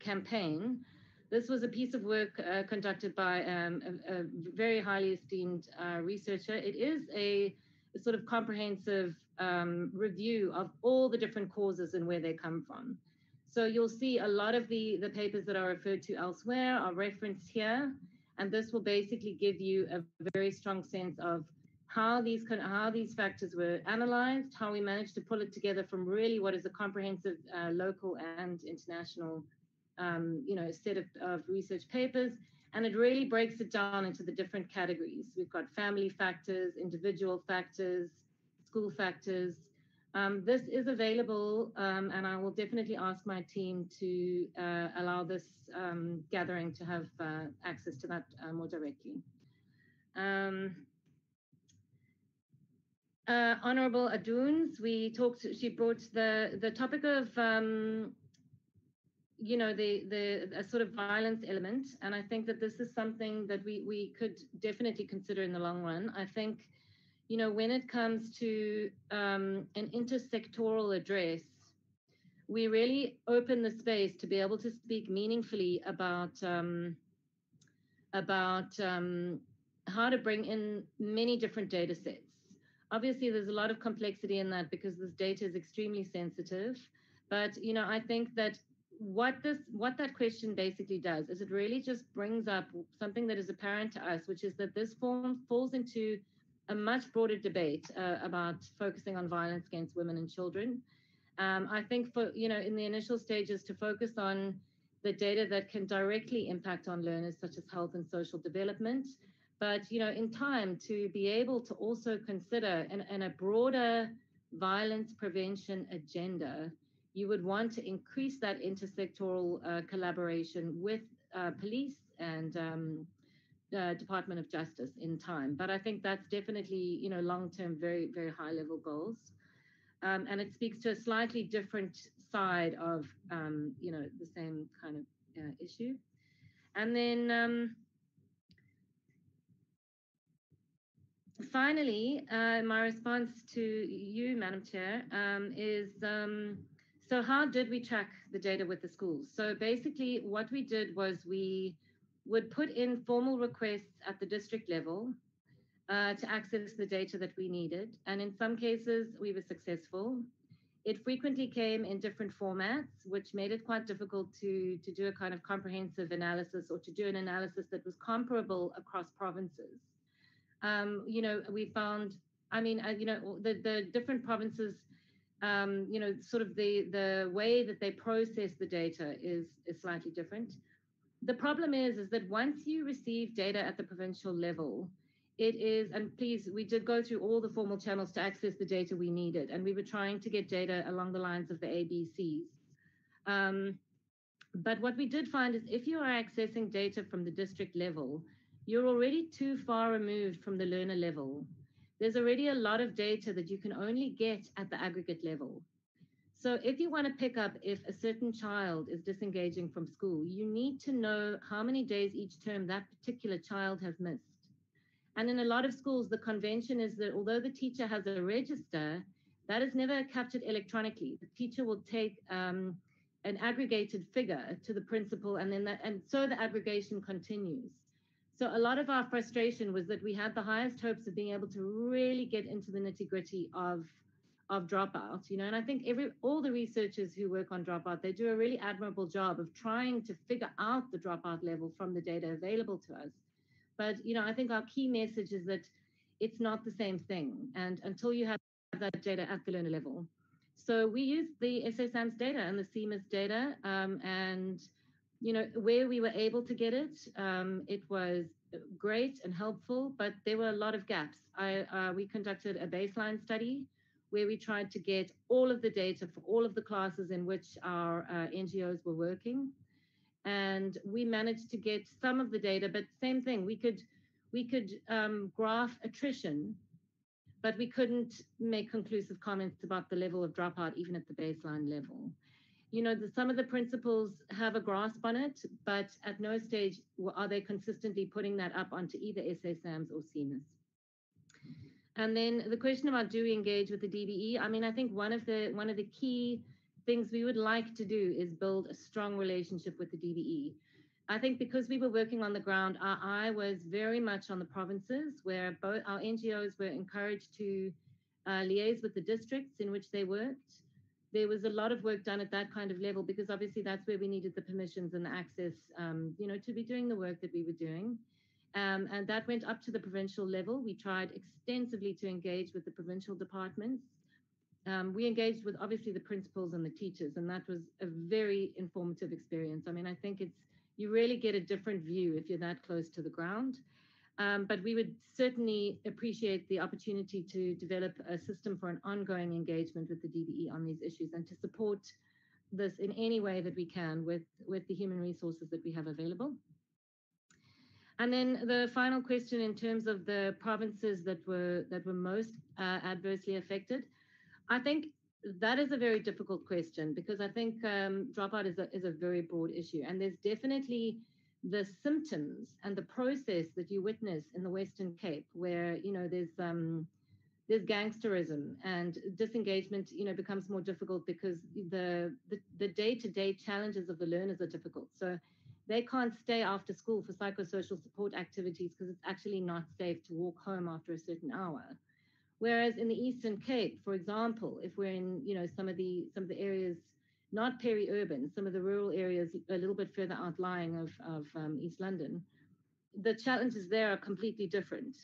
Speaker 7: campaign. This was a piece of work uh, conducted by um, a, a, very highly esteemed uh, researcher. It is a a sort of comprehensive um, review of all the different causes and where they come from. So you'll see a lot of the, the papers that are referred to elsewhere are referenced here. And this will basically give you a very strong sense of how these how these factors were analyzed, how we managed to pull it together from really what is a comprehensive uh, local and international, um, you know, a set of, of research papers, and it really breaks it down into the different categories. We've got family factors, individual factors, school factors. Um, this is available, um, and I will definitely ask my team to uh, allow this um, gathering to have uh, access to that uh, more directly. Um, uh, Honorable Adoons, we talked, she brought the, the topic of um, you know the the a sort of violence element. And i think that this is something that we we could definitely consider in the long run. I think you know when it comes to um, an intersectoral address we really open the space to be able to speak meaningfully about um, about um, how to bring in many different data sets. Obviously there's a lot of complexity in that because this data is extremely sensitive. But you know i think that what this what that question basically does is it really just brings up something that is apparent to us which is that this form falls into a much broader debate uh, about focusing on violence against women and children. Um, i think for you know in the initial stages to focus on the data that can directly impact on learners such as health and social development. But you know in time to be able to also consider in a broader violence prevention agenda you would want to increase that intersectoral uh, collaboration with uh, police and um, the Department of Justice in time. But I think that's definitely, you know, long-term, very, very high-level goals. Um, and it speaks to a slightly different side of, um, you know, the same kind of uh, issue. And then um, finally, uh, my response to you, Madam Chair, um, is um, so how did we track the data with the schools? So basically what we did was we would put in formal requests at the district level uh, to access the data that we needed. And in some cases, we were successful. It frequently came in different formats, which made it quite difficult to, to do a kind of comprehensive analysis or to do an analysis that was comparable across provinces. Um, you know, we found, I mean, uh, you know, the, the different provinces um, you know, sort of the, the way that they process the data is, is slightly different. The problem is, is that once you receive data at the provincial level, it is, and please, we did go through all the formal channels to access the data we needed, and we were trying to get data along the lines of the ABCs. Um, but what we did find is if you are accessing data from the district level, you're already too far removed from the learner level. There's already a lot of data that you can only get at the aggregate level. So if you want to pick up if a certain child is disengaging from school, you need to know how many days each term that particular child has missed. And in a lot of schools, the convention is that although the teacher has a register, that is never captured electronically. The teacher will take um, an aggregated figure to the principal, and then that, and so the aggregation continues. So a lot of our frustration was that we had the highest hopes of being able to really get into the nitty gritty of of dropout, you know, and I think every all the researchers who work on dropout, they do a really admirable job of trying to figure out the dropout level from the data available to us. But you know, I think our key message is that it's not the same thing. And until you have that data at the learner level. So we use the SA-SAMS data and the CEMIS data um, and you know, where we were able to get it, um, it was great and helpful, but there were a lot of gaps. I, uh, we conducted a baseline study where we tried to get all of the data for all of the classes in which our uh, NGOs were working. And we managed to get some of the data, but same thing, we could, we could um, graph attrition, but we couldn't make conclusive comments about the level of dropout even at the baseline level you know, the, some of the principals have a grasp on it, but at no stage are they consistently putting that up onto either SA-SAMS or CEMIS. And then the question about do we engage with the DBE? I mean, I think one of the one of the key things we would like to do is build a strong relationship with the DBE. I think because we were working on the ground, our eye was very much on the provinces where both our NGOs were encouraged to uh, liaise with the districts in which they worked there was a lot of work done at that kind of level because obviously that's where we needed the permissions and the access, um, you know, to be doing the work that we were doing. Um, and that went up to the provincial level. We tried extensively to engage with the provincial departments. Um, we engaged with obviously the principals and the teachers, and that was a very informative experience. I mean, I think it's you really get a different view if you're that close to the ground. Um, but we would certainly appreciate the opportunity to develop a system for an ongoing engagement with the DBE on these issues and to support this in any way that we can with, with the human resources that we have available. And then the final question in terms of the provinces that were that were most uh, adversely affected, I think that is a very difficult question because I think um, dropout is a, is a very broad issue, and there's definitely the symptoms and the process that you witness in the Western Cape, where you know there's um, there's gangsterism and disengagement, you know, becomes more difficult because the the, the day-to-day challenges of the learners are difficult. So they can't stay after school for psychosocial support activities because it's actually not safe to walk home after a certain hour. Whereas in the Eastern Cape, for example, if we're in, you know, some of the some of the areas not peri-urban, some of the rural areas a little bit further outlying of, of um, East London, the challenges there are completely different.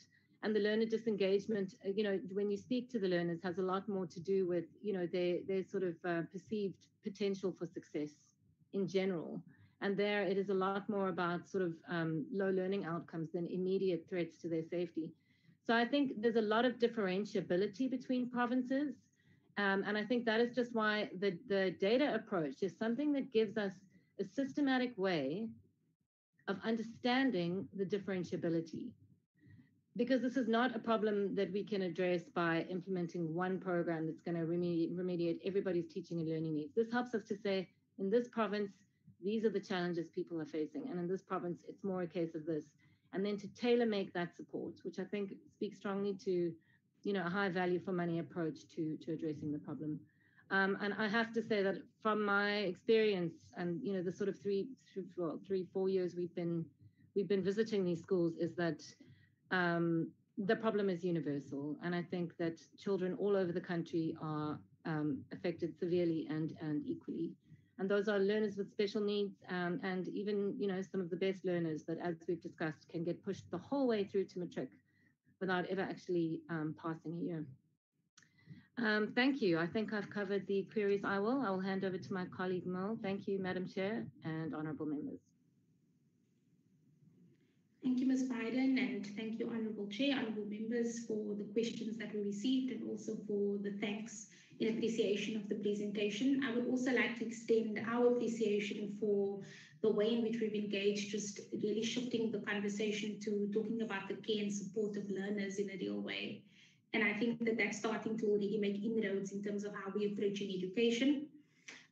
Speaker 7: And the learner disengagement, uh, you know, when you speak to the learners, has a lot more to do with, you know, their their sort of uh, perceived potential for success in general. And there, it is a lot more about sort of um, low learning outcomes than immediate threats to their safety. So I think there's a lot of differentiability between provinces. Um, and I think that is just why the, the data approach is something that gives us a systematic way of understanding the differentiability. Because this is not a problem that we can address by implementing one program that's going to remedi- remediate everybody's teaching and learning needs. This helps us to say, in this province, these are the challenges people are facing. And in this province, it's more a case of this. And then to tailor make that support, which I think speaks strongly to you know, a high value for money approach to, to addressing the problem. Um, and I have to say that from my experience and, you know, the sort of three, three, well, three four years we've been, we've been visiting these schools is that um, the problem is universal. And I think that children all over the country are um, affected severely and, and equally. And those are learners with special needs um, and even, you know, some of the best learners that, as we've discussed, can get pushed the whole way through to matric without ever actually um, passing a year. Um, thank you. I think I've covered the queries I will. I will hand over to my colleague Mel. Thank you, Madam Chair and honourable members.
Speaker 1: Thank you, Ms. Biden, and thank you, Honourable Chair, Honourable members, for the questions that were received and also for the thanks in appreciation of the presentation. I would also like to extend our appreciation for the way in which we've engaged, just really shifting the conversation to talking about the care and support of learners in a real way. And I think that that's starting to already make inroads in terms of how we're approaching education.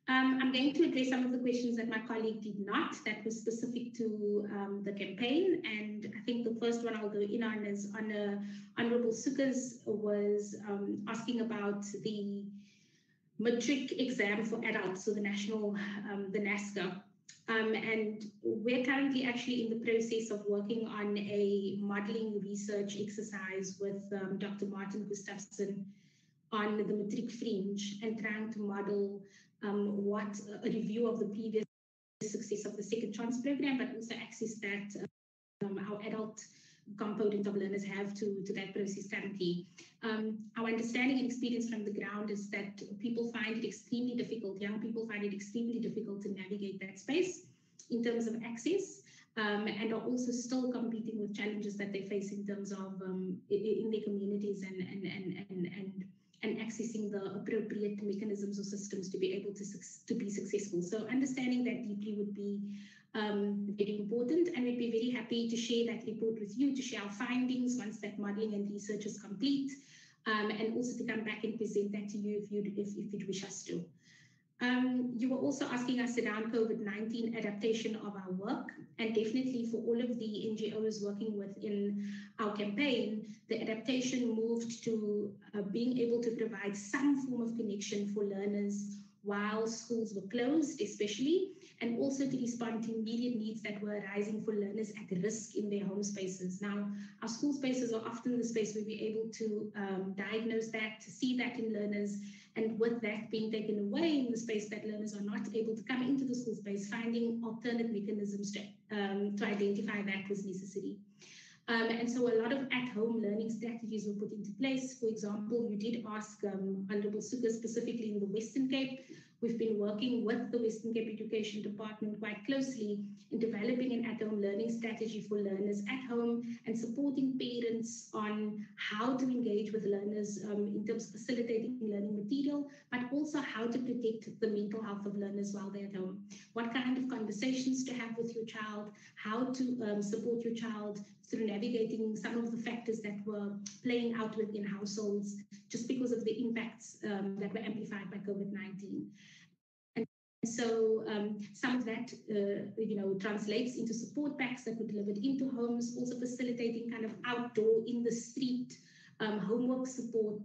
Speaker 1: Um, I'm going to address some of the questions that my colleague did not, that was specific to um, the campaign. And I think the first one I'll go in on is on uh, Honorable Sukers was um, asking about the matric exam for adults, so the national, um, the NASCA. Um, and we're currently actually in the process of working on a modeling research exercise with um, Dr. Martin Gustafsson on the matric fringe and trying to model um, what a review of the previous success of the second chance program, but also access that um, our adult component of learners have to, to that process currently. Um, our understanding and experience from the ground is that people find it extremely difficult, young people find it extremely difficult to navigate that space in terms of access. Um, and are also still competing with challenges that they face in terms of um, in their communities and and and and and and accessing the appropriate mechanisms or systems to be able to, to be successful. So understanding that deeply would be um, very important. And we'd be very happy to share that report with you, to share our findings once that modeling and research is complete, um, and also to come back and present that to you if you'd, if, if you'd wish us to. Um, you were also asking us around COVID-19 adaptation of our work, and definitely for all of the NGOs working within our campaign, the adaptation moved to uh, being able to provide some form of connection for learners while schools were closed, especially, and also to respond to immediate needs that were arising for learners at risk in their home spaces. Now, our school spaces are often the space where we're able to um, diagnose that, to see that in learners, and with that being taken away in the space that learners are not able to come into the school space, finding alternate mechanisms to, um, to identify that was necessary. Um, and so a lot of at-home learning strategies were put into place. For example, you did ask um, Honorable Suka specifically in the Western Cape We've been working with the Western Cape Education Department quite closely in developing an at-home learning strategy for learners at home and supporting parents on how to engage with learners um, in terms of facilitating learning material, but also how to protect the mental health of learners while they're at home. What kind of conversations to have with your child, how to um, support your child through navigating some of the factors that were playing out within households just because of the impacts um, that were amplified by COVID-19. And so um, some of that, uh, you know, translates into support packs that were delivered into homes, also facilitating kind of outdoor, in the street um, homework support,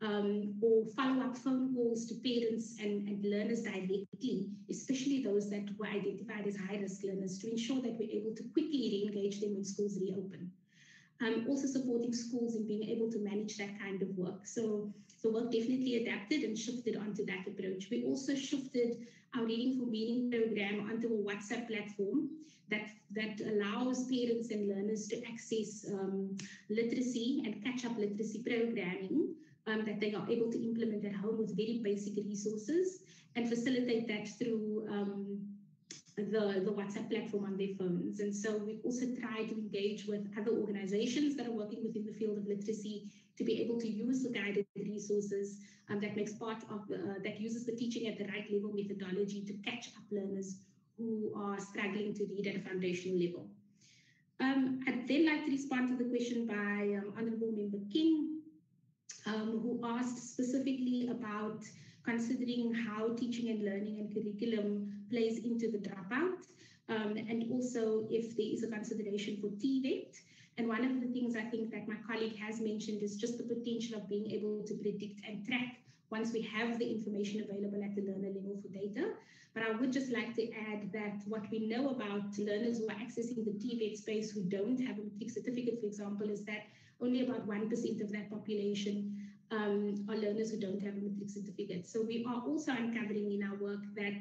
Speaker 1: um, or follow-up phone calls to parents and, and learners directly, especially those that were identified as high-risk learners, to ensure that we're able to quickly re-engage them when schools reopen. Um, also supporting schools in being able to manage that kind of work. So the work definitely adapted and shifted onto that approach. We also shifted our Reading for Meaning program onto a WhatsApp platform that, that allows parents and learners to access um, literacy and catch-up literacy programming um, that they are able to implement at home with very basic resources and facilitate that through um, the, the WhatsApp platform on their phones. And so we've also tried to engage with other organizations that are working within the field of literacy to be able to use the guided resources um, that makes part of uh, that uses the teaching at the right level methodology to catch up learners who are struggling to read at a foundational level. Um, I'd then like to respond to the question by um, Honorable Member King um, who asked specifically about considering how teaching and learning and curriculum plays into the dropout, um, and also if there is a consideration for TVET. And one of the things I think that my colleague has mentioned is just the potential of being able to predict and track once we have the information available at the learner level for data. But I would just like to add that what we know about learners who are accessing the TVET space who don't have a matric certificate, for example, is that only about 1% of that population um, are learners who don't have a matric certificate. So we are also uncovering in our work that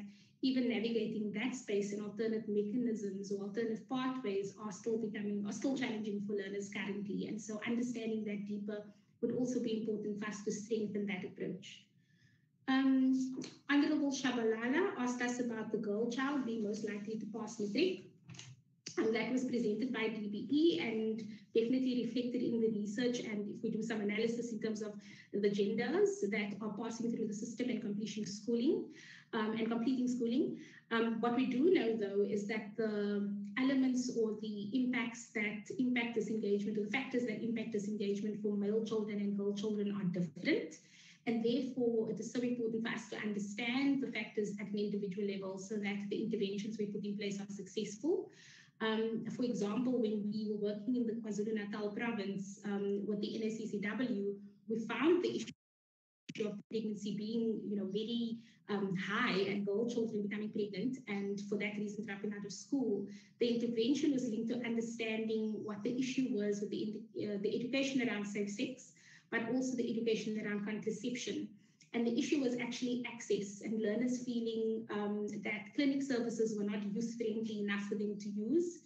Speaker 1: even navigating that space and alternate mechanisms or alternative pathways are still becoming, are still challenging for learners currently. And so understanding that deeper would also be important for us to strengthen that approach. Um, Honorable Shabalala asked us about the girl child being most likely to pass matric. And that was presented by DBE and definitely reflected in the research. And if we do some analysis in terms of the genders that are passing through the system and completing schooling um, and completing schooling, Um, what we do know, though, is that the elements or the impacts that impact this engagement, or the factors that impact this engagement for male children and girl children are different. And therefore, it is so important for us to understand the factors at an individual level so that the interventions we put in place are successful. Um, for example, when we were working in the KwaZulu-Natal province um, with the NACCW, we found the issue of pregnancy being, you know, very um, high and girl children becoming pregnant, and for that reason dropping out of school. The intervention was linked to understanding what the issue was with the, uh, the education around safe sex, but also the education around contraception. And the issue was actually access and learners feeling um, that clinic services were not youth friendly enough for them to use.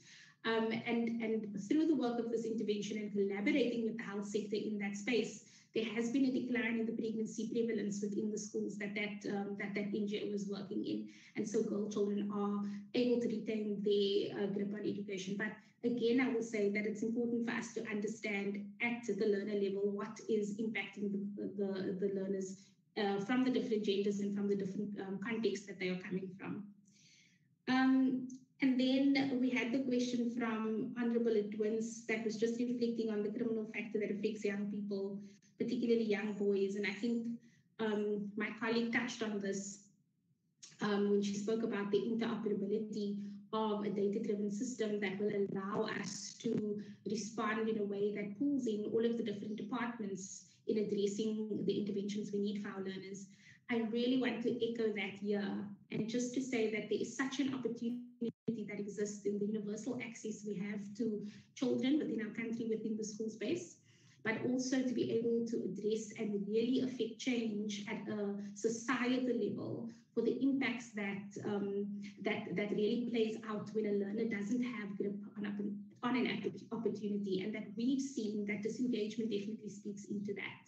Speaker 1: Um, and, and through the work of this intervention and collaborating with the health sector in that space, there has been a decline in the pregnancy prevalence within the schools that that, um, that, that NGO was working in. And so girl children are able to retain their uh, grip on education. But again, I will say that it's important for us to understand at the learner level what is impacting the, the, the learners uh, from the different genders and from the different um, contexts that they are coming from. Um, and then we had the question from Honorable Edwins that was just reflecting on the criminal factor that affects young people particularly young boys. And I think um, my colleague touched on this um, when she spoke about the interoperability of a data-driven system that will allow us to respond in a way that pulls in all of the different departments in addressing the interventions we need for our learners. I really want to echo that here and just to say that there is such an opportunity that exists in the universal access we have to children within our country within the school space but also to be able to address and really affect change at a societal level for the impacts that um, that that really plays out when a learner doesn't have grip on, on an opportunity, and that we've seen that disengagement definitely speaks into that.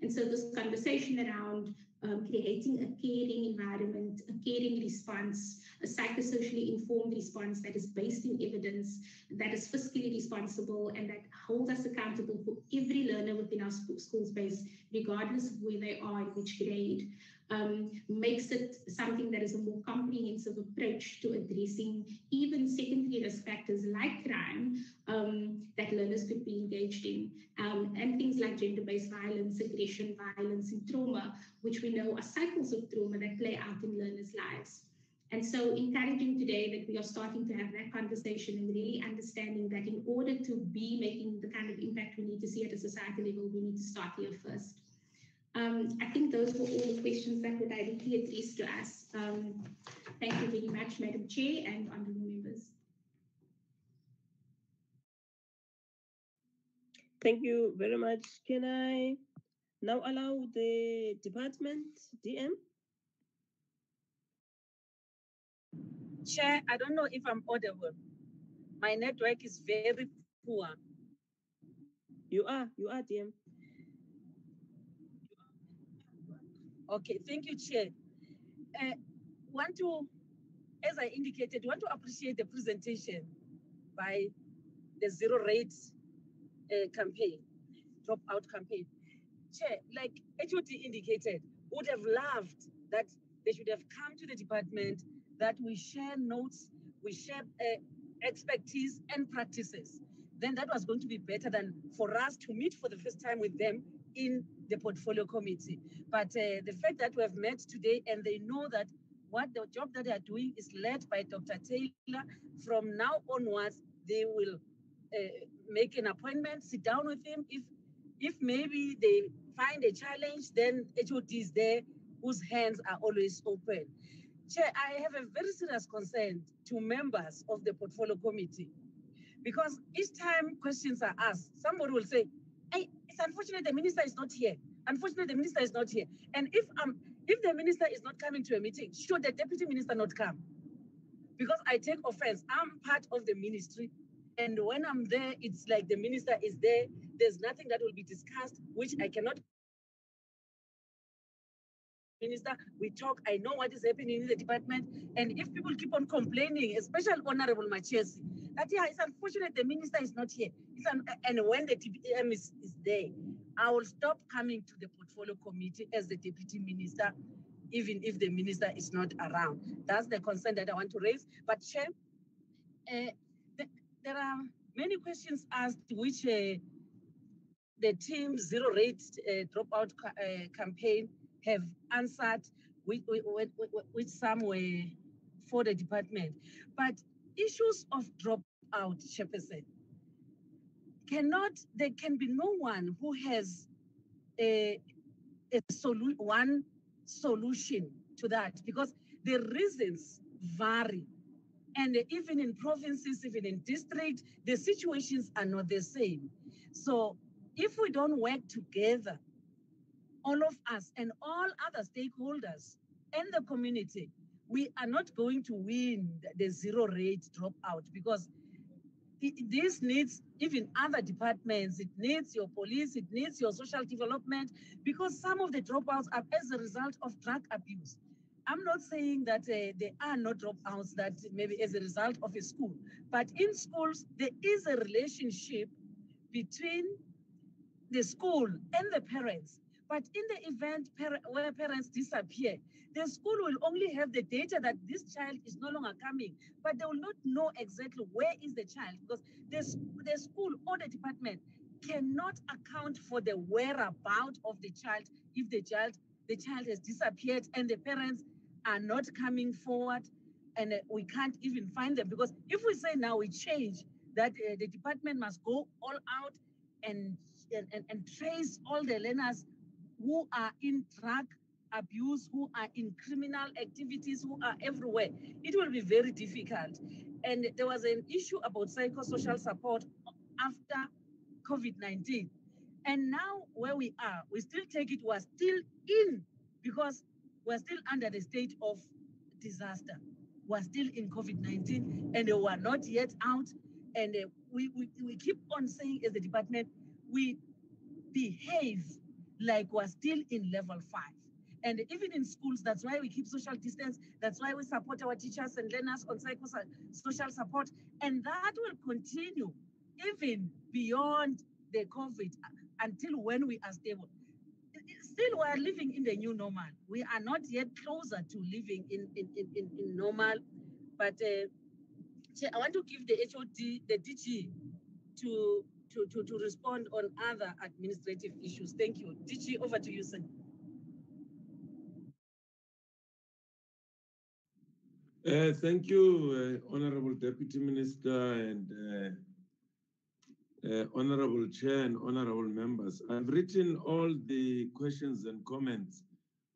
Speaker 1: And so this conversation around um, creating a caring environment, a caring response, a psychosocially informed response that is based in evidence, that is fiscally responsible, and that holds us accountable for every learner within our school space, regardless of where they are, in which grade, um, makes it something that is a more comprehensive approach to addressing even secondary risk factors like crime um, that learners could be engaged in, um, and things like gender-based violence, aggression, violence, and trauma, which we know are cycles of trauma that play out in learners' lives. And so encouraging today that we are starting to have that conversation and really understanding that in order to be making the kind of impact we need to see at a society level, we need to start here first. Um, I think those were all the questions that were directly addressed to us. Um, thank you very much, Madam Chair and honourable members.
Speaker 6: Thank you very much. Can I now allow the department, DM?
Speaker 9: Chair, I don't know if I'm audible. My network is very poor.
Speaker 6: You are, you are, DM.
Speaker 9: Okay, thank you, Chair. Uh, want to, as I indicated, want to appreciate the presentation by the zero rates uh, campaign, dropout campaign. Chair, like HOD indicated, would have loved that they should have come to the department, that we share notes, we share uh, expertise and practices. Then that was going to be better than for us to meet for the first time with them in the portfolio committee. But uh, the fact that we have met today and they know that what the job that they are doing is led by Dr. Taylor, from now onwards, they will uh, make an appointment, sit down with him. If if maybe they find a challenge, then HOD is there whose hands are always open. Chair, I have a very serious concern to members of the portfolio committee because each time questions are asked, somebody will say, hey, it's unfortunate the minister is not here. Unfortunately, the minister is not here. And if um if the minister is not coming to a meeting, should the deputy minister not come? Because I take offense. I'm part of the ministry. And when I'm there, it's like the minister is there. There's nothing that will be discussed, which I cannot minister, we talk, I know what is happening in the department. And if people keep on complaining, especially Honorable Marchesi, that yeah, it's unfortunate the minister is not here. An, and when the TPM is, is there, I will stop coming to the portfolio committee as the deputy minister even if the minister is not around. That's the concern that I want to raise. But Chair, uh, th- there are many questions asked which uh, the team Zero Rate uh, Dropout uh, campaign have answered, which some were for the department. But issues of dropout, Chairperson, cannot, there can be no one who has a, a solu- one solution to that because the reasons vary. And even in provinces, even in districts, the situations are not the same. So if we don't work together, all of us and all other stakeholders and the community, we are not going to win the zero rate dropout because this needs even other departments. It needs your police, it needs your social development, because some of the dropouts are as a result of drug abuse. I'm not saying that uh, there are no dropouts that maybe as a result of a school, but in schools, there is a relationship between the school and the parents. But in the event where parents disappear, the school will only have the data that this child is no longer coming, but they will not know exactly where is the child because the, the school or the department cannot account for the whereabout of the child if the child the child has disappeared and the parents are not coming forward and uh, we can't even find them. Because if we say now we change that uh, the department must go all out and, and, and, and trace all the learners who are in drug abuse, who are in criminal activities, who are everywhere. It will be very difficult. And there was an issue about psychosocial support after COVID 19. And now, where we are, we still take it, we're still in because we're still under the state of disaster. We're still in COVID 19 and we're not yet out. And we, we, we keep on saying, as the department, we behave like we're still in level five. And even in schools, that's why we keep social distance. That's why we support our teachers and learners on psychosocial support. And that will continue even beyond the COVID until when we are stable. Still, we are living in the new normal. We are not yet closer to living in, in, in, in, in normal. But uh, I want to give the HOD, the DG, to, to, to, to respond on other administrative issues. Thank you. DG, over to you, sir.
Speaker 10: Uh, thank you, uh, Honorable Deputy Minister and uh, uh, Honorable Chair and Honorable Members. I've written all the questions and comments,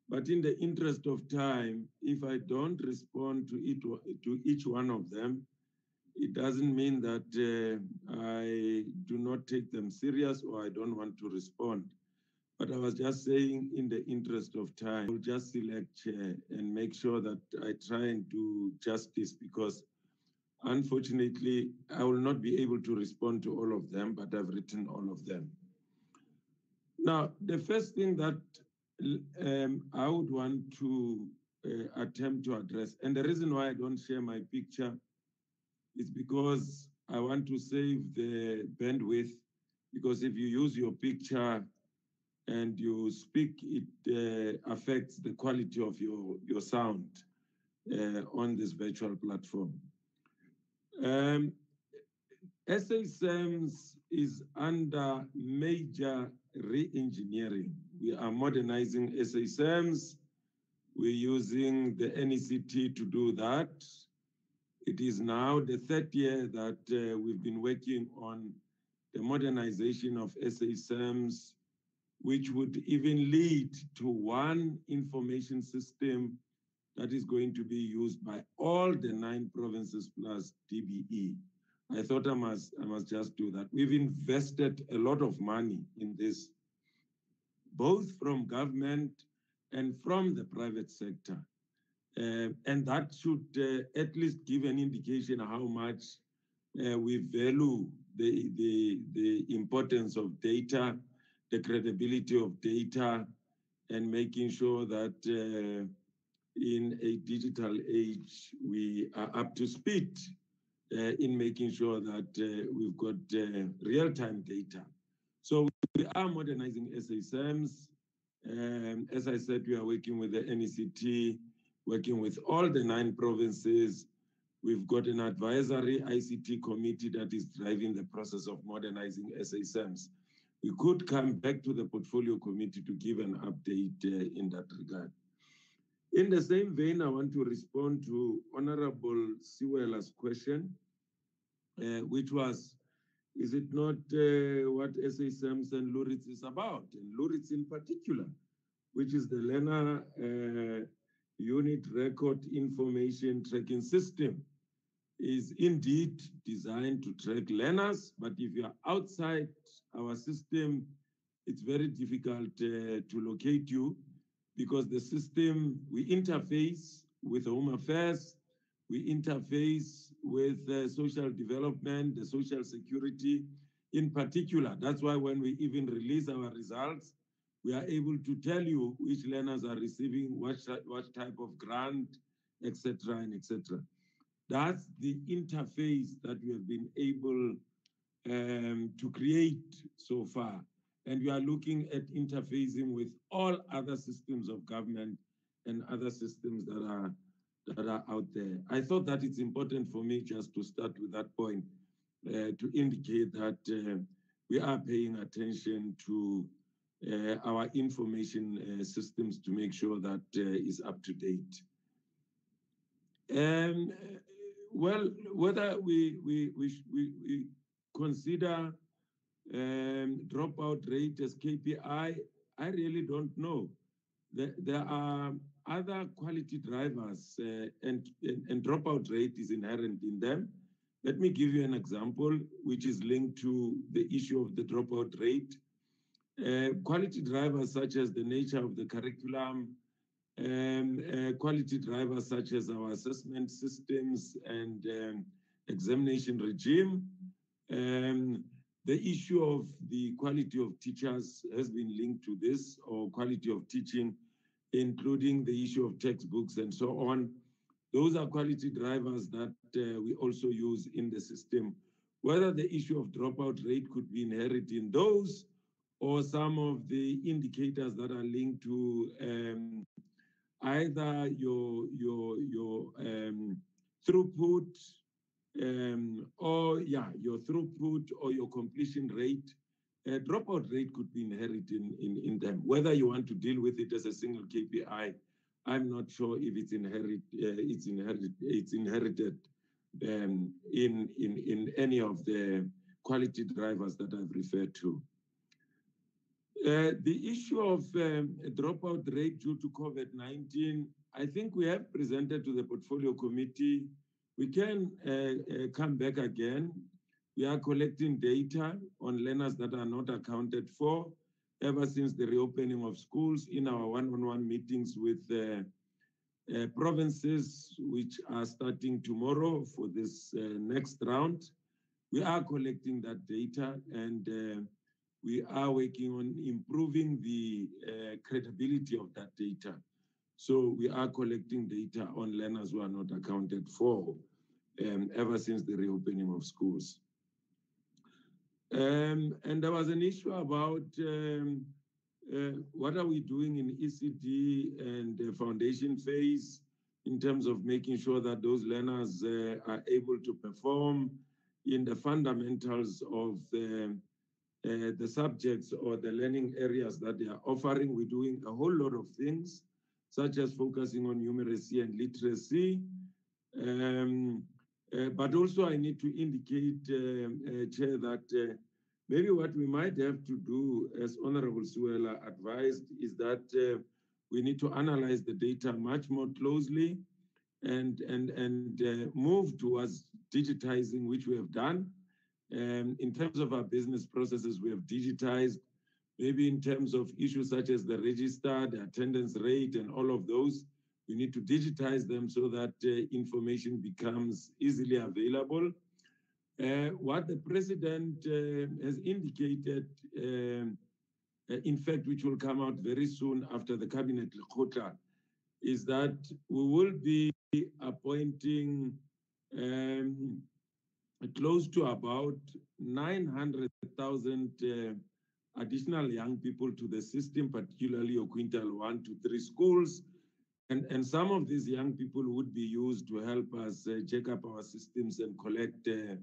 Speaker 10: but in the interest of time, if I don't respond to, it, to each one of them, it doesn't mean that uh, I do not take them serious or I don't want to respond. But I was just saying, in the interest of time, I'll just select chair and make sure that I try and do justice because unfortunately, I will not be able to respond to all of them, but I've written all of them. Now, the first thing that um, I would want to uh, attempt to address, and the reason why I don't share my picture is because I want to save the bandwidth. Because if you use your picture and you speak, it uh, affects the quality of your, your sound uh, on this virtual platform. Um, is under major re-engineering. We are modernizing SA-SAMS. We're using the NECT to do that. It is now the third year that uh, we've been working on the modernization of SA-SAMS, which would even lead to one information system that is going to be used by all the nine provinces plus DBE. I thought I must, I must just do that. We've invested a lot of money in this, both from government and from the private sector. Uh, and that should uh, at least give an indication how much uh, we value the, the, the importance of data, the credibility of data, and making sure that in a digital age we are up to speed uh, in making sure that uh, we've got uh, real-time data. So we are modernizing SA-SAMS. Um, as I said, we are working with the NECT, working with all the nine provinces. We've got an advisory ICT committee that is driving the process of modernizing SA-SAMS. We could come back to the portfolio committee to give an update uh, in that regard. In the same vein, I want to respond to Honorable Siwela's question, uh, which was, is it not uh, what SA-SAMS and LURITS is about, and LURITS in particular, which is the learner uh, unit record information tracking system is indeed designed to track learners, but if you are outside our system, it's very difficult uh, to locate you because the system, we interface with Home Affairs, we interface with uh, social development, the social security in particular. That's why when we even release our results, we are able to tell you which learners are receiving what, what type of grant, etc., and etc. That's the interface that we have been able um, to create so far. And we are looking at interfacing with all other systems of government and other systems that are that are out there. I thought that it's important for me just to start with that point uh, to indicate that uh, we are paying attention to uh, our information uh, systems to make sure that uh, is up to date. Um, well, whether we, we, we, we, consider um, dropout rate as KPI, I really don't know. There, there are other quality drivers uh, and, and, and dropout rate is inherent in them. Let me give you an example, which is linked to the issue of the dropout rate. Uh, quality drivers such as the nature of the curriculum, um, uh, quality drivers such as our assessment systems and um, examination regime. Um, the issue of the quality of teachers has been linked to this, or quality of teaching, including the issue of textbooks and so on. Those are quality drivers that uh, we also use in the system. Whether the issue of dropout rate could be inherent in those, or some of the indicators that are linked to um, either your your your um, throughput um, or yeah your throughput or your completion rate uh, dropout rate could be inherent in, in, in them. Whether you want to deal with it as a single kpi i'm not sure if it's inherit uh, it's inherited it's inherited um, in in in any of the quality drivers that i've referred to uh, the issue of um, dropout rate due to COVID-19, I think we have presented to the portfolio committee. We can uh, uh, come back again. We are collecting data on learners that are not accounted for ever since the reopening of schools in our one-on-one meetings with uh, uh, provinces, which are starting tomorrow for this next round. We are collecting that data and we are working on improving the uh, credibility of that data. So we are collecting data on learners who are not accounted for um, ever since the reopening of schools. Um, and there was an issue about um, uh, what are we doing in ECD and the foundation phase in terms of making sure that those learners uh, are able to perform in the fundamentals of the uh, the subjects or the learning areas that they are offering. We're doing a whole lot of things, such as focusing on numeracy and literacy. Um, uh, but also I need to indicate, uh, Chair, that uh, maybe what we might have to do, as Honorable Siwela advised, is that uh, we need to analyze the data much more closely and, and, and move towards digitizing, which we have done, um, in terms of our business processes, we have digitized. Maybe in terms of issues such as the register, the attendance rate, and all of those, we need to digitize them so that uh, information becomes easily available. Uh, what the president uh, has indicated, um, uh, in fact, which will come out very soon after the cabinet Lekgotla, is that we will be appointing um, close to about 900,000 uh, additional young people to the system, particularly your quintile one to three schools. And, and some of these young people would be used to help us uh, check up our systems and collect uh,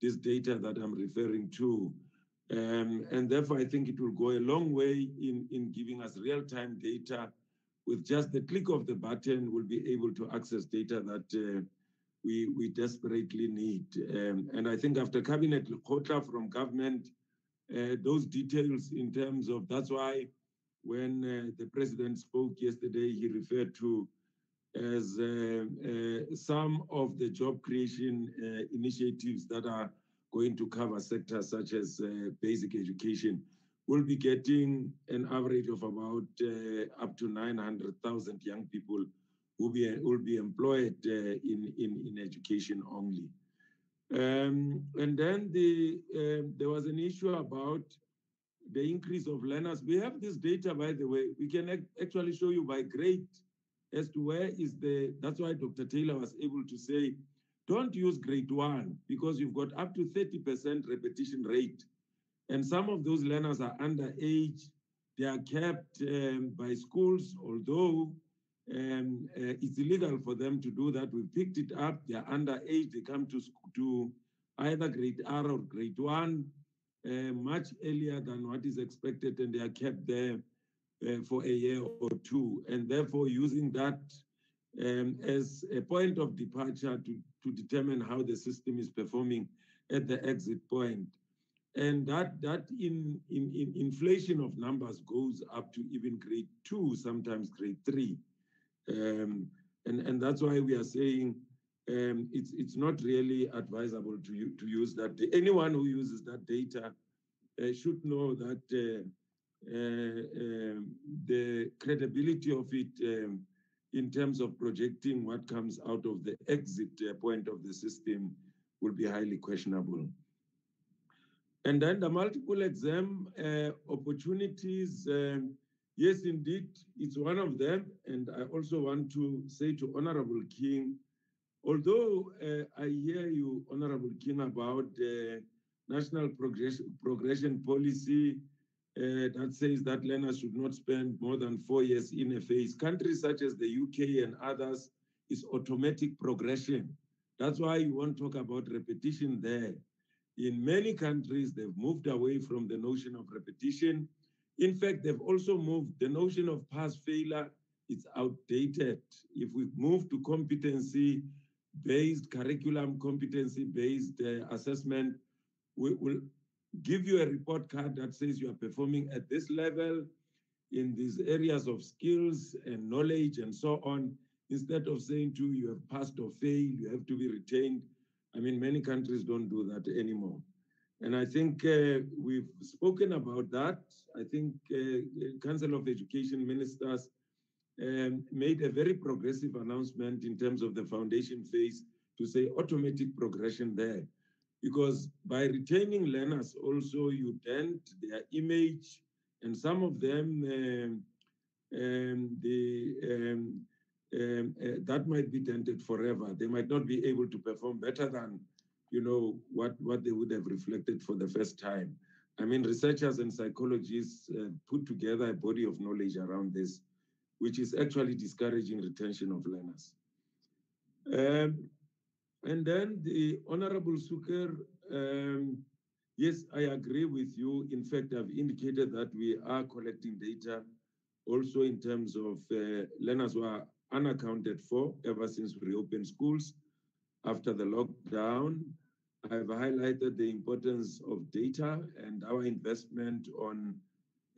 Speaker 10: this data that I'm referring to. Um, and therefore, I think it will go a long way in, in giving us real-time data. With just the click of the button, we'll be able to access data that uh, we, we desperately need. Um, and I think after Cabinet Lekgotla from government, uh, those details in terms of, that's why when uh, the president spoke yesterday, he referred to as uh, uh, some of the job creation uh, initiatives that are going to cover sectors such as uh, basic education. We'll be getting an average of about up to 900,000 young people who be, will be employed uh, in, in, in education only. Um, and then the, um, there was an issue about the increase of learners. We have this data, by the way. We can ac actually show you by grade as to where is the, that's why Dr. Taylor was able to say, don't use grade one because you've got up to 30% repetition rate. And some of those learners are underage. They are kept um, by schools, although um, uh, it's illegal for them to do that. We picked it up. They are underage. They come to, to either grade R or grade one uh, much earlier than what is expected, and they are kept there uh, for a year or two. And therefore, using that um, as a point of departure to, to determine how the system is performing at the exit point. And that, that in, in, in inflation of numbers goes up to even grade two, sometimes grade three. Um, and, and that's why we are saying um, it's, it's not really advisable to, to use that. Anyone who uses that data uh, should know that uh, uh, um, the credibility of it um, in terms of projecting what comes out of the exit uh, point of the system will be highly questionable. And then the multiple exam uh, opportunities, um, yes, indeed, it's one of them. And I also want to say to Honorable King, although uh, I hear you, Honorable King, about the national progress progression policy uh, that says that learners should not spend more than four years in a phase. Countries such as the UK and others is automatic progression. That's why you won't talk about repetition there. In many countries, they've moved away from the notion of repetition. In fact, they've also moved the notion of pass failure. It's outdated. If we move to competency based curriculum, competency based uh, assessment, we will give you a report card that says you are performing at this level in these areas of skills and knowledge and so on, instead of saying to you, you have passed or failed, you have to be retained. I mean, many countries don't do that anymore. And I think uh, we've spoken about that. I think uh, Council of Education Ministers um, made a very progressive announcement in terms of the foundation phase to say automatic progression there because by retaining learners also you dent their image and some of them um, um, the, um, um, uh, that might be dented forever. They might not be able to perform better than you know what, what they would have reflected for the first time. I mean, researchers and psychologists uh, put together a body of knowledge around this, which is actually discouraging retention of learners. Um, and then the Honorable Sukers, um, yes, I agree with you. In fact, I've indicated that we are collecting data also in terms of uh, learners who are unaccounted for ever since we reopened schools after the lockdown. I've highlighted the importance of data and our investment on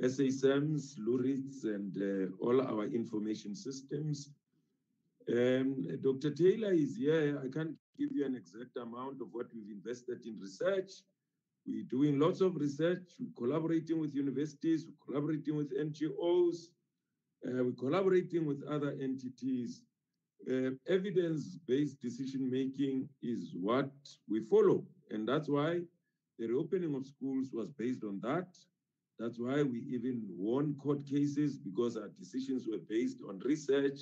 Speaker 10: SA-SAMS, LURITS, and uh, all our information systems. Um, Dr. Taylor is here. I can't give you an exact amount of what we've invested in research. We're doing lots of research, we're collaborating with universities, we're collaborating with NGOs, uh, we're collaborating with other entities. Uh, evidence-based decision making is what we follow. And that's why the reopening of schools was based on that. That's why we even won court cases because our decisions were based on research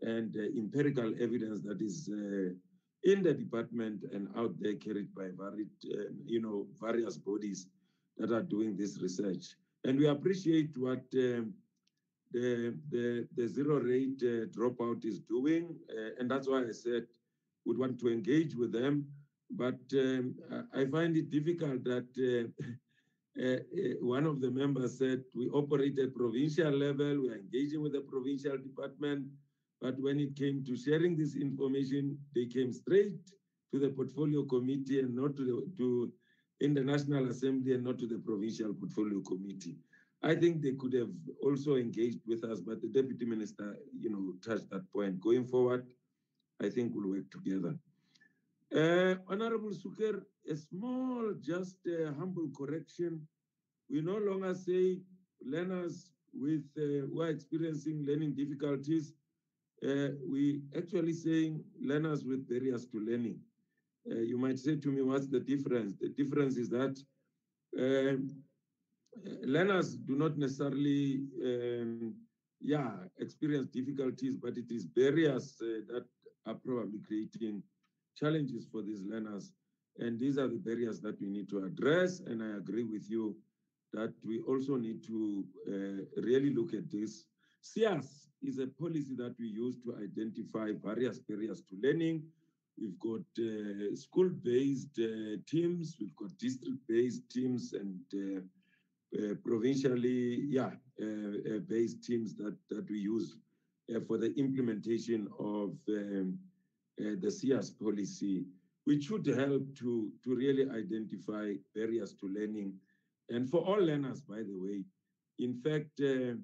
Speaker 10: and uh, empirical evidence that is uh, in the department and out there carried by varied, uh, you know, various bodies that are doing this research. And we appreciate what um, the, the, the zero rate uh, dropout is doing. Uh, and that's why I said we'd want to engage with them. But um, I find it difficult that uh, <laughs> uh, uh, one of the members said we operate at provincial level, we are engaging with the provincial department, but when it came to sharing this information, they came straight to the portfolio committee and not to the to in the National Assembly and not to the provincial portfolio committee. I think they could have also engaged with us, but the deputy minister, you know, touched that point. Going forward, I think we'll work together. Uh, Honorable Sukers, a small, just a humble correction. We no longer say learners with uh, who are experiencing learning difficulties. Uh, we actually saying learners with barriers to learning. Uh, you might say to me, what's the difference? The difference is that um, learners do not necessarily, um, yeah, experience difficulties, but it is barriers uh, that are probably creating challenges for these learners. And these are the barriers that we need to address. And I agree with you that we also need to uh, really look at this. SIAS is a policy that we use to identify various barriers to learning. We've got uh, school-based uh, teams, we've got district-based teams, and uh, provincially, yeah, uh, based teams that, that we use for the implementation of um, the SIAS policy, which should help to, to really identify barriers to learning. And for all learners, by the way, in fact, uh,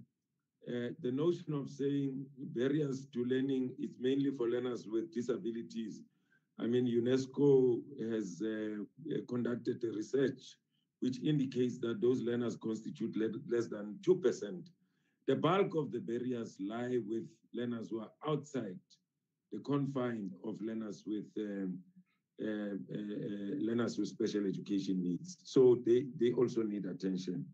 Speaker 10: uh, the notion of saying barriers to learning is mainly for learners with disabilities. I mean, UNESCO has uh, conducted a research which indicates that those learners constitute less than 2%. The bulk of the barriers lie with learners who are outside the confine of learners with um, uh, uh, uh, learners with special education needs. So they, they also need attention.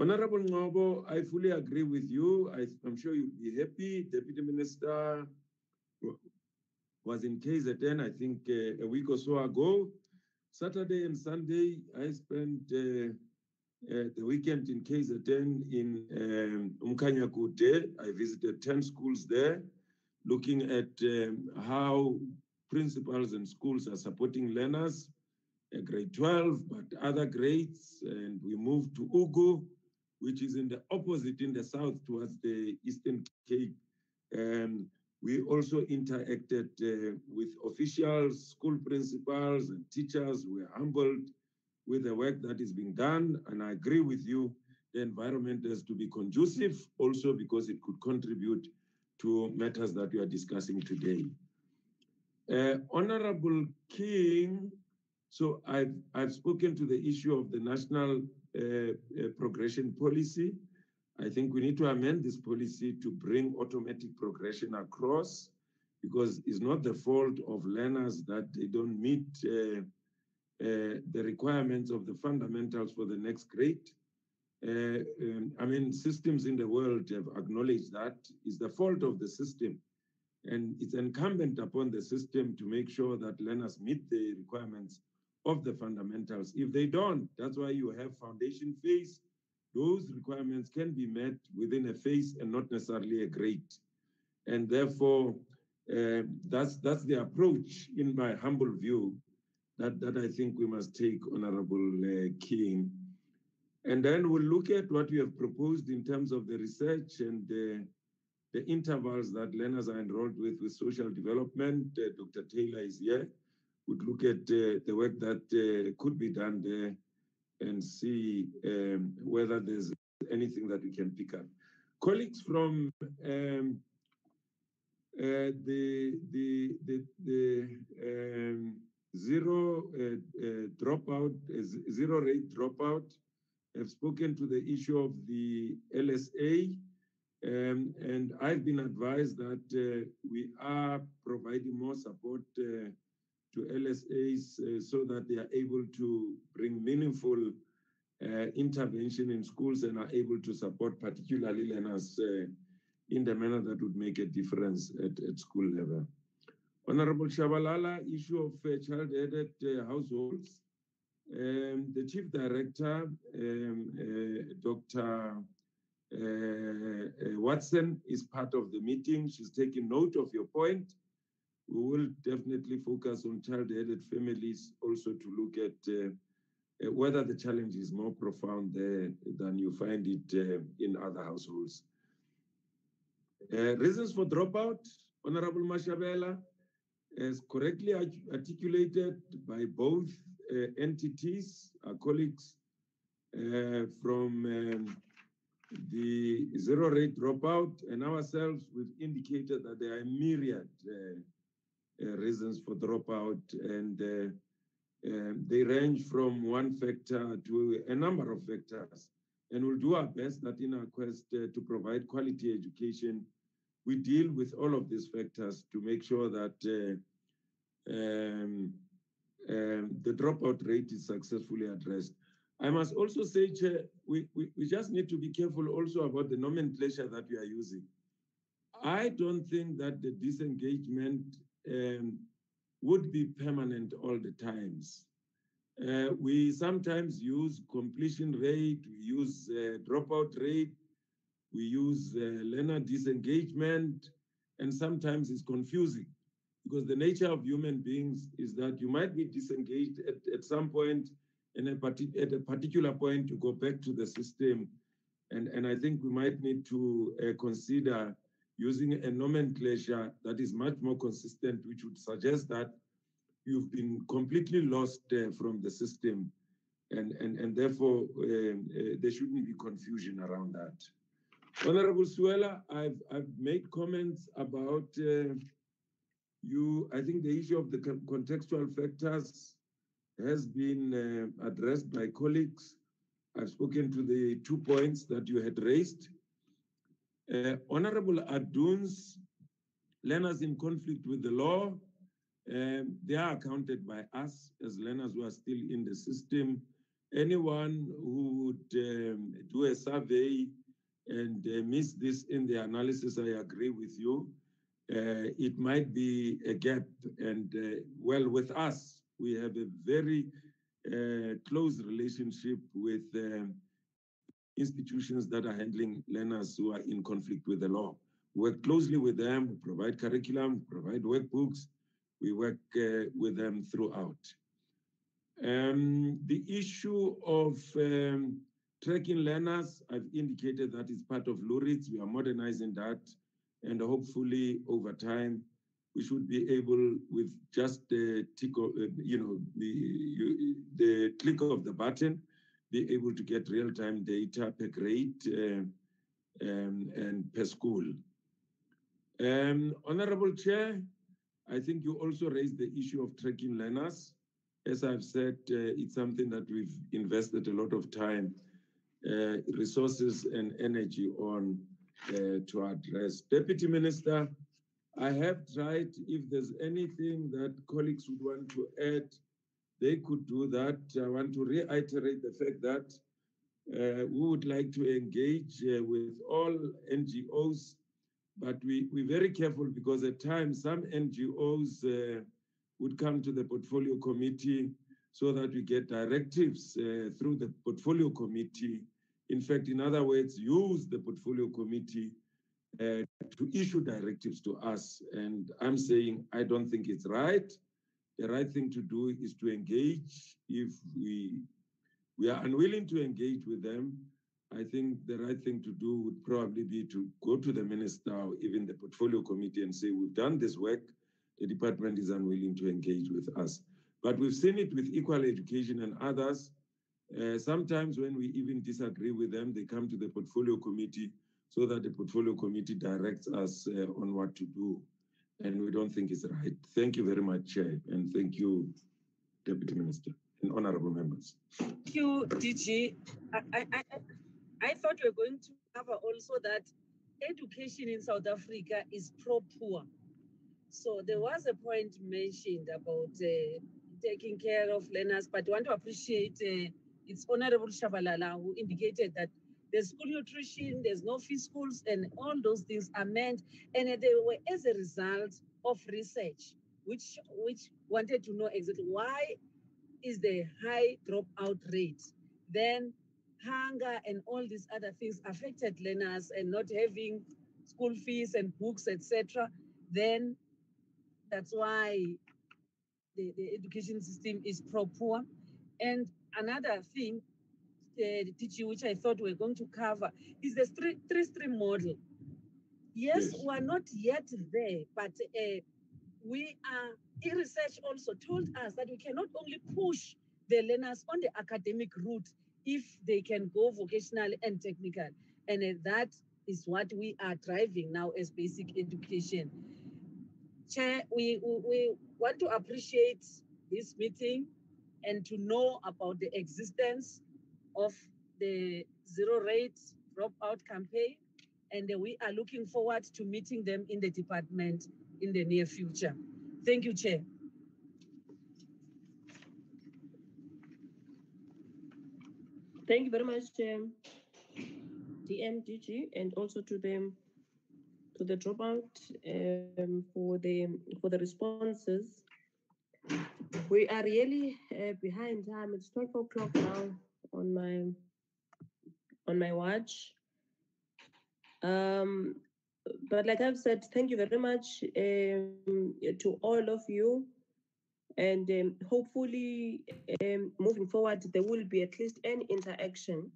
Speaker 10: Honorable Ngcobo, I fully agree with you. I, am sure you'll be happy. Deputy Minister was in KZN, I think uh, a week or so ago. Saturday and Sunday, I spent uh, uh, the weekend in KZN in um, Umkhanyakude. I visited 10 schools there, looking at um, how principals and schools are supporting learners, uh, grade 12, but other grades. And we moved to Ugu, which is in the opposite, in the south towards the Eastern Cape. Um, we also interacted uh, with officials, school principals, and teachers. We are humbled with the work that is being done. And I agree with you, the environment has to be conducive also because it could contribute to matters that we are discussing today. Uh, Honorable King, so I've, I've spoken to the issue of the national uh, uh, progression policy. I think we need to amend this policy to bring automatic progression across because it's not the fault of learners that they don't meet uh, uh, the requirements of the fundamentals for the next grade. Uh, um, I mean, systems in the world have acknowledged that it's the fault of the system. And it's incumbent upon the system to make sure that learners meet the requirements of the fundamentals. If they don't, that's why you have foundation phase, those requirements can be met within a phase and not necessarily a grade. And therefore, uh, that's that's the approach, in my humble view, that, that I think we must take, Honorable uh, King. And then we'll look at what we have proposed in terms of the research and the intervals that learners are enrolled with with social development. Uh, Dr. Taylor is here. We'd look at uh, the work that uh, could be done there and see um, whether there's anything that we can pick up. Colleagues from um, uh, the the the, the um, zero uh, uh, dropout, uh, zero rate dropout, have spoken to the issue of the LSA, um, and I've been advised that uh, we are providing more support uh, to LSAs uh, so that they are able to bring meaningful uh, intervention in schools and are able to support particularly learners uh, in the manner that would make a difference at, at school level. Honorable Shabalala, issue of uh, child-aided households. Um, the Chief Director, um, uh, Dr. Uh, uh, Watson, is part of the meeting. She's taking note of your point. We will definitely focus on child-headed families also to look at uh, uh, whether the challenge is more profound there than you find it uh, in other households. Reasons for dropout, Honorable Mashabela, as correctly articulated by both entities, our colleagues from um, the zero rate dropout and ourselves, we've indicated that there are myriad reasons for dropout and um, they range from one factor to a number of factors. And we'll do our best that in our quest uh, to provide quality education, we deal with all of these factors to make sure that uh, um, um, the dropout rate is successfully addressed. I must also say, Chair, we, we, we just need to be careful also about the nomenclature that we are using. I don't think that the disengagement um, would be permanent all the times. Uh, we sometimes use completion rate, we use uh, dropout rate, we use uh, learner disengagement, and sometimes it's confusing because the nature of human beings is that you might be disengaged at, at some point and at a particular point you go back to the system. And, and I think we might need to uh, consider using a nomenclature that is much more consistent, which would suggest that you've been completely lost uh, from the system. And, and, and therefore, um, uh, there shouldn't be confusion around that. Honorable Siwela, I've, I've made comments about uh, you, I think the issue of the contextual factors has been uh, addressed by colleagues. I've spoken to the two points that you had raised. Uh, Honorable Adoons learners in conflict with the law, um, they are accounted by us as learners who are still in the system. Anyone who would um, do a survey and uh, miss this in the analysis, I agree with you. Uh, it might be a gap. And uh, well, with us, we have a very uh, close relationship with um, institutions that are handling learners who are in conflict with the law. We work closely with them, we provide curriculum, provide workbooks, we work uh, with them throughout. Um, the issue of um, tracking learners, I've indicated that is part of LURITS. We are modernizing that. And hopefully over time, we should be able, with just the tick uh, you know, the, you, the click of the button, be able to get real-time data per grade uh, um, and per school. Um, Honorable Chair, I think you also raised the issue of tracking learners. As I've said, uh, it's something that we've invested a lot of time, uh, resources, and energy on uh, to address. Deputy Minister, I have tried, if there's anything that colleagues would want to add, they could do that. I want to reiterate the fact that uh, we would like to engage uh, with all NGOs but we, we're very careful because at times some NGOs uh, would come to the portfolio committee so that we get directives uh, through the portfolio committee. In fact, in other words, use the portfolio committee uh, to issue directives to us. And I'm saying I don't think it's right. The right thing to do is to engage. If we we are unwilling to engage with them, I think the right thing to do would probably be to go to the minister or even the portfolio committee and say, we've done this work, the department is unwilling to engage with us. But we've seen it with equal education and others. Uh, sometimes when we even disagree with them, they come to the portfolio committee so that the portfolio committee directs us uh, on what to do. And we don't think it's right. Thank you very much, Chair, and thank you, Deputy Minister and honorable members.
Speaker 9: Thank you, DG. I, I, I, thought we were going to cover also that education in South Africa is pro-poor. So there was a point mentioned about uh, taking care of learners, but I want to appreciate uh, it's Honorable Shabalala who indicated that there's school nutrition, there's no schools, and all those things are meant, and they were as a result of research, which which wanted to know exactly why is the high dropout rate, then hunger and all these other things affected learners and not having school fees and books, etc., then that's why the, the education system is pro poor. And another thing, the teaching which I thought we are going to cover is the three, three stream model. Yes,
Speaker 10: Yes.
Speaker 9: we are not yet there, but uh, we are, in research also told us that we cannot only push the learners on the academic route if they can go vocational and technical. And uh, that is what we are driving now as basic education. Chair, we, we, we want to appreciate this meeting and to know about the existence of the zero rate dropout campaign. And we are looking forward to meeting them in the department in the near future. Thank you, Chair.
Speaker 6: Thank you very much, um, DMGG, and also to the to the dropout um, for the for the responses. We are really uh, behind time. It's twelve o'clock now on my on my watch. Um, but like I've said, thank you very much um, to all of you. And um, hopefully, um, moving forward, there will be at least an interaction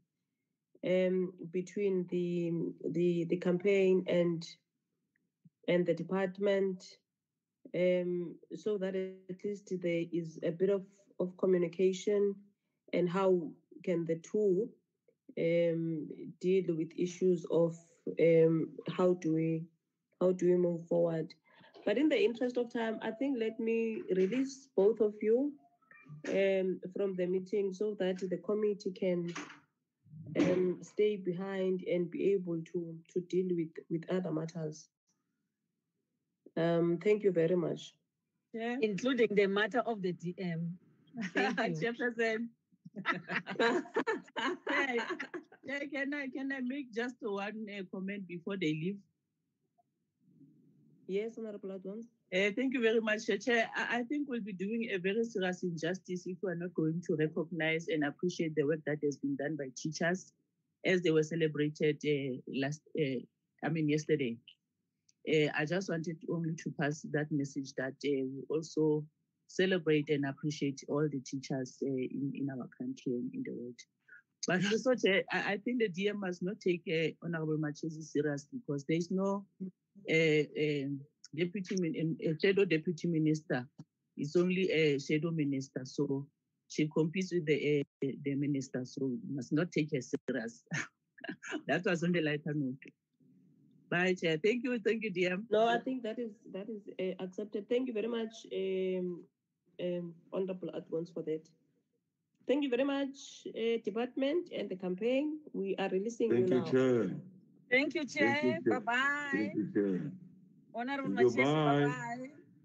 Speaker 6: um, between the, the the campaign and and the department, um, so that at least there is a bit of, of communication and how can the two um, deal with issues of um, how do we how do we move forward. But in the interest of time, I think let me release both of you um, from the meeting so that the committee can um, stay behind and be able to to deal with with other matters. Um, thank you very much.
Speaker 9: Including the matter of the DM. Thank <laughs> you.
Speaker 16: Chairperson. <laughs> Hey, can I can I make just one uh, comment before they leave?
Speaker 6: Yes, Honorable Adoons.
Speaker 16: Uh, thank you very much, Chair. I think we'll be doing a very serious injustice if we are not going to recognize and appreciate the work that has been done by teachers as they were celebrated uh, last, uh, I mean, yesterday. Uh, I just wanted only to pass that message that uh, we also celebrate and appreciate all the teachers uh, in, in our country and in the world. But <laughs> also, I, I think the DM must not take uh, Honorable Marchesi serious because there is no uh, uh, deputy, min- a shadow deputy minister. It's only a shadow minister, so she competes with the uh, the minister. So must not take her serious. <laughs> that was on the lighter note. Bye, Chair. Thank you, thank you, DM.
Speaker 6: No, I think that is that is uh, accepted. Thank you very much, um, um, Honorable Adoons, for that. Thank you very much, uh, department and the campaign. We are releasing
Speaker 10: Thank
Speaker 6: you
Speaker 10: you,
Speaker 6: now.
Speaker 10: Chair.
Speaker 9: Thank you,
Speaker 10: Thank you,
Speaker 9: Chair.
Speaker 10: Chair.
Speaker 9: Bye bye.
Speaker 10: Thank you, Chair.
Speaker 9: Honorable
Speaker 10: Thank
Speaker 9: Marchesi,
Speaker 10: bye.
Speaker 9: bye bye.